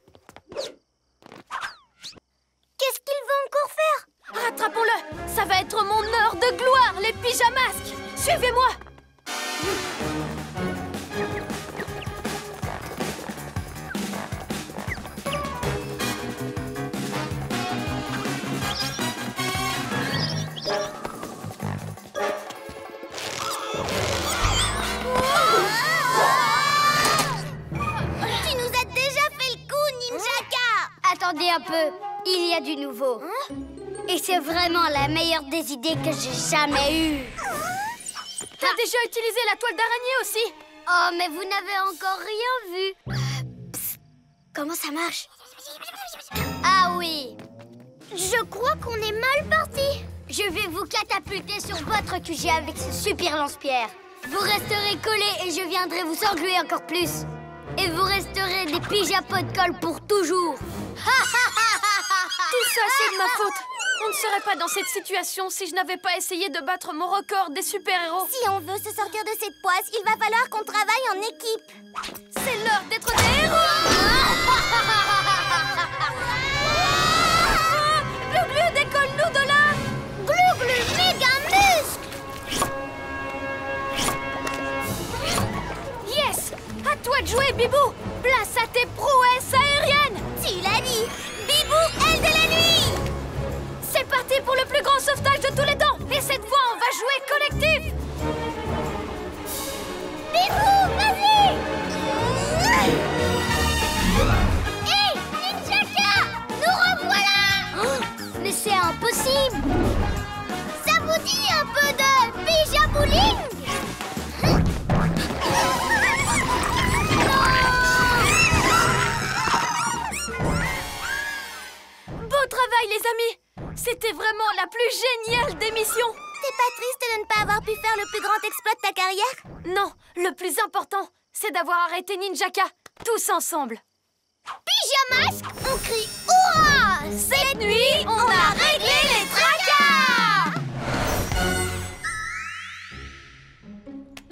Qu'est-ce qu'il va encore faire? Rattrapons-le. Ça va être mon heure de gloire, les pyjamasques. Suivez-moi peu, il y a du nouveau. Et c'est vraiment la meilleure des idées que j'ai jamais eue. T'as déjà utilisé la toile d'araignée aussi Oh, mais vous n'avez encore rien vu. Euh, psst, comment ça marche Ah oui. Je crois qu'on est mal parti. Je vais vous catapulter sur votre QG avec ce super lance-pierre. Vous resterez collés et je viendrai vous engluer encore plus. Et vous resterez des pyjapots de colle pour toujours. Tout ça, c'est de ma faute. On ne serait pas dans cette situation si je n'avais pas essayé de battre mon record des super-héros. Si on veut se sortir de cette poisse, il va falloir qu'on travaille en équipe. C'est l'heure d'être des héros Jouer, Bibou. Place à tes prouesses aériennes. Tu Bibou, aile de la nuit. C'est parti pour le plus grand sauvetage de tous les temps. Et cette fois, on va jouer collectif. Bibou, vas-y. Hé, Ninjaka Nous revoilà. Mais c'est impossible. Ça vous dit un peu de pyjabouling Travail, les amis. C'était vraiment la plus géniale des missions T'es pas triste de ne pas avoir pu faire le plus grand exploit de ta carrière? Non, le plus important, c'est d'avoir arrêté Ninjaka, tous ensemble. Pyjamasque, on crie Hurrah! Cette nuit, on a réglé les tracas!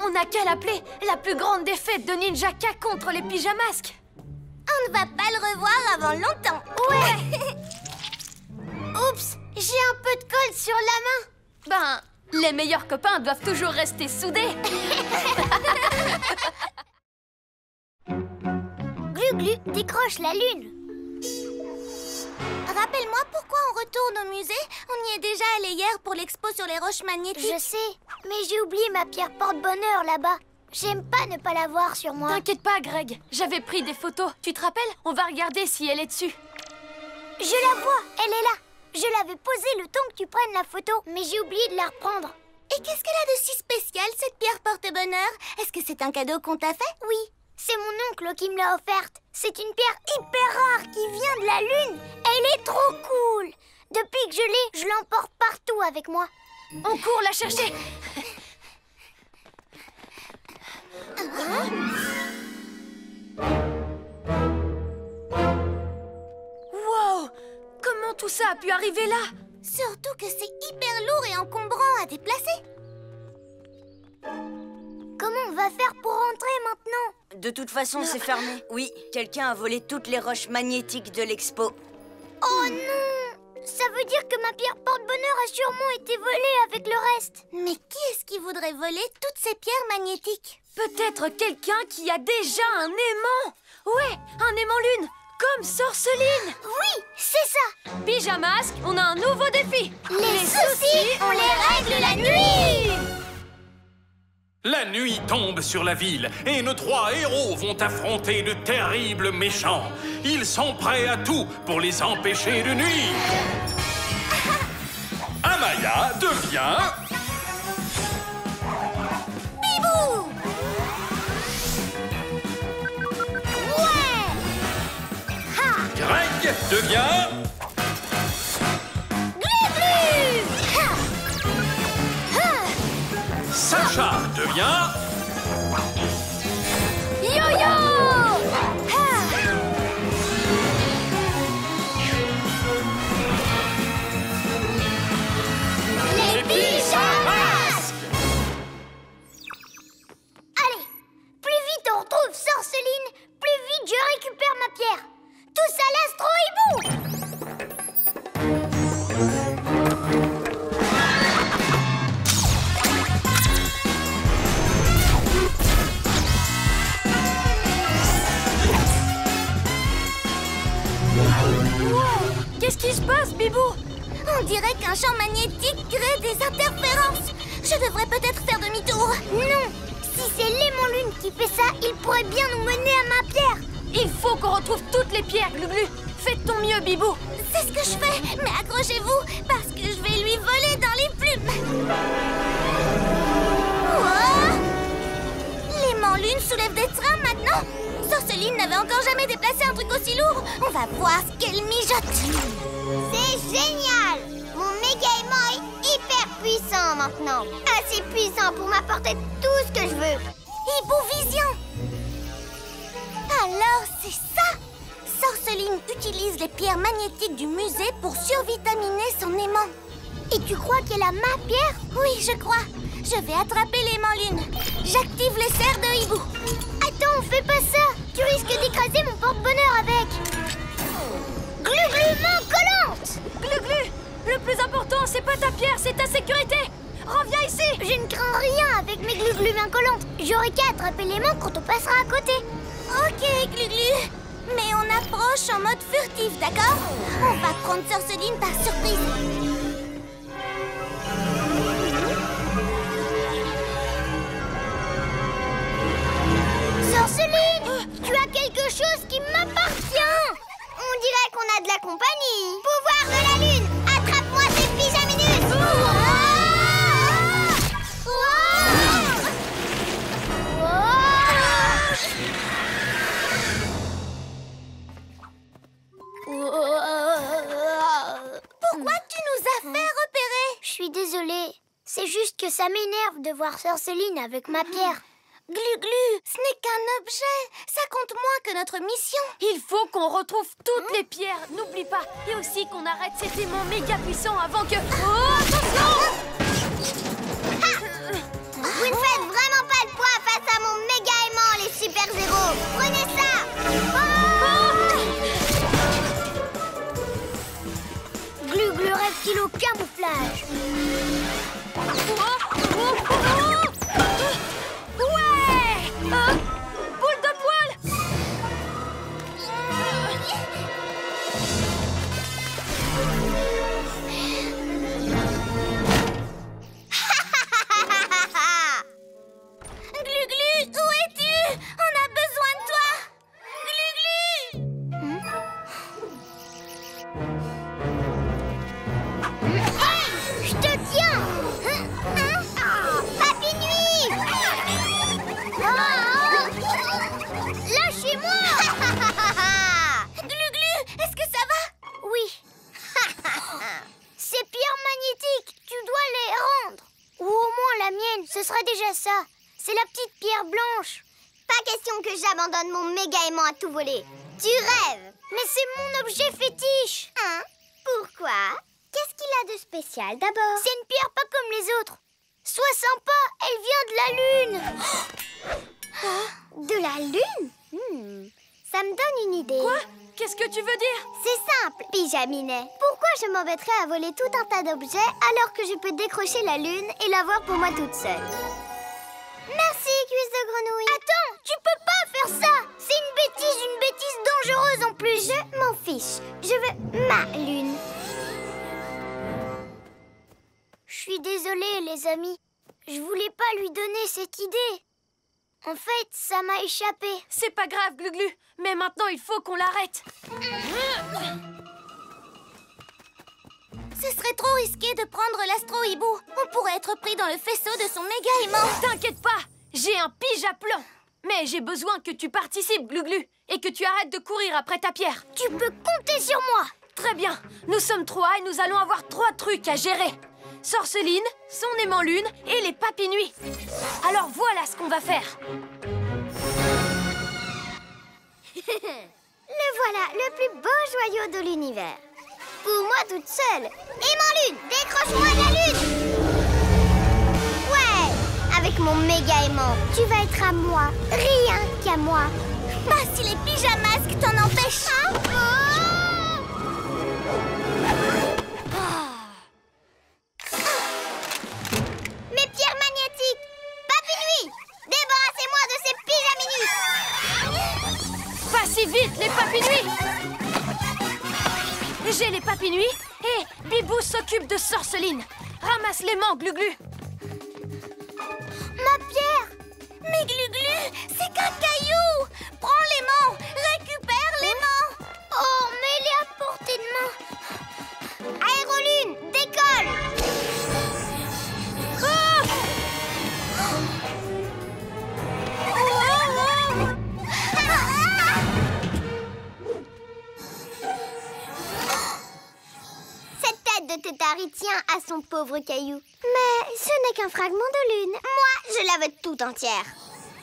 On n'a qu'à l'appeler la plus grande défaite de Ninjaka contre les pyjamasques On ne va pas le revoir avant longtemps. Ouais (laughs) Oups, j'ai un peu de colle sur la main Ben, les meilleurs copains doivent toujours rester soudés (laughs) Glu-glu, décroche la lune Rappelle-moi pourquoi on retourne au musée On y est déjà allé hier pour l'expo sur les roches magnétiques Je sais, mais j'ai oublié ma pierre porte-bonheur là-bas. J'aime pas ne pas l'avoir sur moi. T'inquiète pas, Greg, j'avais pris des photos. Tu te rappelles? On va regarder si elle est dessus. Je la vois, elle est là. Je l'avais posée le temps que tu prennes la photo, mais j'ai oublié de la reprendre. Et qu'est-ce qu'elle a de si spécial, cette pierre porte-bonheur? Est-ce que c'est un cadeau qu'on t'a fait? Oui, c'est mon oncle qui me l'a offerte. C'est une pierre hyper rare qui vient de la Lune. Elle est trop cool. Depuis que je l'ai, je l'emporte partout avec moi. On court la chercher Wow Comment tout ça a pu arriver là Surtout que c'est hyper lourd et encombrant à déplacer. Comment on va faire pour rentrer maintenant De toute façon, c'est fermé. Oui, quelqu'un a volé toutes les roches magnétiques de l'expo. Oh non Ça veut dire que ma pierre porte-bonheur a sûrement été volée avec le reste. Mais qui est-ce qui voudrait voler toutes ces pierres magnétiques? Peut-être quelqu'un qui a déjà un aimant Ouais, un aimant lune Comme Sorceline Oui, c'est ça Pyjamasque, on a un nouveau défi Les, soucis, on les règle la nuit La nuit tombe sur la ville et nos trois héros vont affronter de terribles méchants. Ils sont prêts à tout pour les empêcher de nuire. (laughs) Amaya devient devient Sacha devient Yo-yo! Les pyjamas Allez, plus vite on retrouve Sorceline, plus vite je récupère ma pierre. Tous à l'astro hibou Qu'est-ce qui se passe, Bibou? On dirait qu'un champ magnétique crée des interférences. Je devrais peut-être faire demi-tour. Non, si c'est l'aimant lune qui fait ça, il pourrait bien nous mener à ma pierre. Il faut qu'on retrouve toutes les pierres, Gluglu Fais ton mieux, Bibou C'est ce que je fais, mais accrochez-vous, parce que je vais lui voler dans les plumes. Ouah L'aimant lune soulève des trains maintenant Sorceline n'avait encore jamais déplacé un truc aussi lourd. On va voir ce qu'elle mijote. C'est génial Mon méga aimant est hyper puissant maintenant. Assez puissant pour m'apporter tout ce que je veux. Vision Alors, c'est ça! Sorceline utilise les pierres magnétiques du musée pour survitaminer son aimant. Et tu crois qu'elle a ma pierre? Oui, je crois. Je vais attraper l'aimant lune. J'active les serres de hibou. Attends, fais pas ça. Tu risques d'écraser mon porte-bonheur avec. Glu-glu-main collante. Gluglu Le plus important, c'est pas ta pierre, c'est ta sécurité. Reviens ici. Je ne crains rien avec mes glu-glu-mains collantes J'aurai qu'à attraper l'aimant quand on passera à côté Ok, Gluglu. Mais on approche en mode furtif, d'accord On va prendre Sorceline par surprise. Sorceline Tu as quelque chose qui m'appartient On dirait qu'on a de la compagnie Pouvoir de la lune Pourquoi tu nous as fait repérer? Je suis désolée. C'est juste que ça m'énerve de voir Sorceline avec ma pierre. (gasps) Glu-glu, ce n'est qu'un objet. Ça compte moins que notre mission. Il faut qu'on retrouve toutes les pierres, n'oublie pas Et aussi qu'on arrête cet aimant méga puissant avant que... (gasps) Oh, attention Vous ne faites vraiment pas le poids face à mon méga aimant, les super-héros Prenez ça stylo camouflage. Oh, oh, oh, ouais Boule de poil Glu-glu, où es-tu Lune, ce sera déjà ça. C'est la petite pierre blanche. Pas question que j'abandonne mon méga aimant à tout voler. Tu rêves Mais c'est mon objet fétiche Hein? Pourquoi? Qu'est-ce qu'il a de spécial d'abord? C'est une pierre pas comme les autres. Sois sympa, elle vient de la Lune (gasps) De la Lune? Hmm, Ça me donne une idée. Quoi? Qu'est-ce que tu veux dire C'est simple, pyjaminet. Pourquoi je m'embêterais à voler tout un tas d'objets alors que je peux décrocher la lune et l'avoir pour moi toute seule Merci, cuisse de grenouille. Attends, tu peux pas faire ça C'est une bêtise, une bêtise dangereuse en plus. Je m'en fiche. Je veux ma lune. Je suis désolée, les amis. Je voulais pas lui donner cette idée. En fait, ça m'a échappé. C'est pas grave, Gluglu. Mais maintenant, il faut qu'on l'arrête. Ce serait trop risqué de prendre l'astro-hibou. On pourrait être pris dans le faisceau de son méga aimant. T'inquiète pas, j'ai un pige à plan. Mais j'ai besoin que tu participes, Gluglu, et que tu arrêtes de courir après ta pierre. Tu peux compter sur moi. Très bien, nous sommes trois et nous allons avoir trois trucs à gérer. Sorceline, son aimant lune et les papinuits. Alors voilà ce qu'on va faire. (laughs) Le voilà, le plus beau joyau de l'univers. Pour moi toute seule. Aimant lune, décroche-moi la lune Ouais, avec mon méga aimant, tu vas être à moi, rien qu'à moi. Pas si les pyjamasques t'en empêchent. Mes Débarrassez-moi de ces pyjaminus Pas si vite, les papinuits J'ai les papinuits et Bibou s'occupe de Sorceline. Ramasse l'aimant, Gluglu. Ma pierre. Mais Gluglu, c'est qu'un caillou. Prends l'aimant Récupère l'aimant Oh, mais elle est à portée de main. Aérolune, décolle de tétari tient à son pauvre caillou. Mais ce n'est qu'un fragment de lune. Moi, je la veux entière.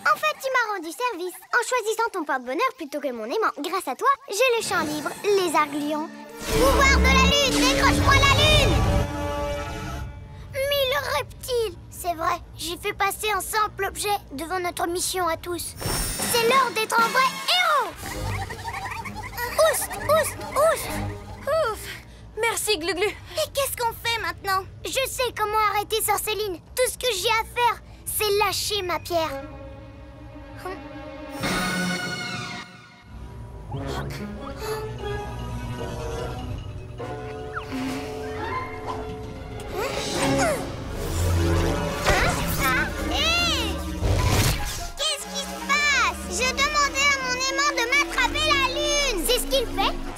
En fait, tu m'as rendu service en choisissant ton porte-bonheur plutôt que mon aimant. Grâce à toi, j'ai le champ libre, les argulions. Pouvoir de la lune, décroche-moi la lune Mille reptiles C'est vrai, j'ai fait passer un simple objet devant notre mission à tous. C'est l'heure d'être un vrai héros Oust, oust, oust Merci, Gluglu. Et qu'est-ce qu'on fait maintenant? Je sais comment arrêter Sorceline. Tout ce que j'ai à faire, c'est lâcher ma pierre. Qu'est-ce qui se passe? Je demandais à mon aimant de m'attraper la lune C'est ce qu'il fait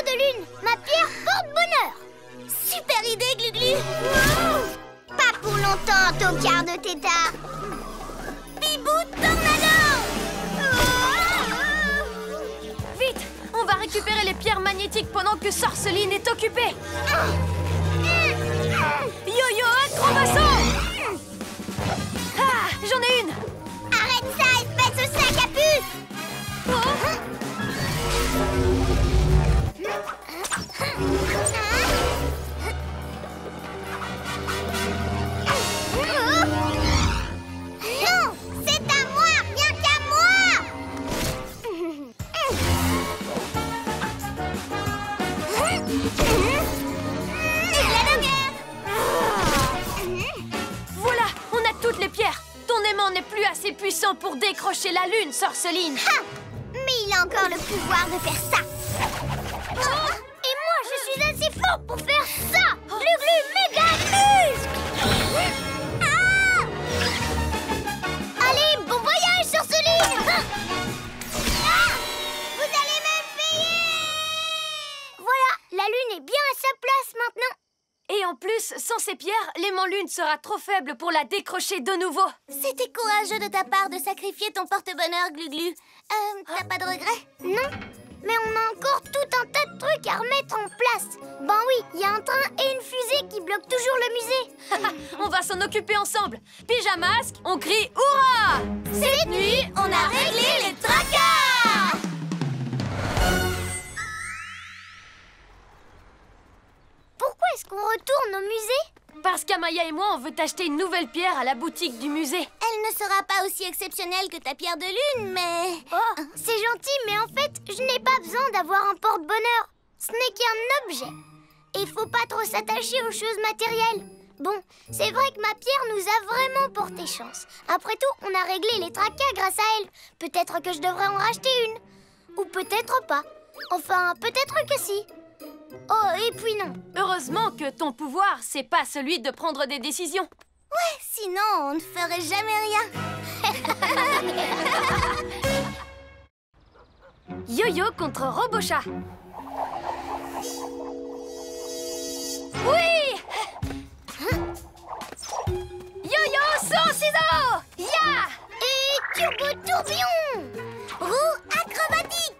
De lune Ma pierre porte-bonheur Super idée, Gluglu. Pas pour longtemps, tocard de tétard Bibou Tornado Vite On va récupérer les pierres magnétiques pendant que Sorceline est occupée. Yo-yo, acrobasso Ah, j'en ai une. Arrête ça, espèce de sac à puce. Non pour décrocher la lune, Sorceline. Ha! Mais il a encore le pouvoir de faire ça. Et pour faire ça! Glu-glu méga muscle Ah! Allez, bon voyage, Sorceline Ah! Vous allez me payer! Voilà, la lune est bien à sa place maintenant! Et en plus, sans ces pierres, l'aimant lune sera trop faible pour la décrocher de nouveau. C'était courageux de ta part de sacrifier ton porte-bonheur, Gluglu. Euh, t'as pas de regrets? Non Mais on a encore tout un tas de trucs à remettre en place. Ben oui, il y a un train et une fusée qui bloquent toujours le musée. (laughs) On va s'en occuper ensemble. Pyjamasque, on crie Hurrah Cette nuit, on a réglé les tracas Pourquoi est-ce qu'on retourne au musée? Parce qu'Amaya et moi, on veut acheter une nouvelle pierre à la boutique du musée. Elle ne sera pas aussi exceptionnelle que ta pierre de lune, mais... Oh, c'est gentil, mais en fait, je n'ai pas besoin d'avoir un porte-bonheur. Ce n'est qu'un objet. Et il faut pas trop s'attacher aux choses matérielles. Bon, c'est vrai que ma pierre nous a vraiment porté chance. Après tout, on a réglé les tracas grâce à elle. Peut-être que je devrais en racheter une. Ou peut-être pas. Enfin, peut-être que si. Oh, et puis non. Heureusement que ton pouvoir, c'est pas celui de prendre des décisions. Sinon, on ne ferait jamais rien. (laughs) Yo-yo contre Robochat. Oui (laughs) Yo-yo sans ciseaux Ya Et turbo tourbillon Roue acrobatique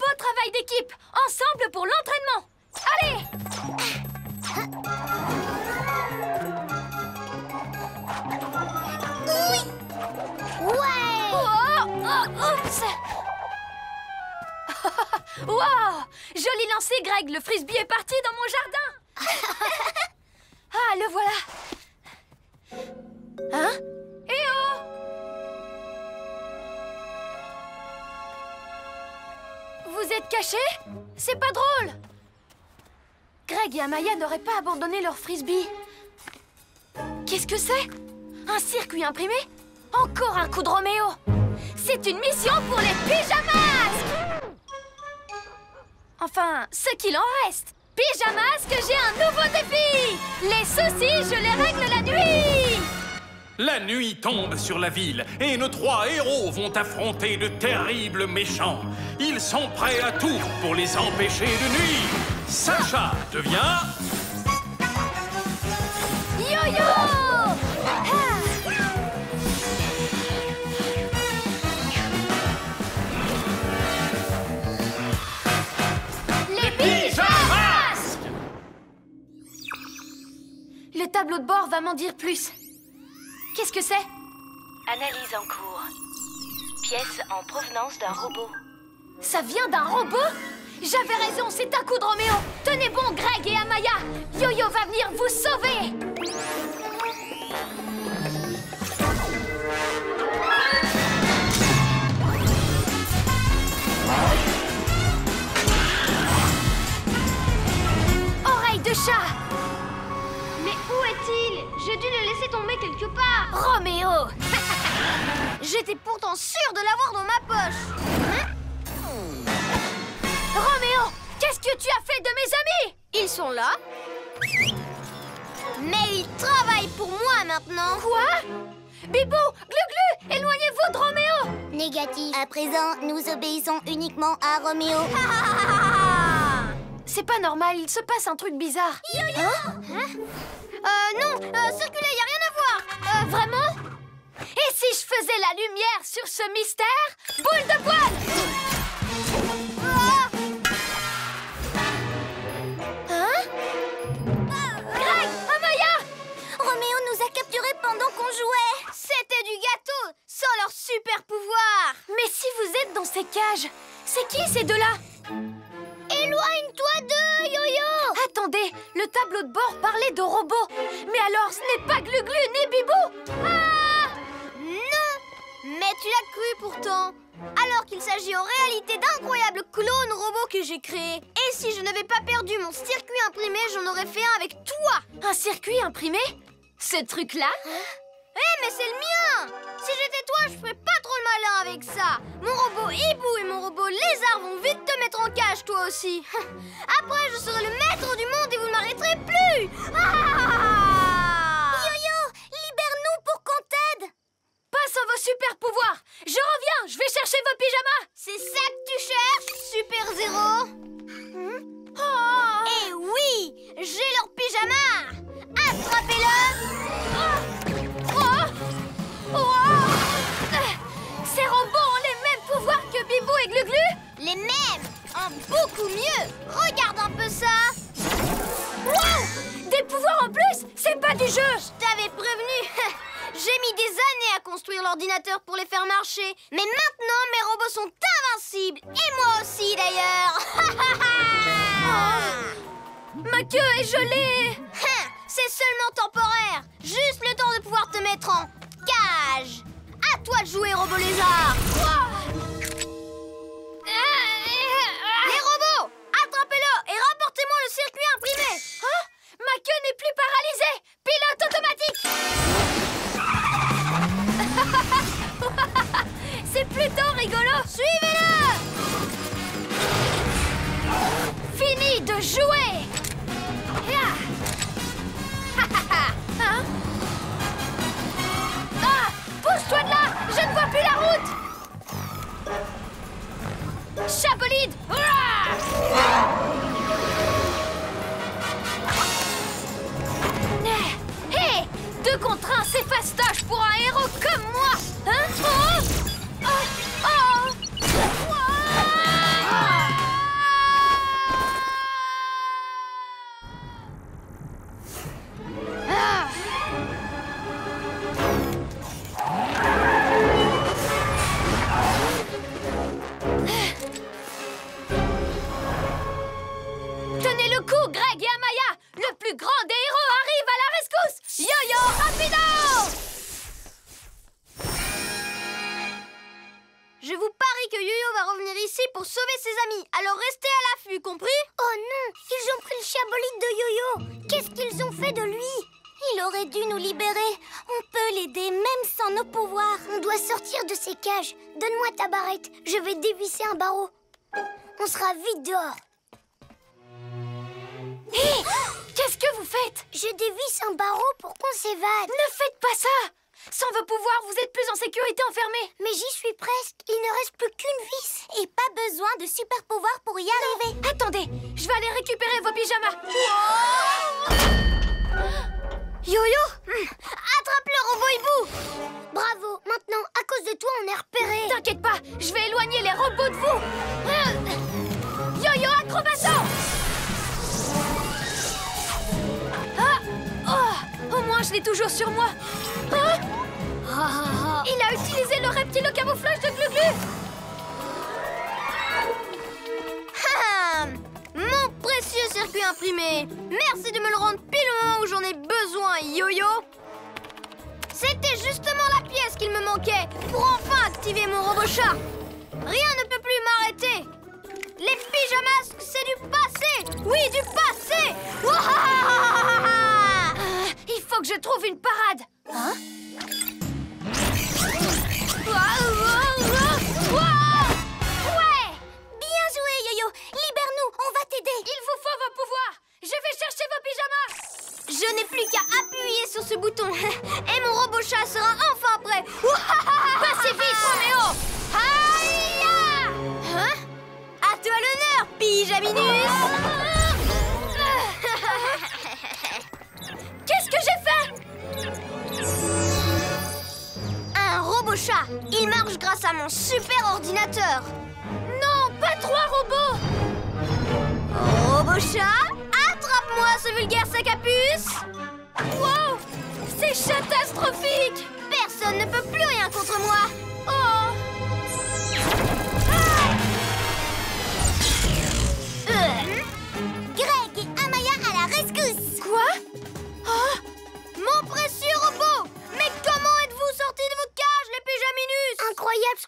Beau travail d'équipe. Ensemble pour l'entraînement. Allez. Ouais. Oh, oh, oups. (laughs) Wow. Joli lancé, Greg. Le frisbee est parti dans mon jardin. (laughs) Ah, le voilà. Hein? Eh oh Vous êtes cachés? C'est pas drôle! Greg et Amaya n'auraient pas abandonné leur frisbee. Qu'est-ce que c'est? Un circuit imprimé? Encore un coup de Roméo! C'est une mission pour les pyjamas! Enfin, ce qu'il en reste! Pyjamasque, j'ai un nouveau défi! Les soucis, je les règle la nuit La nuit tombe sur la ville et nos trois héros vont affronter de terribles méchants. Ils sont prêts à tout pour les empêcher de nuire. Sacha devient Yo-yo Le tableau de bord va m'en dire plus. Qu'est-ce que c'est? Analyse en cours. Pièce en provenance d'un robot. Ça vient d'un robot? J'avais raison, c'est un coup de Roméo Tenez bon, Greg et Amaya. Yo-Yo va venir vous sauver. Oreille de chat dû le laisser tomber quelque part Roméo (laughs) J'étais pourtant sûre de l'avoir dans ma poche. Roméo Qu'est-ce que tu as fait de mes amis? Ils sont là. Mais ils travaillent pour moi maintenant. Quoi? Bibou Glu-Glu Éloignez-vous de Roméo Négatif. À présent, nous obéissons uniquement à Roméo. (laughs) C'est pas normal, il se passe un truc bizarre. Euh, non, euh, circuler, y rien à voir. Euh, vraiment? Et si je faisais la lumière sur ce mystère? Boule de poil! Hein? Greg Amaya! Roméo nous a capturés pendant qu'on jouait. C'était du gâteau, sans leur super pouvoir. Mais si vous êtes dans ces cages, c'est qui ces deux-là? Éloigne-toi d'eux, Yo-Yo. Attendez, le tableau de bord parlait de robots. Mais alors, ce n'est pas Glu-Glu ni Bibou Ah Non, mais tu l'as cru pourtant. Alors qu'il s'agit en réalité d'incroyables clones robots que j'ai créés. Et si je n'avais pas perdu mon circuit imprimé, j'en aurais fait un avec toi. Un circuit imprimé? Ce truc-là? Eh, mais c'est le mien. Si j'étais toi, je ferais pas trop le malin avec ça. Mon robot hibou et mon robot lézard vont vite te mettre en cage, toi aussi. (laughs) Après, je serai le maître du monde et vous ne m'arrêterez plus. Ah! Yo-Yo, libère-nous pour qu'on t'aide. Pas sans vos super pouvoirs. Je reviens, je vais chercher vos pyjamas. C'est ça que tu cherches, Super Zéro Oh Eh oui J'ai leur pyjama. Attrapez-le. Oh Ces robots ont les mêmes pouvoirs que Bibou et Glu-Glu Les mêmes beaucoup mieux Regarde un peu ça Wow Des pouvoirs en plus C'est pas du jeu Je t'avais prévenu (laughs) J'ai mis des années à construire l'ordinateur pour les faire marcher. Mais maintenant, mes robots sont invincibles. Et moi aussi, d'ailleurs. (laughs) Ma queue est gelée Hein, (laughs) C'est seulement temporaire. Juste le temps de pouvoir te mettre en cage. À toi de jouer, robot lézard. Les robots, attrapez-le et rapportez-moi le circuit imprimé. Ah Ma queue n'est plus paralysée Pilote automatique (laughs) C'est plutôt rigolo Suivez-le Fini de jouer. (laughs) Hein? Ah Pousse-toi de là Je ne vois plus la route. Chabolide Hé Deux contre un, c'est fastoche pour un héros comme moi Hein Oh Oh Oh rapido Je vous parie que Yo-Yo va revenir ici pour sauver ses amis. Alors restez à l'affût, compris? Oh non Ils ont pris le chabolite de Yo-Yo Qu'est-ce qu'ils ont fait de lui? Il aurait dû nous libérer. On peut l'aider même sans nos pouvoirs. On doit sortir de ces cages. Donne-moi ta barrette. Je vais dévisser un barreau. On sera vite dehors. Hé Qu'est-ce que vous faites Je dévisse un barreau pour qu'on s'évade. Ne faites pas ça Sans vos pouvoirs, vous êtes plus en sécurité enfermés Mais j'y suis presque. Il ne reste plus qu'une vis. Et pas besoin de super pouvoirs pour y arriver. Attendez, je vais aller récupérer vos pyjamas Yo-Yo Hmm. Attrape le robot hibou Bravo. Maintenant, à cause de toi, on est repéré. T'inquiète pas, je vais éloigner les robots de vous Yo-yo acrobato Je l'ai toujours sur moi. Ah. Il a utilisé le reptile au camouflage de Gluglu Ah, Mon précieux circuit imprimé. Merci de me le rendre pile au moment où j'en ai besoin, Yo-Yo. C'était justement la pièce qu'il me manquait pour enfin activer mon robot chat Rien ne peut plus m'arrêter. Les pyjamas, c'est du passé. Oui, du passé Il faut que je trouve une parade. Hein Ouais. Bien joué, Yo-Yo. Libère-nous, on va t'aider. Il vous faut vos pouvoirs. Je vais chercher vos pyjamas. Je n'ai plus qu'à appuyer sur ce bouton. Et mon robot chat sera enfin prêt. (laughs) Passez vite, Roméo. Aïe Hein À toi l'honneur, Pyjaminus chat. Il marche grâce à mon super ordinateur. Non, pas trois robots. Robot chat, attrape-moi ce vulgaire sac à puce. Wow C'est catastrophique. Personne ne peut plus rien contre moi. Oh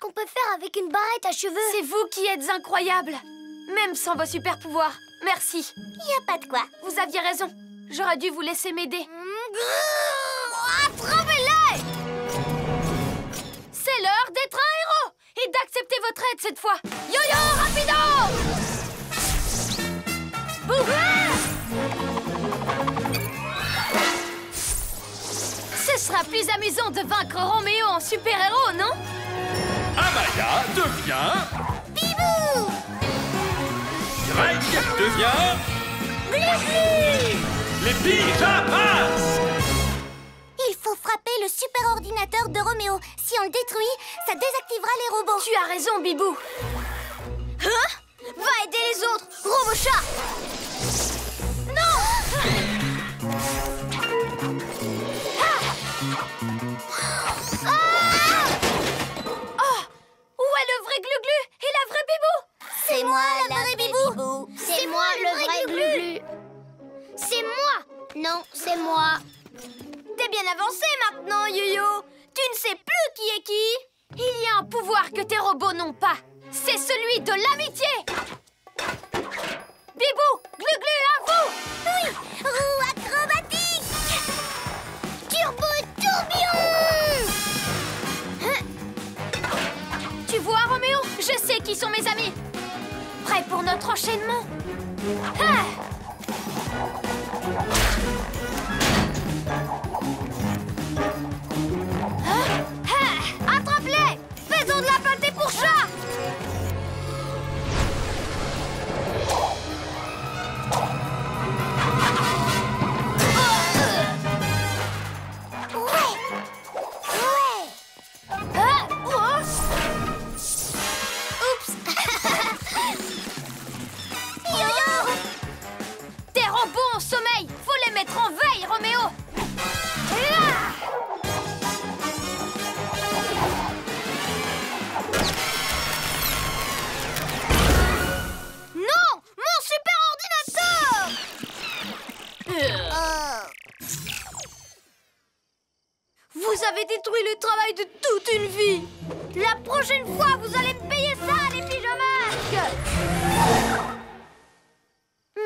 qu'on peut faire avec une barrette à cheveux. C'est vous qui êtes incroyable Même sans vos super pouvoirs. Merci. Y a pas de quoi. Vous aviez raison. J'aurais dû vous laisser m'aider. Attrapez-les C'est l'heure d'être un héros et d'accepter votre aide cette fois. Yo-yo, rapido Ce sera plus amusant de vaincre Roméo en super-héros, non? Amaya devient... Bibou Greg devient... Les pyjamas Il faut frapper le super ordinateur de Roméo. Si on le détruit, ça désactivera les robots. Tu as raison, Bibou. Hein? Va aider les autres Robochat Non vrai Glu-Glu et la vraie Bibou C'est moi la vraie Bibou. C'est moi le vrai glu-glu. C'est moi. Non, c'est moi. T'es bien avancé maintenant, Yo-Yo Tu ne sais plus qui est qui Il y a un pouvoir que tes robots n'ont pas. C'est celui de l'amitié Bibou, Glu-Glu, à vous Oui Roue acrobatique Turbo tourbillon qui sont mes amis. Prêt pour notre enchaînement. Ah Ah Ah Attrape-les. Faisons de la pâté pour chat Vous avez détruit le travail de toute une vie. La prochaine fois, vous allez me payer ça, les pyjamas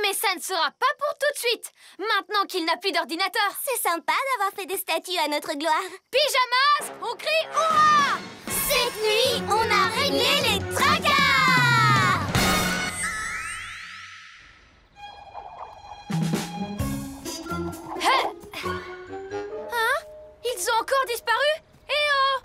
Mais ça ne sera pas pour tout de suite. Maintenant qu'il n'a plus d'ordinateur. C'est sympa d'avoir fait des statues à notre gloire. Pyjamas On crie Cette nuit, on a réglé les tracas Ils ont encore disparu Eh oh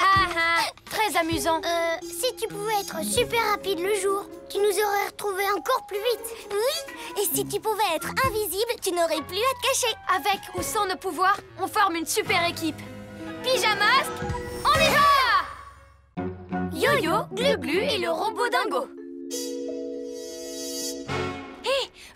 Ah ah Très amusant Euh, si tu pouvais être super rapide le jour, tu nous aurais retrouvés encore plus vite. Oui Et si tu pouvais être invisible, tu n'aurais plus à te cacher. Avec ou sans nos pouvoirs, on forme une super équipe. Pyjamas, on y va Yo-Yo, Glu-Glu et le robot dingo.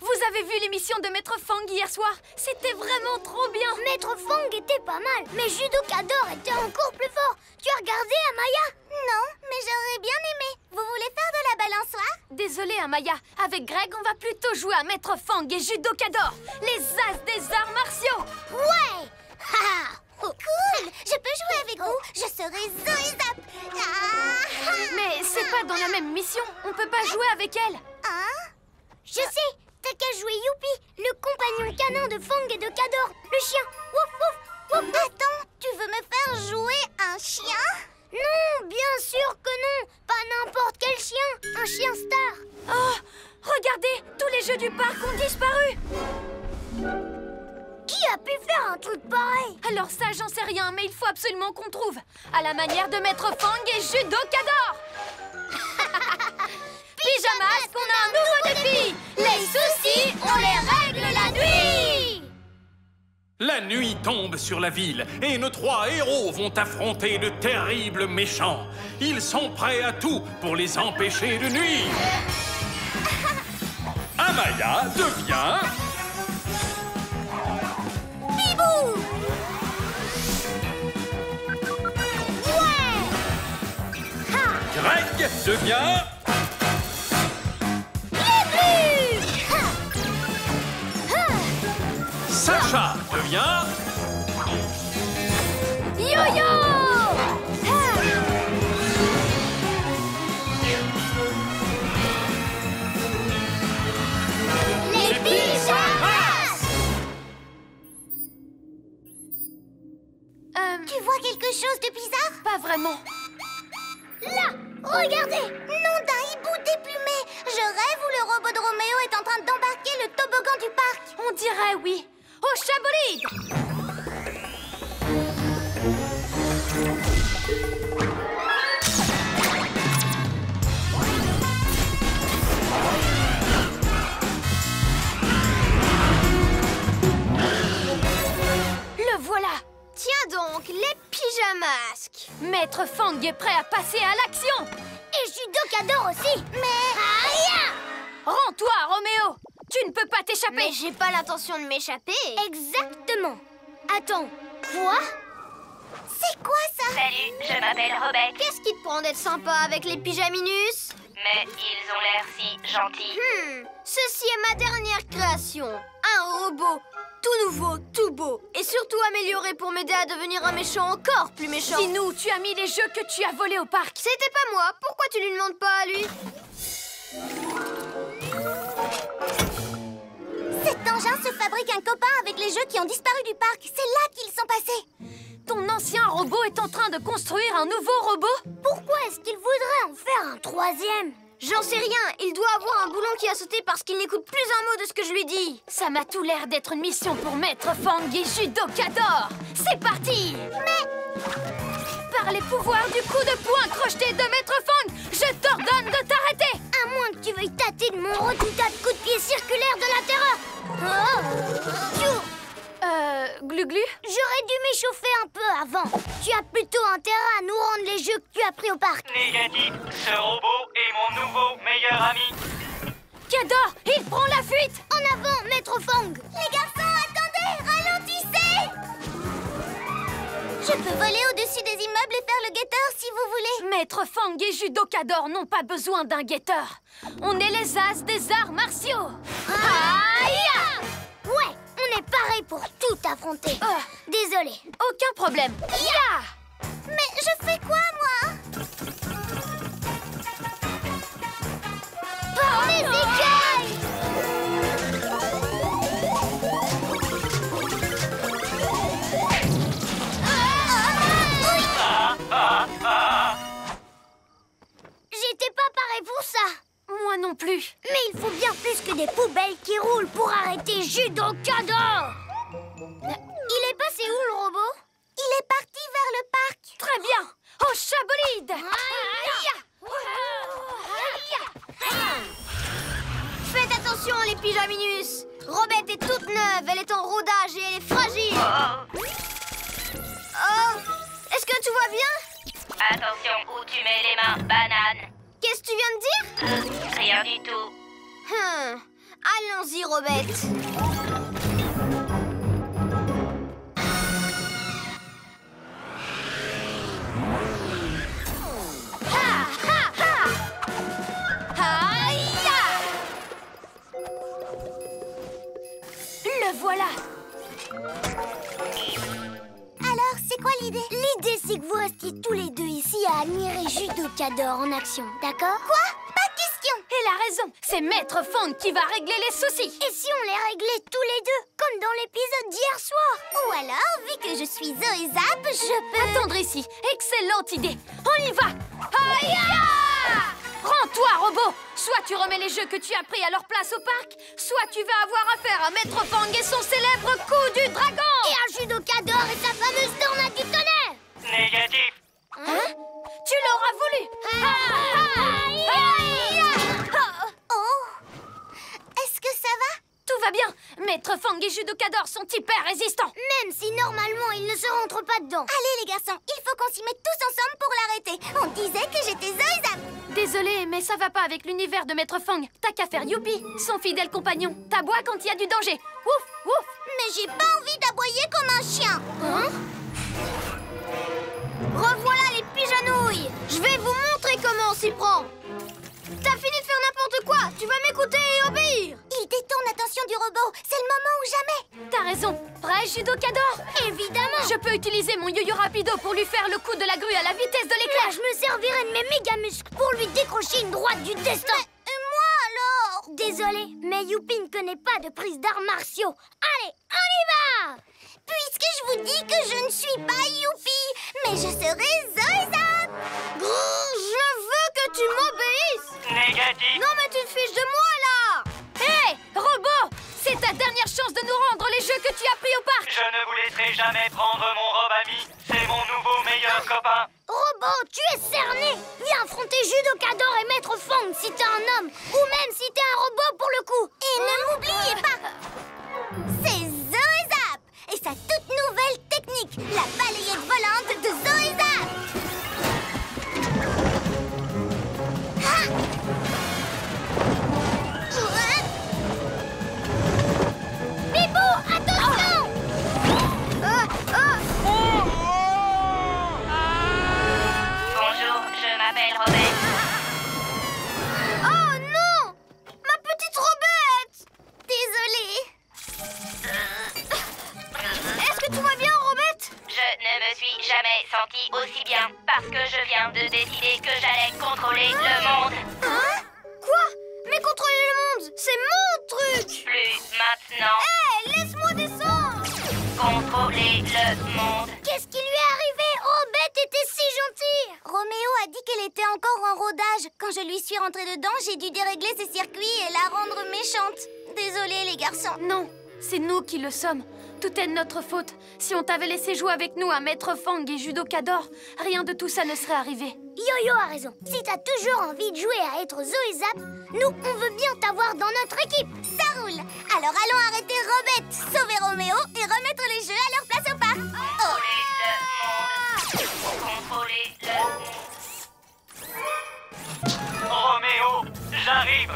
Vous avez vu l'émission de Maître Fang hier soir? C'était vraiment trop bien. Maître Fang était pas mal, mais Judokador était encore plus fort. Tu as regardé Amaya? Non, mais j'aurais bien aimé. Vous voulez faire de la balançoire Désolé, Amaya. Avec Greg, on va plutôt jouer à Maître Fang et Judokador, les as des arts martiaux. Ouais! Ha Cool! Je peux jouer avec vous. Je serai Zoé Zap Ah Mais c'est pas dans la même mission. On peut pas jouer avec elle. Hein? Je sais, t'as qu'à jouer Youpi, le compagnon canin de Fang et de Kador, le chien. Wouf wouf wouf. Attends, tu veux me faire jouer un chien? Non, bien sûr que non, pas n'importe quel chien, un chien star. Oh, regardez, tous les jeux du parc ont disparu. Qui a pu faire un truc pareil? Alors ça, j'en sais rien, mais il faut absolument qu'on trouve. À la manière de Maître Fang et Judokador. (laughs) Pyjamas, qu'on a un nouveau défi. Les soucis, on les règle la nuit. La nuit tombe sur la ville et nos trois héros vont affronter de terribles méchants. Ils sont prêts à tout pour les empêcher de nuire. (laughs) Amaya devient Bibou Greg devient Devient Yo-yo! Les pyjamas Euh, Tu vois quelque chose de bizarre? pas vraiment. Là, regardez Maître Fang est prêt à passer à l'action. Et Judokador aussi. Mais... Aïe Rends-toi, Roméo. Tu ne peux pas t'échapper. Mais j'ai pas l'intention de m'échapper. Exactement. Attends, quoi? C'est quoi ça? Salut, je m'appelle Rebecca, Qu'est-ce qui te prend d'être sympa avec les pyjaminus? Mais ils ont l'air si gentils. Hmm, ceci est ma dernière création. Un robot tout nouveau, tout beau. Et surtout amélioré pour m'aider à devenir un méchant encore plus méchant. Dis-nous, tu as mis les jeux que tu as volés au parc C'était pas moi. Pourquoi tu lui demandes pas à lui? Cet engin se fabrique un copain avec les jeux qui ont disparu du parc. C'est là qu'ils sont passés. Ton ancien robot est en train de construire un nouveau robot Pourquoi est-ce qu'il voudrait en faire un troisième J'en sais rien. Il doit avoir un boulon qui a sauté parce qu'il n'écoute plus un mot de ce que je lui dis. Ça m'a tout l'air d'être une mission pour Maître Fang et Judokador. C'est parti. Mais... Par les pouvoirs du coup de poing crocheté de Maître Fang, je t'ordonne de t'arrêter. À moins que tu veuilles tâter de mon redoutable coup de pied circulaire de la terreur. Oh Euh... Glu-glu J'aurais dû m'échauffer un peu avant. Tu as plutôt intérêt à nous rendre les jeux que tu as pris au parc. Négatif, ce robot est mon nouveau meilleur ami. Kador, il prend la fuite En avant, Maître Fang Les garçons, attendez Ralentissez Je peux voler au-dessus des immeubles et faire le guetteur si vous voulez. Maître Fang et Judokador n'ont pas besoin d'un guetteur. On est les as des arts martiaux. Aïe Ouais, on est pareil pour tout affronter. Ah. Désolé. Aucun problème. Ya Mais je fais quoi, moi? Par les écailles J'étais pas pareil pour ça. Moi non plus. Mais il faut bien plus que des poubelles qui roulent pour arrêter Judokador Il est passé où le robot? Il est parti vers le parc. Très bien. Au chabolide Faites attention, les pyjaminus. Robette est toute neuve. Elle est en rodage et elle est fragile. Oh Est-ce que tout va bien? Attention où tu mets les mains, banane. Qu'est-ce que tu viens de dire Rien du tout. Hum. Allons-y, Robette. Le voilà Alors, c'est quoi l'idée? L'idée, c'est que vous restiez tous les deux ici à admirer Judokador en action, d'accord? Quoi? Pas question Elle a raison. C'est Maître Fang qui va régler les soucis. Et si on les réglait tous les deux, comme dans l'épisode d'hier soir? Ou alors, vu que je suis Zoé Zap, je peux... Attendre ici. Excellente idée. On y va. Aïe Rends-toi, robot. Soit tu remets les jeux que tu as pris à leur place au parc, soit tu vas avoir affaire à Maître Fang et son célèbre coup du dragon. Et à Judokador et sa fameuse tornade du tonnerre. Négatif. Hein? Tu l'auras voulu. Oh Est-ce que ça va? Tout va bien Maître Fang et Judokador sont hyper résistants Même si normalement ils ne se rentrent pas dedans Allez, les garçons, il faut qu'on s'y mette tous ensemble pour l'arrêter. On disait que j'étais Zoé Zap. Désolé, mais ça va pas avec l'univers de Maître Fang. T'as qu'à faire Youpi, son fidèle compagnon. T'aboies quand il y a du danger. Ouf, ouf Mais j'ai pas envie d'aboyer comme un chien. Hein Revoilà les pigeonouilles Je vais vous montrer comment on s'y prend T'as fini de faire n'importe quoi Tu vas m'écouter et obéir Il détourne l'attention du robot. C'est le moment ou jamais. T'as raison. Prêt, Judokador Évidemment Je peux utiliser mon yo-yo rapido pour lui faire le coup de la grue à la vitesse de l'éclair. je me servirai de mes méga muscles pour lui décrocher une droite du destin Et moi, alors? Désolé, mais Youpi ne connaît pas de prise d'arts martiaux Allez, on y va Puisque je vous dis que je ne suis pas Youpi, mais je serai Zoé tu m'obéisses Négatif. Non mais tu te fiches de moi là Hé, robot C'est ta dernière chance de nous rendre les jeux que tu as pris au parc. Je ne vous laisserai jamais prendre mon robe ami. C'est mon nouveau meilleur copain. Robot, tu es cerné Viens affronter Judokador et Maître Fang si t'es un homme Ou même si t'es un robot pour le coup Et ne m'oubliez pas, c'est Zoé Zap et sa toute nouvelle technique, la balayette volante de Zoé senti aussi bien parce que je viens de décider que j'allais contrôler le monde. Hein? Quoi? Mais contrôler le monde, c'est mon truc Plus maintenant. Hé, laisse-moi descendre Contrôler le monde. Qu'est-ce qui lui est arrivé? Robette était si gentille Roméo a dit qu'elle était encore en rodage. Quand je lui suis rentrée dedans, j'ai dû dérégler ses circuits et la rendre méchante. Désolée, les garçons. Non, c'est nous qui le sommes. Tout est de notre faute. Si on t'avait laissé jouer avec nous à Maître Fang et Judoka d'or, rien de tout ça ne serait arrivé. Yo-Yo a raison. Si t'as toujours envie de jouer à être Zoé Zap, nous, on veut bien t'avoir dans notre équipe. Ça roule Alors allons arrêter Robette, sauver Roméo et remettre les jeux à leur place au parc. Oh. Contrôler le monde. Roméo, j'arrive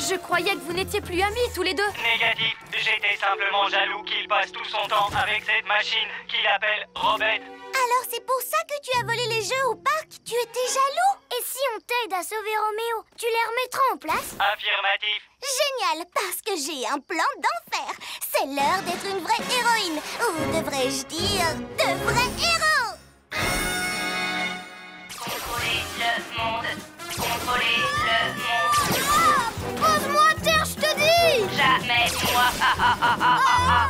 Je croyais que vous n'étiez plus amis tous les deux. Négatif, j'étais simplement jaloux qu'il passe tout son temps avec cette machine qu'il appelle Robette. Alors c'est pour ça que tu as volé les jeux au parc? Tu étais jaloux? Et si on t'aide à sauver Roméo, tu les remettras en place? Affirmatif. Génial, parce que j'ai un plan d'enfer. C'est l'heure d'être une vraie héroïne. Ou devrais-je dire, de vrais héros? Contrôler le monde. Contrôler le monde. Ah, Pose-moi à terre, je te dis Jamais moi. Ah, ah, ah.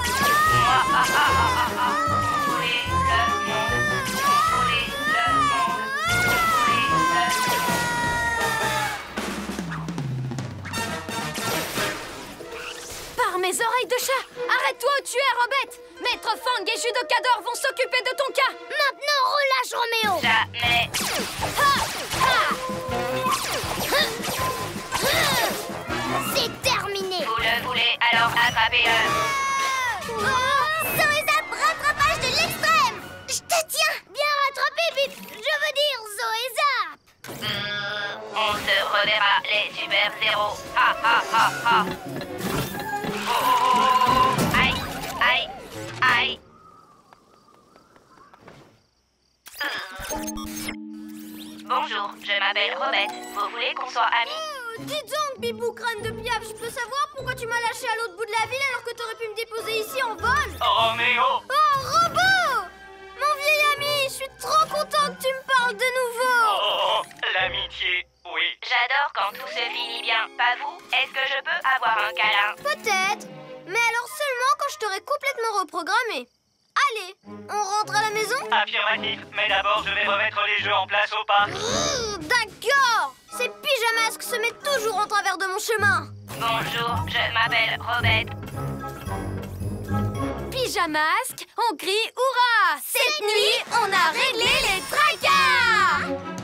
Par mes oreilles de chat Arrête-toi ou tu es, Robette Maître Fang et Judoka d'or vont s'occuper de ton cas Maintenant, relâche Roméo Jamais. C'est terminé Vous le voulez, alors attrapez-le. Zoé Zap, rattrapage de l'extrême Je te tiens Bien rattrapé, Bip Je veux dire Zoé Zap Euh, on se reverra les super zéros. Ha ha ha ha. Oh, oh, oh, oh. Aïe, aïe, aïe. Euh. Bonjour, je m'appelle Robette. Vous voulez qu'on soit amis? Euh, Dis donc, Bibou crâne de piaf, je peux savoir pourquoi tu m'as lâché à l'autre bout de la ville alors que t'aurais pu me déposer ici en vol Roméo Oh, robot Mon vieil ami, je suis trop content que tu me parles de nouveau Oh, l'amitié, oui. J'adore quand tout se finit bien, pas vous Est-ce que je peux avoir un câlin? Peut-être, mais alors seulement quand je t'aurai complètement reprogrammé. Allez, on rentre à la maison? Affirmatif, mais d'abord je vais remettre les jeux en place au parc. D'accord! Ces pyjamasques se mettent toujours en travers de mon chemin. Bonjour, je m'appelle Robette. Pyjamasque, on crie hurrah! Cette nuit, on a réglé les tracas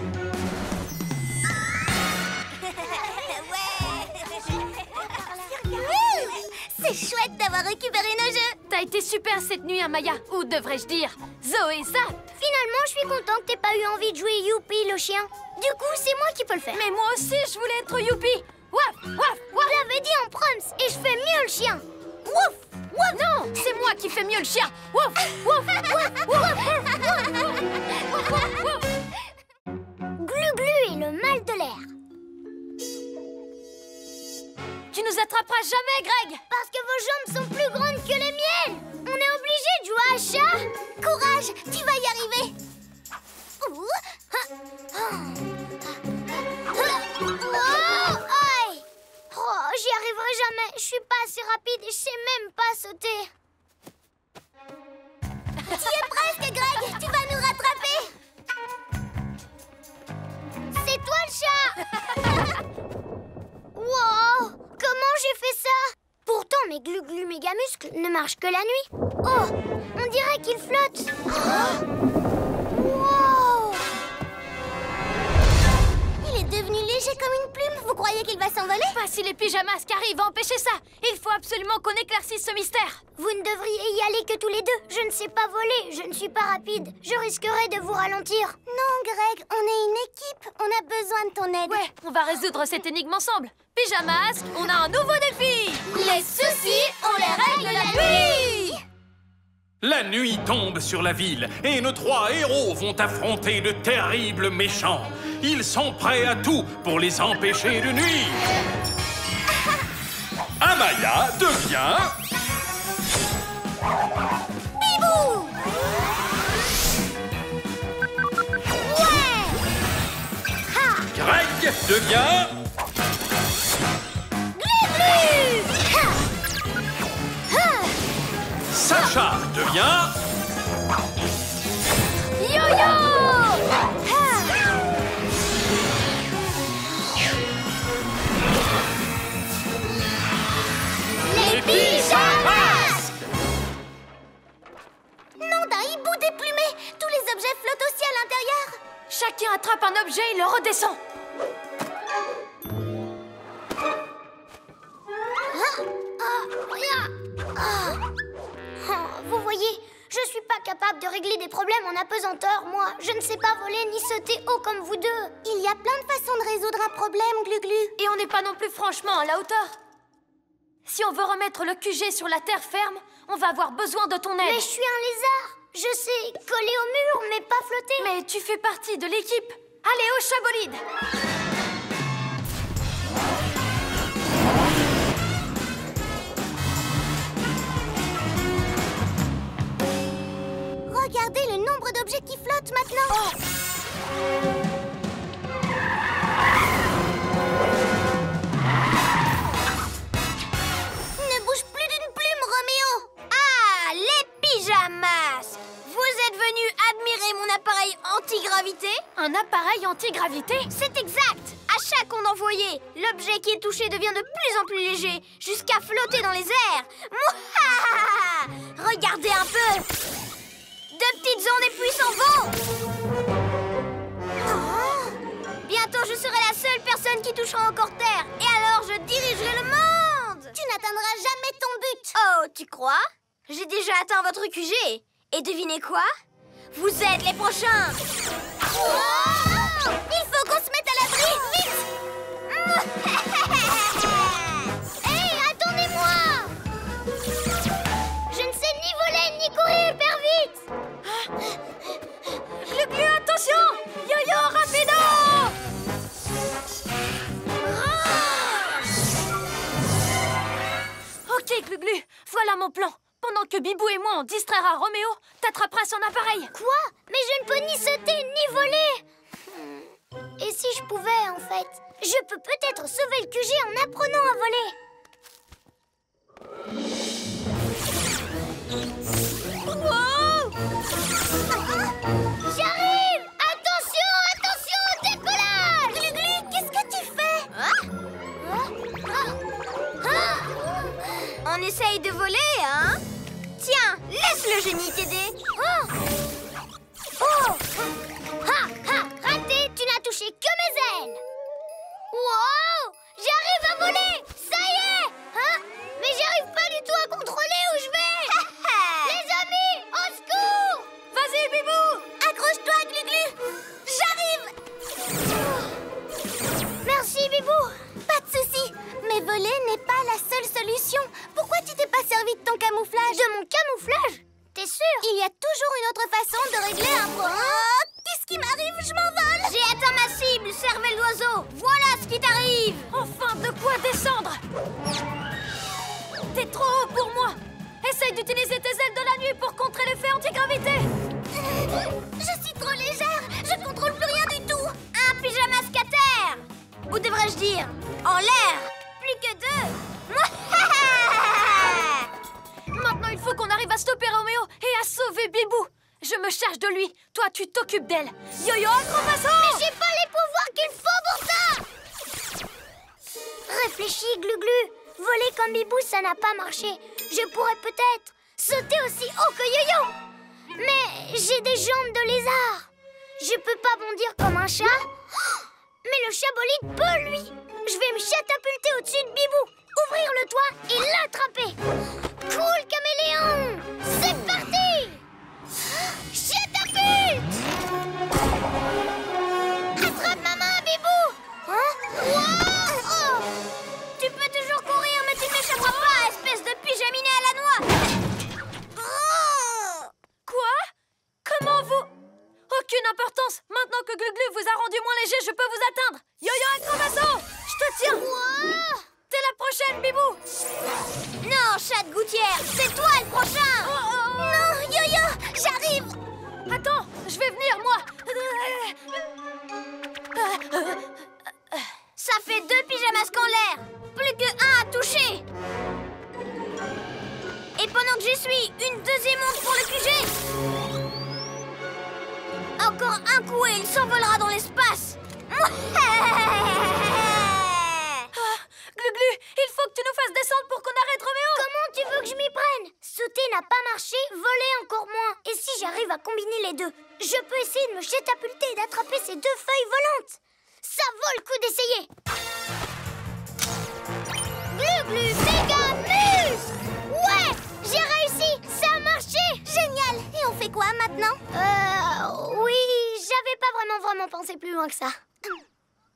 C'est chouette d'avoir récupéré nos jeux T'as été super cette nuit, Amaya, ou devrais-je dire, Zoé Zap Finalement, je suis content que t'aies pas eu envie de jouer Youpi, le chien. Du coup, c'est moi qui peux le faire. Mais moi aussi, je voulais être Youpi Waf, waf, waf Je l'avais dit en proms et je fais mieux le chien. Wouf Wouf Non C'est moi qui fais mieux le chien Wouf Wouf Wouf Wouf Wouf Wouf Glu-glu et le mal de l'air. Nous attraperas jamais, Greg Parce que vos jambes sont plus grandes que les miennes. On est obligé de jouer à chat. Courage, tu vas y arriver. Oh, aïe. Oh, j'y arriverai jamais. Je suis pas assez rapide et je sais même pas sauter. Tu es presque, Greg Tu vas nous rattraper C'est toi le chat (laughs) Wow Comment j'ai fait ça? Pourtant, mes glu-glu méga muscles ne marchent que la nuit. Oh On dirait qu'ils flottent. Wow qu'il va s'envoler Pas si les pyjamasques arrivent à empêcher ça. Il faut absolument qu'on éclaircisse ce mystère. Vous ne devriez y aller que tous les deux. Je ne sais pas voler, je ne suis pas rapide. Je risquerais de vous ralentir. Non, Greg, on est une équipe. On a besoin de ton aide. Ouais, on va résoudre cette énigme ensemble. Pyjamasque, on a un nouveau défi. Les soucis, on les règle la nuit la nuit tombe sur la ville et nos trois héros vont affronter de terribles méchants. Ils sont prêts à tout pour les empêcher de nuire. Amaya devient... Bibou Ouais Greg devient... Glu Sacha devient... Yo-yo! Les pyjamas! Nom d'un hibou déplumé Tous les objets flottent aussi à l'intérieur. Chacun attrape un objet et le redescend. Oh, vous voyez, je suis pas capable de régler des problèmes en apesanteur, moi. Je ne sais pas voler ni sauter haut comme vous deux. Il y a plein de façons de résoudre un problème, Glu-Glu Et on n'est pas non plus franchement à la hauteur. Si on veut remettre le QG sur la terre ferme, on va avoir besoin de ton aide. Mais je suis un lézard. Je sais coller au mur, mais pas flotter. Mais tu fais partie de l'équipe. Allez, au chabolide d'objets qui flottent maintenant. Ne bouge plus d'une plume, Roméo. Ah, les pyjamas. Vous êtes venus admirer mon appareil antigravité? Un appareil antigravité? C'est exact. À chaque onde envoyée, l'objet qui est touché devient de plus en plus léger, jusqu'à flotter dans les airs. Regardez un peu De petites ondes et puissants vents Bientôt, je serai la seule personne qui touchera encore Terre. Et alors, je dirigerai le monde. Tu n'atteindras jamais ton but. Oh, tu crois? J'ai déjà atteint votre QG. Et devinez quoi? Vous êtes les prochains. Oh! Il faut qu'on se mette à l'abri. Vite. (laughs) Hé, attendez-moi. Je ne sais ni voler ni courir vite. Glu-Glu, attention Yo-yo, rapido Ok, Glu-Glu, voilà mon plan. Pendant que Bibou et moi on distraira Roméo, t'attraperas son appareil. Quoi? Mais je ne peux ni sauter ni voler. Et si je pouvais, en fait? Je peux peut-être sauver le QG en apprenant à voler. Essaye de voler, hein? Tiens, laisse le génie t'aider. Oh. Oh. Ha ha Raté, tu n'as touché que mes ailes. Wow J'arrive à voler Ça y est. Hein? Mais j'arrive pas du tout à contrôler où je vais. (laughs) Les amis, au secours. Vas-y, Bibou Accroche-toi, Glu-Glu. J'arrive. Merci, Bibou Pas de souci Mais voler n'est pas la seule solution. Pourquoi tu t'es pas servi de ton camouflage? De mon camouflage? T'es sûr? Il y a toujours une autre façon de régler un problème. Oh Qu'est-ce qui m'arrive? Je m'envole. J'ai atteint ma cible, cervelle d'oiseau. Voilà ce qui t'arrive. Enfin, de quoi descendre? T'es trop haut pour moi. Essaye d'utiliser tes ailes de la nuit pour contrer l'effet antigravité. (laughs) Je suis trop légère. Je contrôle plus rien du tout. Un pyjama scatter Ou devrais-je dire, en l'air Plus que deux? (laughs) Maintenant, il faut qu'on arrive à stopper Roméo et à sauver Bibou. Je me charge de lui, toi tu t'occupes d'elle. Yo-yo, acrobasso Mais j'ai pas les pouvoirs qu'il faut pour ça! Réfléchis, Glu-Glu. Voler comme Bibou, ça n'a pas marché. Je pourrais peut-être sauter aussi haut que Yo-Yo. Mais j'ai des jambes de lézard. Je peux pas bondir comme un chat Mais le chabolide peut, lui. Je vais me catapulter au-dessus de Bibou Ouvrir le toit et l'attraper. Cool, caméléon. C'est parti. Chatapulte. Attrape ma main, Bibou. Hein? Oh Aucune importance. Maintenant que Gluglu vous a rendu moins léger, je peux vous atteindre. Yo-yo, acrobasso Je te tiens. T'es la prochaine, Bibou. Non, chat de gouttière, c'est toi le prochain. Non, Yo-Yo J'arrive. Attends, je vais venir, moi. Ça fait deux pyjamas en l'air. Plus que un à toucher. Et pendant que j'y suis, une deuxième onde pour le QG Encore un coup et il s'envolera dans l'espace (laughs) Gluglu, il faut que tu nous fasses descendre pour qu'on arrête Roméo Comment tu veux que je m'y prenne? Sauter n'a pas marché, voler encore moins. Et si j'arrive à combiner les deux, je peux essayer de me chatapulter et d'attraper ces deux feuilles volantes. Ça vaut le coup d'essayer. Glu glu quoi maintenant Euh, oui, j'avais pas vraiment vraiment pensé plus loin que ça.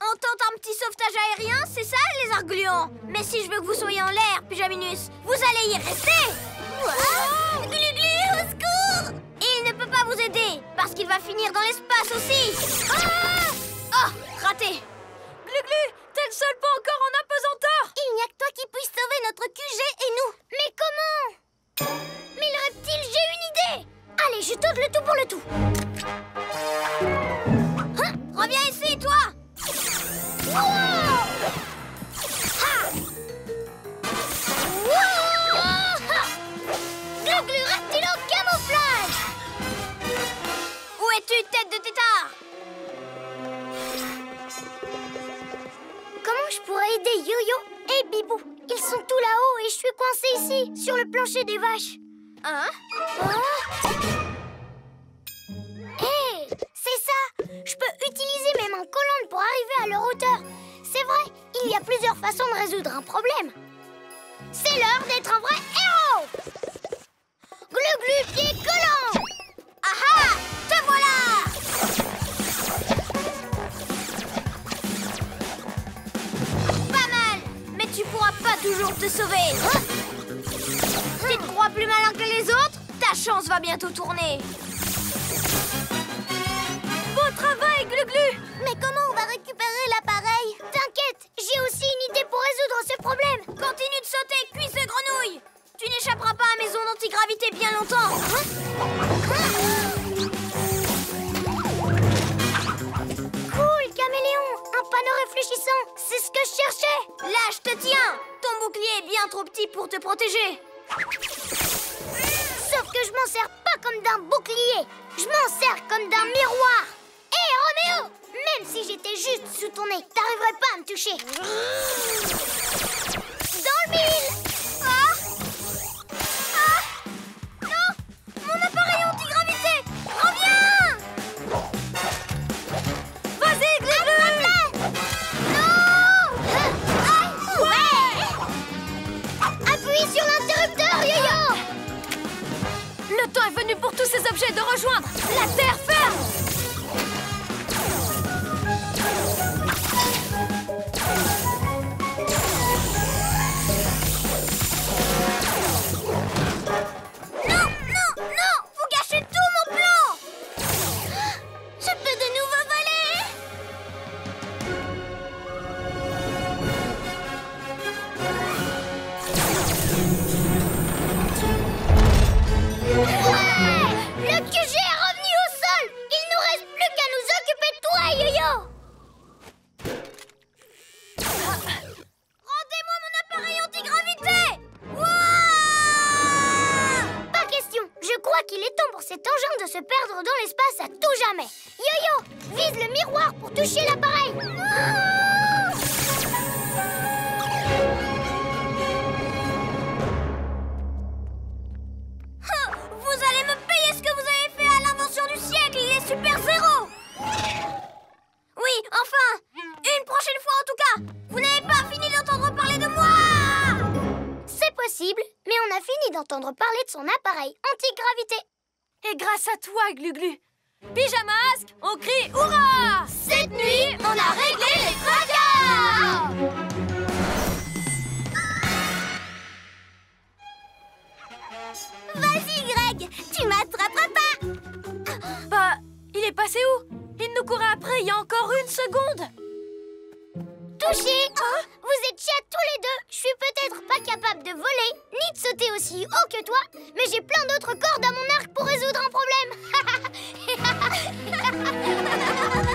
On tente un petit sauvetage aérien, c'est ça les argulions Mais si je veux que vous soyez en l'air, Pyjaminus, vous allez y rester! Wow. Glu glu, au secours! Et il ne peut pas vous aider, parce qu'il va finir dans l'espace aussi! Ah Oh, raté! Glu glu, t'es le seul pas encore en apesanteur! Il n'y a que toi qui puisse sauver notre QG et nous. Mais comment? Mais le reptile, j'ai une idée Allez, je tente le tout pour le tout. Hein Reviens ici, toi Gluglu reptile en camouflage Où es-tu, tête de tétard Comment je pourrais aider Yo-Yo et Bibou? Ils sont tous là-haut et je suis coincée ici, sur le plancher des vaches. Hein Hé, c'est ça. Je peux utiliser mes mains collantes pour arriver à leur hauteur. C'est vrai, il y a plusieurs façons de résoudre un problème. C'est l'heure d'être un vrai héros. Glu-glu pied collant. Ah ah Te voilà. Pas mal Mais tu pourras pas toujours te sauver. Hein te crois plus malin que les autres Ta chance va bientôt tourner. Beau travail, Glu-Glu. Mais comment on va récupérer l'appareil? T'inquiète, j'ai aussi une idée pour résoudre ce problème. Continue de sauter, cuisse de grenouille. Tu n'échapperas pas à mes ondes antigravité bien longtemps. Cool, caméléon. Un panneau réfléchissant C'est ce que je cherchais. Là, je te tiens. Ton bouclier est bien trop petit pour te protéger Sauf que je m'en sers pas comme d'un bouclier. Je m'en sers comme d'un miroir. Hé, Roméo Même si j'étais juste sous ton nez, t'arriverais pas à me toucher. Dans le mille ces objets de rejoindre la terre ferme l'espace à tout jamais. Yo-Yo Vise le miroir pour toucher l'appareil. Hein, Vous allez me payer ce que vous avez fait à l'invention du siècle, les super zéros Oui, enfin Une prochaine fois en tout cas Vous n'avez pas fini d'entendre parler de moi. C'est possible, mais on a fini d'entendre parler de son appareil antigravité Et grâce à toi, Glu-Glu. Pyjamasque, on crie Hurrah Cette nuit, on a réglé les tracas Vas-y, Greg Tu m'attraperas pas. Bah, il est passé où? Il nous courait après il y a encore une seconde touché. Hein Vous êtes chiens tous les deux. Je suis peut-être pas capable de voler, ni de sauter aussi haut que toi, mais j'ai plein d'autres cordes à mon arc pour résoudre un problème. (laughs)